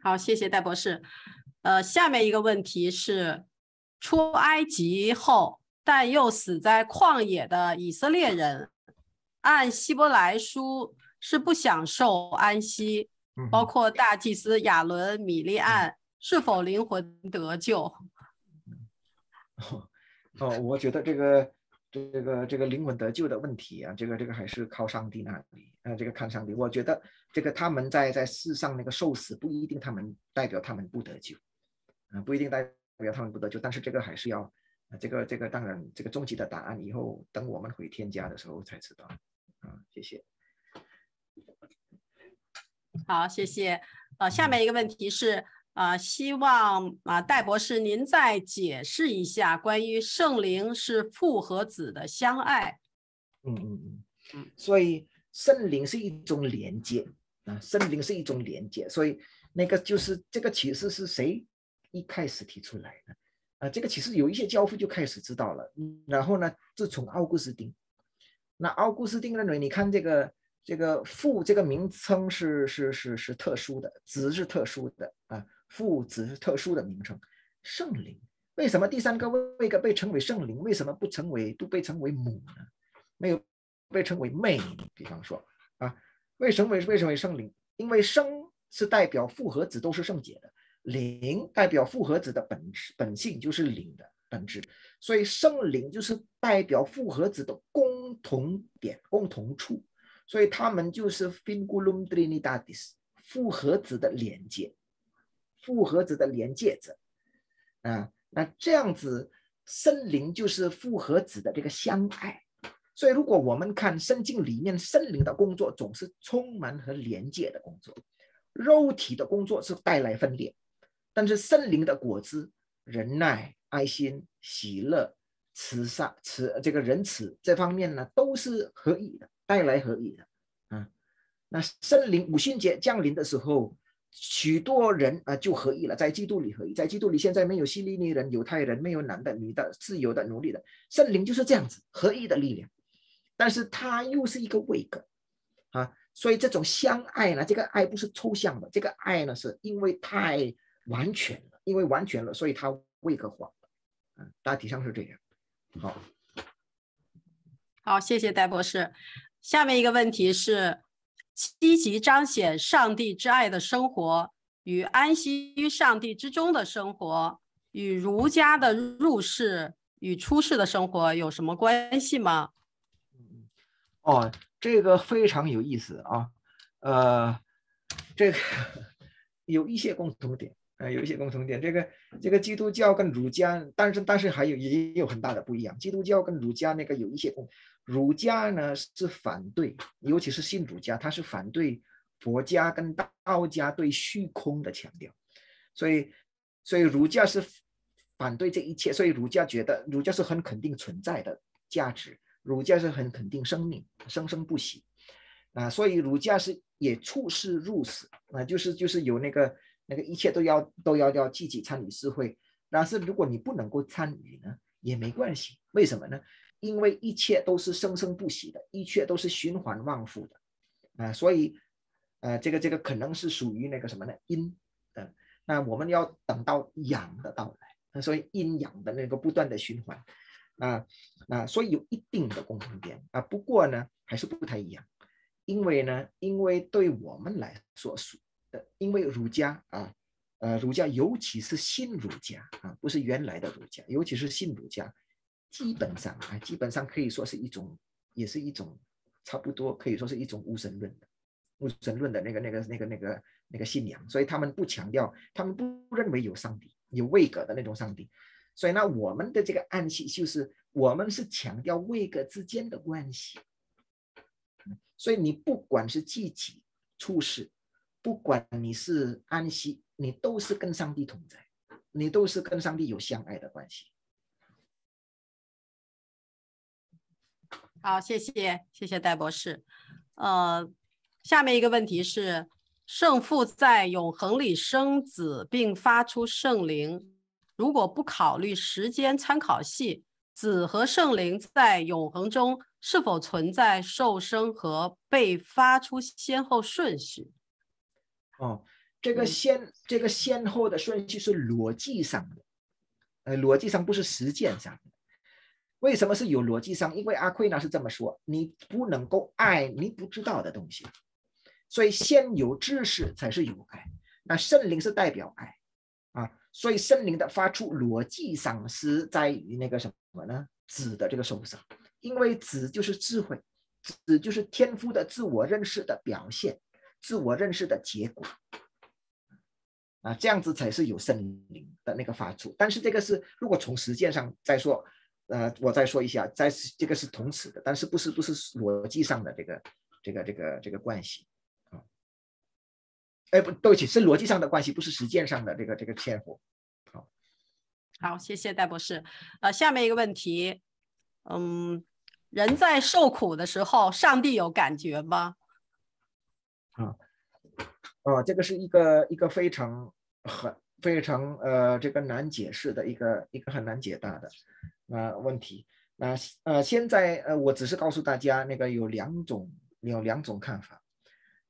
好，谢谢戴博士。呃，下面一个问题是：出埃及后，但又死在旷野的以色列人，按希伯来书。是不享受安息，包括大祭司亚伦、米利安是否灵魂得救？哦，我觉得这个这个这个灵魂得救的问题啊，这个这个还是靠上帝那里啊，这个看上帝。我觉得这个他们在在世上那个受死不一定他们代表他们不得救啊，不一定代表他们不得救，但是这个还是要啊，这个这个当然这个终极的答案以后等我们回天家的时候才知道啊，谢谢。好，谢谢。呃，下面一个问题是，呃，希望啊戴博士您再解释一下关于圣灵是父和子的相爱。嗯嗯嗯嗯。所以圣灵是一种连接啊，圣灵是一种连接。所以那个就是这个启示是谁一开始提出来的？啊，这个其实有一些教父就开始知道了。然后呢，自从奥古斯丁，那奥古斯丁认为，你看这个这个父这个名称是是是是特殊的，子是特殊的啊，父子是特殊的名称。圣灵为什么第三个位格被称为圣灵？为什么不称为都被称为母呢？没有被称为妹？比方说啊，为什么为为什么为圣灵？因为生是代表父和子都是圣洁的。灵代表复合子的本质本性就是灵的本质，所以圣灵就是代表复合子的共同点、共同处，所以他们就是 fingulum trinitatis 复合子的连接，复合子的连接者啊。那这样子，圣灵就是复合子的这个相爱。所以，如果我们看圣经里面圣灵的工作，总是充满和连接的工作，肉体的工作是带来分裂。但是圣灵的果子，仁爱、爱心、喜乐、慈善、慈这个仁慈这方面呢，都是合一的，带来合一的。啊，那圣灵五旬节降临的时候，许多人啊就合一了，在基督里合一，在基督里现在没有希利尼人、犹太人，没有男的、女的、自由的、奴隶的，圣灵就是这样子合一的力量。但是它又是一个位格，啊，所以这种相爱呢，这个爱不是抽象的，这个爱呢，是因为太。完全了，因为完全了，所以它未格化。嗯，大体上是这样。好，好，谢谢戴博士。下面一个问题是：积极彰显上帝之爱的生活，与安息于上帝之中的生活，与儒家的入世与出世的生活有什么关系吗？哦，这个非常有意思啊。呃，这个有一些共同点。呃，有一些共同点，这个这个基督教跟儒家，但是但是还有也有很大的不一样。基督教跟儒家那个有一些共，儒家呢是反对，尤其是信儒家，他是反对佛家跟道家对虚空的强调，所以所以儒家是反对这一切，所以儒家觉得儒家是很肯定存在的价值，儒家是很肯定生命生生不息啊，所以儒家是也处世入死啊，就是就是有那个。那个一切都要都要要积极参与社会，但是如果你不能够参与呢，也没关系。为什么呢？因为一切都是生生不息的，一切都是循环往复的，啊，所以，呃，这个这个可能是属于那个什么呢？阴，嗯，那我们要等到阳的到来，那所以阴阳的那个不断的循环，啊啊，所以有一定的共同点啊，不过呢，还是不太一样，因为呢，因为对我们来说属。因为儒家啊，呃，儒家尤其是新儒家啊，不是原来的儒家，尤其是新儒家，基本上啊，基本上可以说是一种，也是一种差不多可以说是一种无神论的，无神论的那个那个那个那个那个信仰，所以他们不强调，他们不认为有上帝，有位格的那种上帝，所以呢，我们的这个暗器就是我们是强调位格之间的关系，所以你不管是积极处事。不管你是安息，你都是跟上帝同在，你都是跟上帝有相爱的关系。好，谢谢，谢谢戴博士。呃，下面一个问题是：圣父在永恒里生子并发出圣灵，如果不考虑时间参考系，子和圣灵在永恒中是否存在受生和被发出先后顺序？哦，这个先这个先后的顺序是逻辑上的，呃，逻辑上不是实践上的。为什么是有逻辑上？因为阿奎那是这么说：你不能够爱你不知道的东西，所以先有知识才是有爱。那圣灵是代表爱啊，所以圣灵的发出逻辑上是在于那个什么呢？子的这个手上，因为子就是智慧，子就是天赋的自我认识的表现。自我认识的结果啊，这样子才是有圣灵的那个发出。但是这个是如果从实践上再说，呃，我再说一下，在这个是同词的，但是不是不是逻辑上的这个这个这个这个关系啊？哎，不对不起，是逻辑上的关系，不是实践上的这个这个欠后。好，好，谢谢戴博士。呃，下面一个问题，嗯，人在受苦的时候，上帝有感觉吗？啊，哦，这个是一个一个非常很非常呃这个难解释的一个一个很难解答的啊问题。那呃现在呃我只是告诉大家那个有两种有两种看法。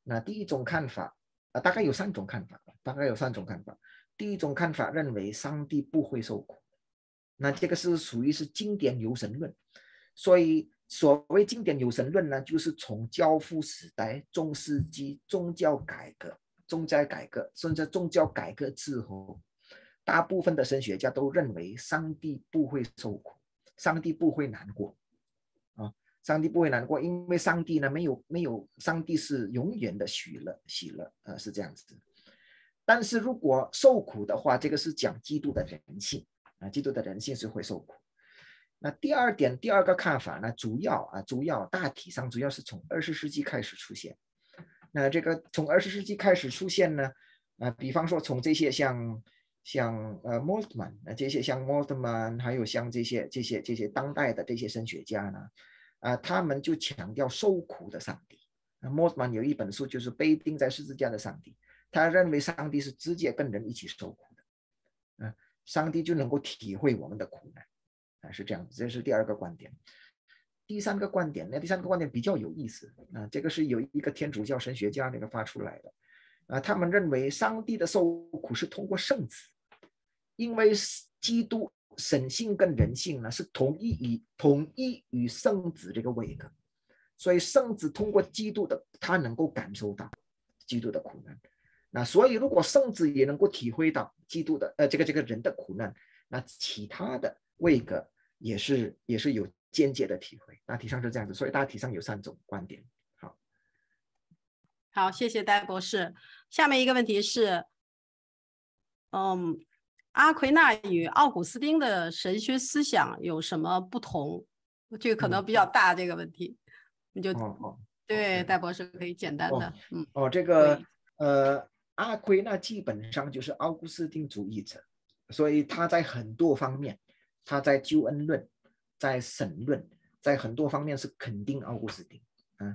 那第一种看法啊大概有三种看法，大概有三种看法。第一种看法认为上帝不会受苦，那这个是属于是经典有神论，所以。所谓经典有神论呢，就是从教父时代、中世纪宗教改革、宗教改革，甚至宗教改革之后，大部分的神学家都认为上帝不会受苦，上帝不会难过，啊，上帝不会难过，因为上帝呢没有没有，上帝是永远的喜乐喜乐，呃，是这样子。但是如果受苦的话，这个是讲基督的人性啊，基督的人性是会受苦。那第二点，第二个看法呢，主要啊，主要大体上主要是从二十世纪开始出现。那这个从二十世纪开始出现呢，啊，比方说从这些像像呃莫特曼，啊这些像莫特曼，还有像这些这些这些当代的这些神学家呢，啊，他们就强调受苦的上帝。啊，莫特曼有一本书就是被钉在十字架的上帝，他认为上帝是直接跟人一起受苦的，啊，上帝就能够体会我们的苦难。啊，是这样子，这是第二个观点。第三个观点，那第三个观点比较有意思啊，这个是有一个天主教神学家那个发出来的啊，他们认为上帝的受苦是通过圣子，因为基督神性跟人性呢是同一于同一于圣子这个位格，所以圣子通过基督的他能够感受到基督的苦难，那所以如果圣子也能够体会到基督的呃这个这个人的苦难，那其他的位格。也是也是有间接的体会，大体上是这样子，所以大体上有三种观点。好，好，谢谢戴博士。下面一个问题是，嗯，阿奎那与奥古斯丁的神学思想有什么不同？这个可能比较大，这个问题，你就哦哦，对戴博士可以简单的，嗯，哦，这个呃，阿奎那基本上就是奥古斯丁主义者，所以他在很多方面。他在救恩论，在神论，在很多方面是肯定奥古斯丁，嗯，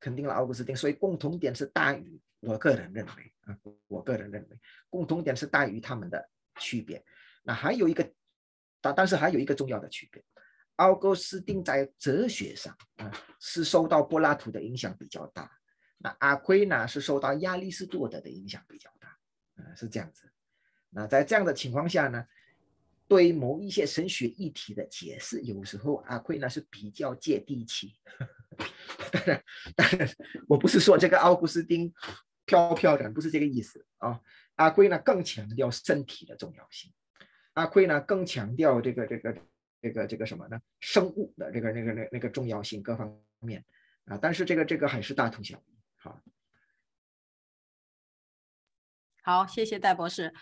肯定了奥古斯丁，所以共同点是大于，我个人认为啊，我个人认为共同点是大于他们的区别。那还有一个，但但是还有一个重要的区别，奥古斯丁在哲学上啊是受到柏拉图的影响比较大，那阿奎那是受到亚里士多德的影响比较大，啊是这样子。那在这样的情况下呢？对某一些神学议题的解释，有时候阿奎那是比较接地气。当然，当然，我不是说这个奥古斯丁飘飘然，不是这个意思啊。阿奎呢更强调身体的重要性，阿奎呢更强调这个这个这个这个什么呢？生物的这个那个那那个重要性各方面啊。但是这个这个还是大同小异。好，好，谢谢戴博士。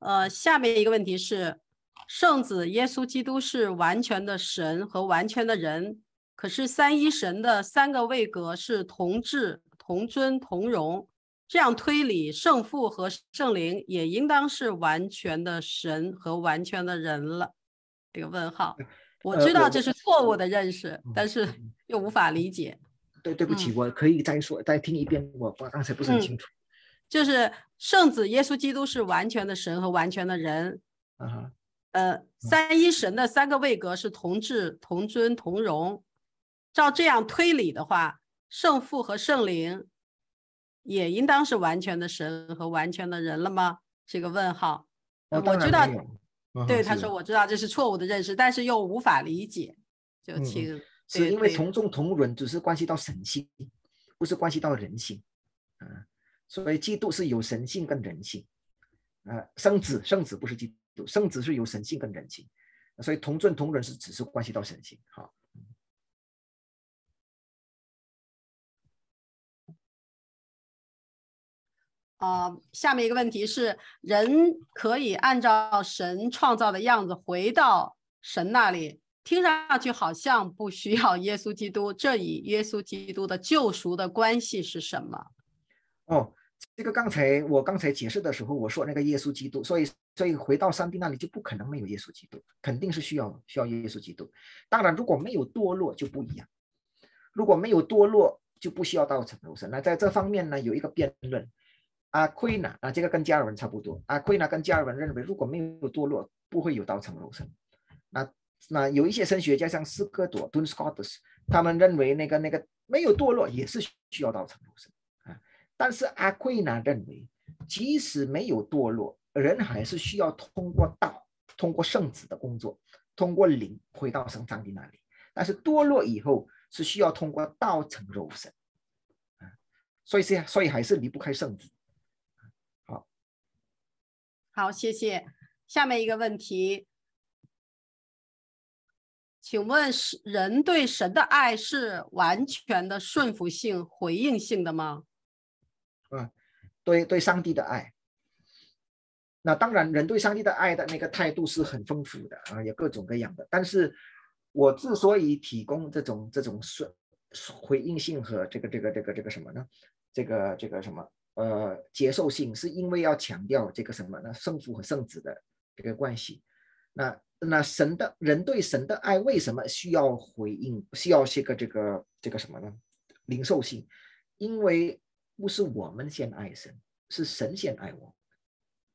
呃，下面一个问题是。圣子耶稣基督是完全的神和完全的人，可是三一神的三个位格是同质、同尊、同荣，这样推理，圣父和圣灵也应当是完全的神和完全的人了。这个问号，我知道这是错误的认识，但是又无法理解。对，对不起，我可以再说，再听一遍，我我刚才不是很清楚。就是圣子耶稣基督是完全的神和完全的人。啊哈。呃，三一神的三个位格是同质、同尊、同荣。照这样推理的话，圣父和圣灵也应当是完全的神和完全的人了吗？这个问号。我知道，对他说我知道这是错误的认识，但是又无法理解，就请。是因为同众同伦只是关系到神性，不是关系到人性。啊，所以基督是有神性跟人性。啊，圣子圣子不是基督。圣子是有神性跟人性，所以同尊同仁是只是关系到神性。好，啊，下面一个问题是：人可以按照神创造的样子回到神那里？听上去好像不需要耶稣基督，这与耶稣基督的救赎的关系是什么？哦。这个刚才我刚才解释的时候，我说那个耶稣基督，所以所以回到上帝那里就不可能没有耶稣基督，肯定是需要需要耶稣基督。当然，如果没有堕落就不一样，如果没有堕落就不需要到成肉身。那在这方面呢，有一个辩论，阿奎那啊，这个跟加尔文差不多。阿奎那跟加尔文认为，如果没有堕落，不会有道成肉身。那那有一些神学家像斯科朵 （Duns Scotus），他们认为那个那个没有堕落也是需要道成肉身啊。但是阿奎那认为，即使没有堕落，人还是需要通过道，通过圣子的工作，通过灵回到神上帝那里。但是堕落以后是需要通过道成肉身啊，所以是所以还是离不开圣子。好，谢谢。下面一个问题，请问是人对神的爱是完全的顺服性、回应性的吗？啊，对对上帝的爱。那当然，人对上帝的爱的那个态度是很丰富的啊，有各种各样的。但是，我之所以提供这种这种顺回应性和这个这个这个这个什么呢？这个这个什么呃接受性，是因为要强调这个什么呢？圣父和圣子的这个关系。那那神的人对神的爱为什么需要回应？需要这个这个这个什么呢？零售性，因为不是我们先爱神，是神先爱我。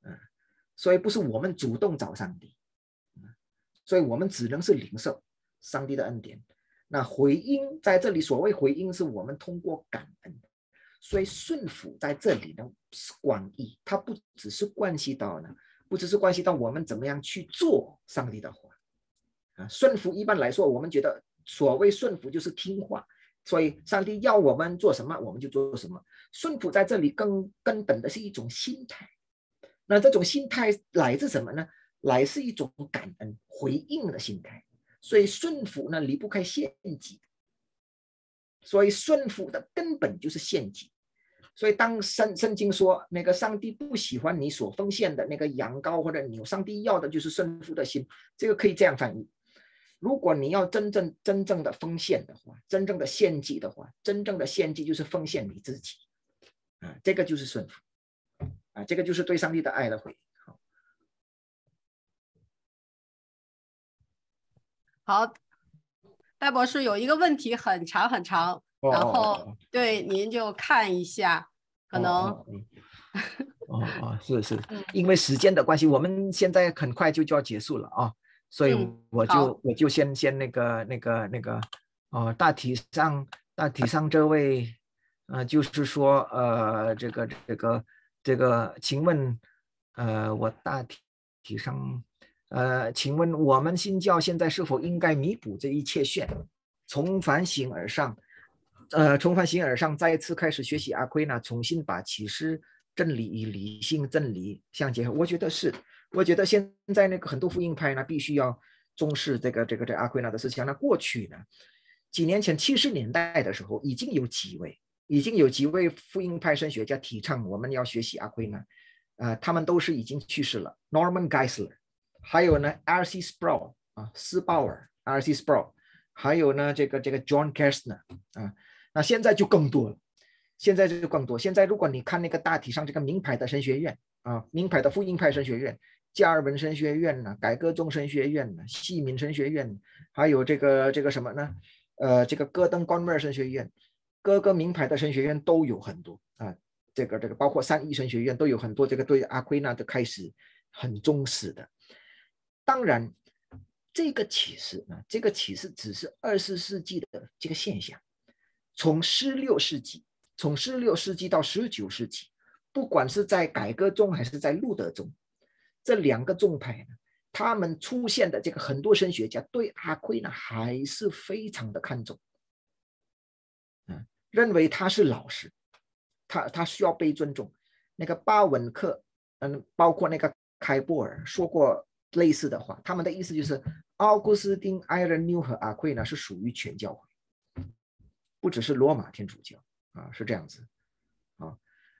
嗯所以不是我们主动找上帝，所以我们只能是灵受上帝的恩典。那回应在这里，所谓回应是我们通过感恩，所以顺服在这里呢是广义，它不只是关系到呢，不只是关系到我们怎么样去做上帝的话啊。顺服一般来说，我们觉得所谓顺服就是听话，所以上帝要我们做什么，我们就做什么。顺服在这里更根本的是一种心态。那这种心态来自什么呢？来自一种感恩回应的心态。所以顺服呢离不开献祭，所以顺服的根本就是献祭。所以当圣圣经说那个上帝不喜欢你所奉献的那个羊羔或者牛，上帝要的就是顺服的心。这个可以这样翻译：如果你要真正真正的奉献的话，真正的献祭的话，真正的献祭就是奉献你自己啊，这个就是顺服。啊，这个就是对上帝的爱的回应。好，好，戴博士有一个问题很长很长，然后对您就看一下，可能。哦哦，是是，因为时间的关系，我们现在很快就就要结束了啊，所以我就我就先先那个那个那个，哦，大体上大体上这位，呃，就是说呃，这个这个。这个，请问，呃，我大体上，呃，请问我们新教现在是否应该弥补这一切线，从反省而上，呃，从反省而上，再次开始学习阿奎那，重新把启示真理与理性真理相结合？我觉得是，我觉得现在那个很多福音派呢，必须要重视这个这个这阿奎那的思想。那过去呢，几年前七十年代的时候，已经有几位。已经有几位福音派神学家提倡我们要学习阿奎那，啊，他们都是已经去世了。Norman Geisler，还有呢，R.C. Sproul 啊，斯鲍尔，R.C. Sproul，还有呢，这个这个 John Kastner 啊，那现在就更多了，现在就更多。现在如果你看那个大体上这个名牌的神学院啊，名牌的福音派神学院，加尔文神学院呢，改革宗神学院呢，西敏神学院，还有这个这个什么呢？呃，这个戈登关门神学院。各个名牌的神学院都有很多啊，这个这个包括三一神学院都有很多这个对阿奎那的开始很重视的。当然，这个启示啊，这个启示只是二十世纪的这个现象。从十六世纪，从十六世纪到十九世纪，不管是在改革中还是在路德中，这两个宗派呢，他们出现的这个很多神学家对阿奎那还是非常的看重。嗯认为他是老师，他他需要被尊重。那个巴文克，嗯，包括那个开波尔说过类似的话。他们的意思就是，奥古斯丁、艾伦纽和阿奎呢是属于全教会，不只是罗马天主教啊，是这样子啊。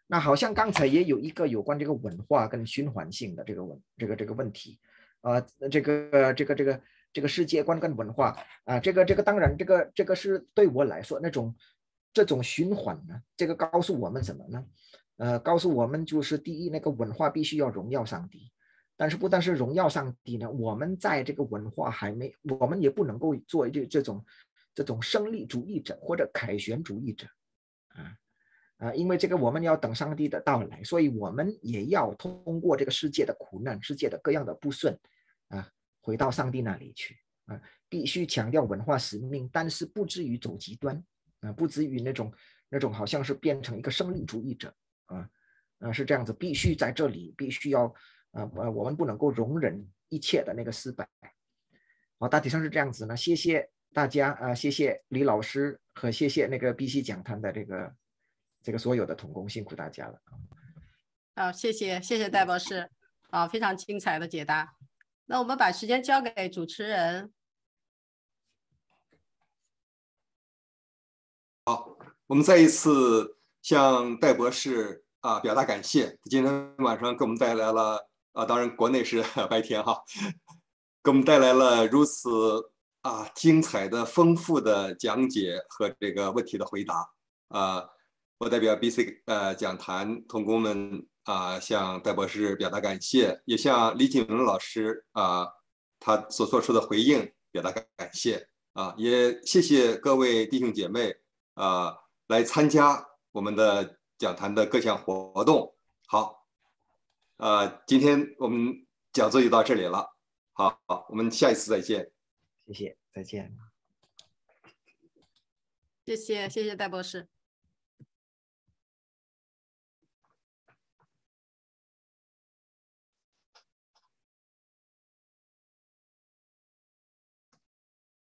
那好像刚才也有一个有关这个文化跟循环性的这个问这个这个问题啊，这个这个这个这个世界观跟文化啊，这个这个当然这个这个是对我来说那种。这种循环呢，这个告诉我们什么呢？呃，告诉我们就是第一，那个文化必须要荣耀上帝，但是不但是荣耀上帝呢，我们在这个文化还没，我们也不能够做这这种这种胜利主义者或者凯旋主义者啊。啊，因为这个我们要等上帝的到来，所以我们也要通过这个世界的苦难、世界的各样的不顺，啊，回到上帝那里去啊，必须强调文化使命，但是不至于走极端啊，不至于那种那种好像是变成一个胜利主义者啊，啊是这样子，必须在这里，必须要啊我，我们不能够容忍一切的那个失败，好，大体上是这样子呢，谢谢大家啊，谢谢李老师和谢谢那个 B C 讲坛的这个。这个所有的同工辛苦大家了好，谢谢谢谢戴博士，啊，非常精彩的解答。那我们把时间交给主持人。好，我们再一次向戴博士啊表达感谢。今天晚上给我们带来了啊，当然国内是 白天哈，给我们带来了如此啊精彩的、丰富的讲解和这个问题的回答啊。我代表 BC 呃讲坛同工们啊，向戴博士表达感谢，也向李锦文老师啊他所做出的回应表达感谢啊，也谢谢各位弟兄姐妹啊来参加我们的讲坛的各项活动。好，呃，今天我们讲座就到这里了。好，我们下一次再见。谢谢，再见。谢谢，谢谢戴博士。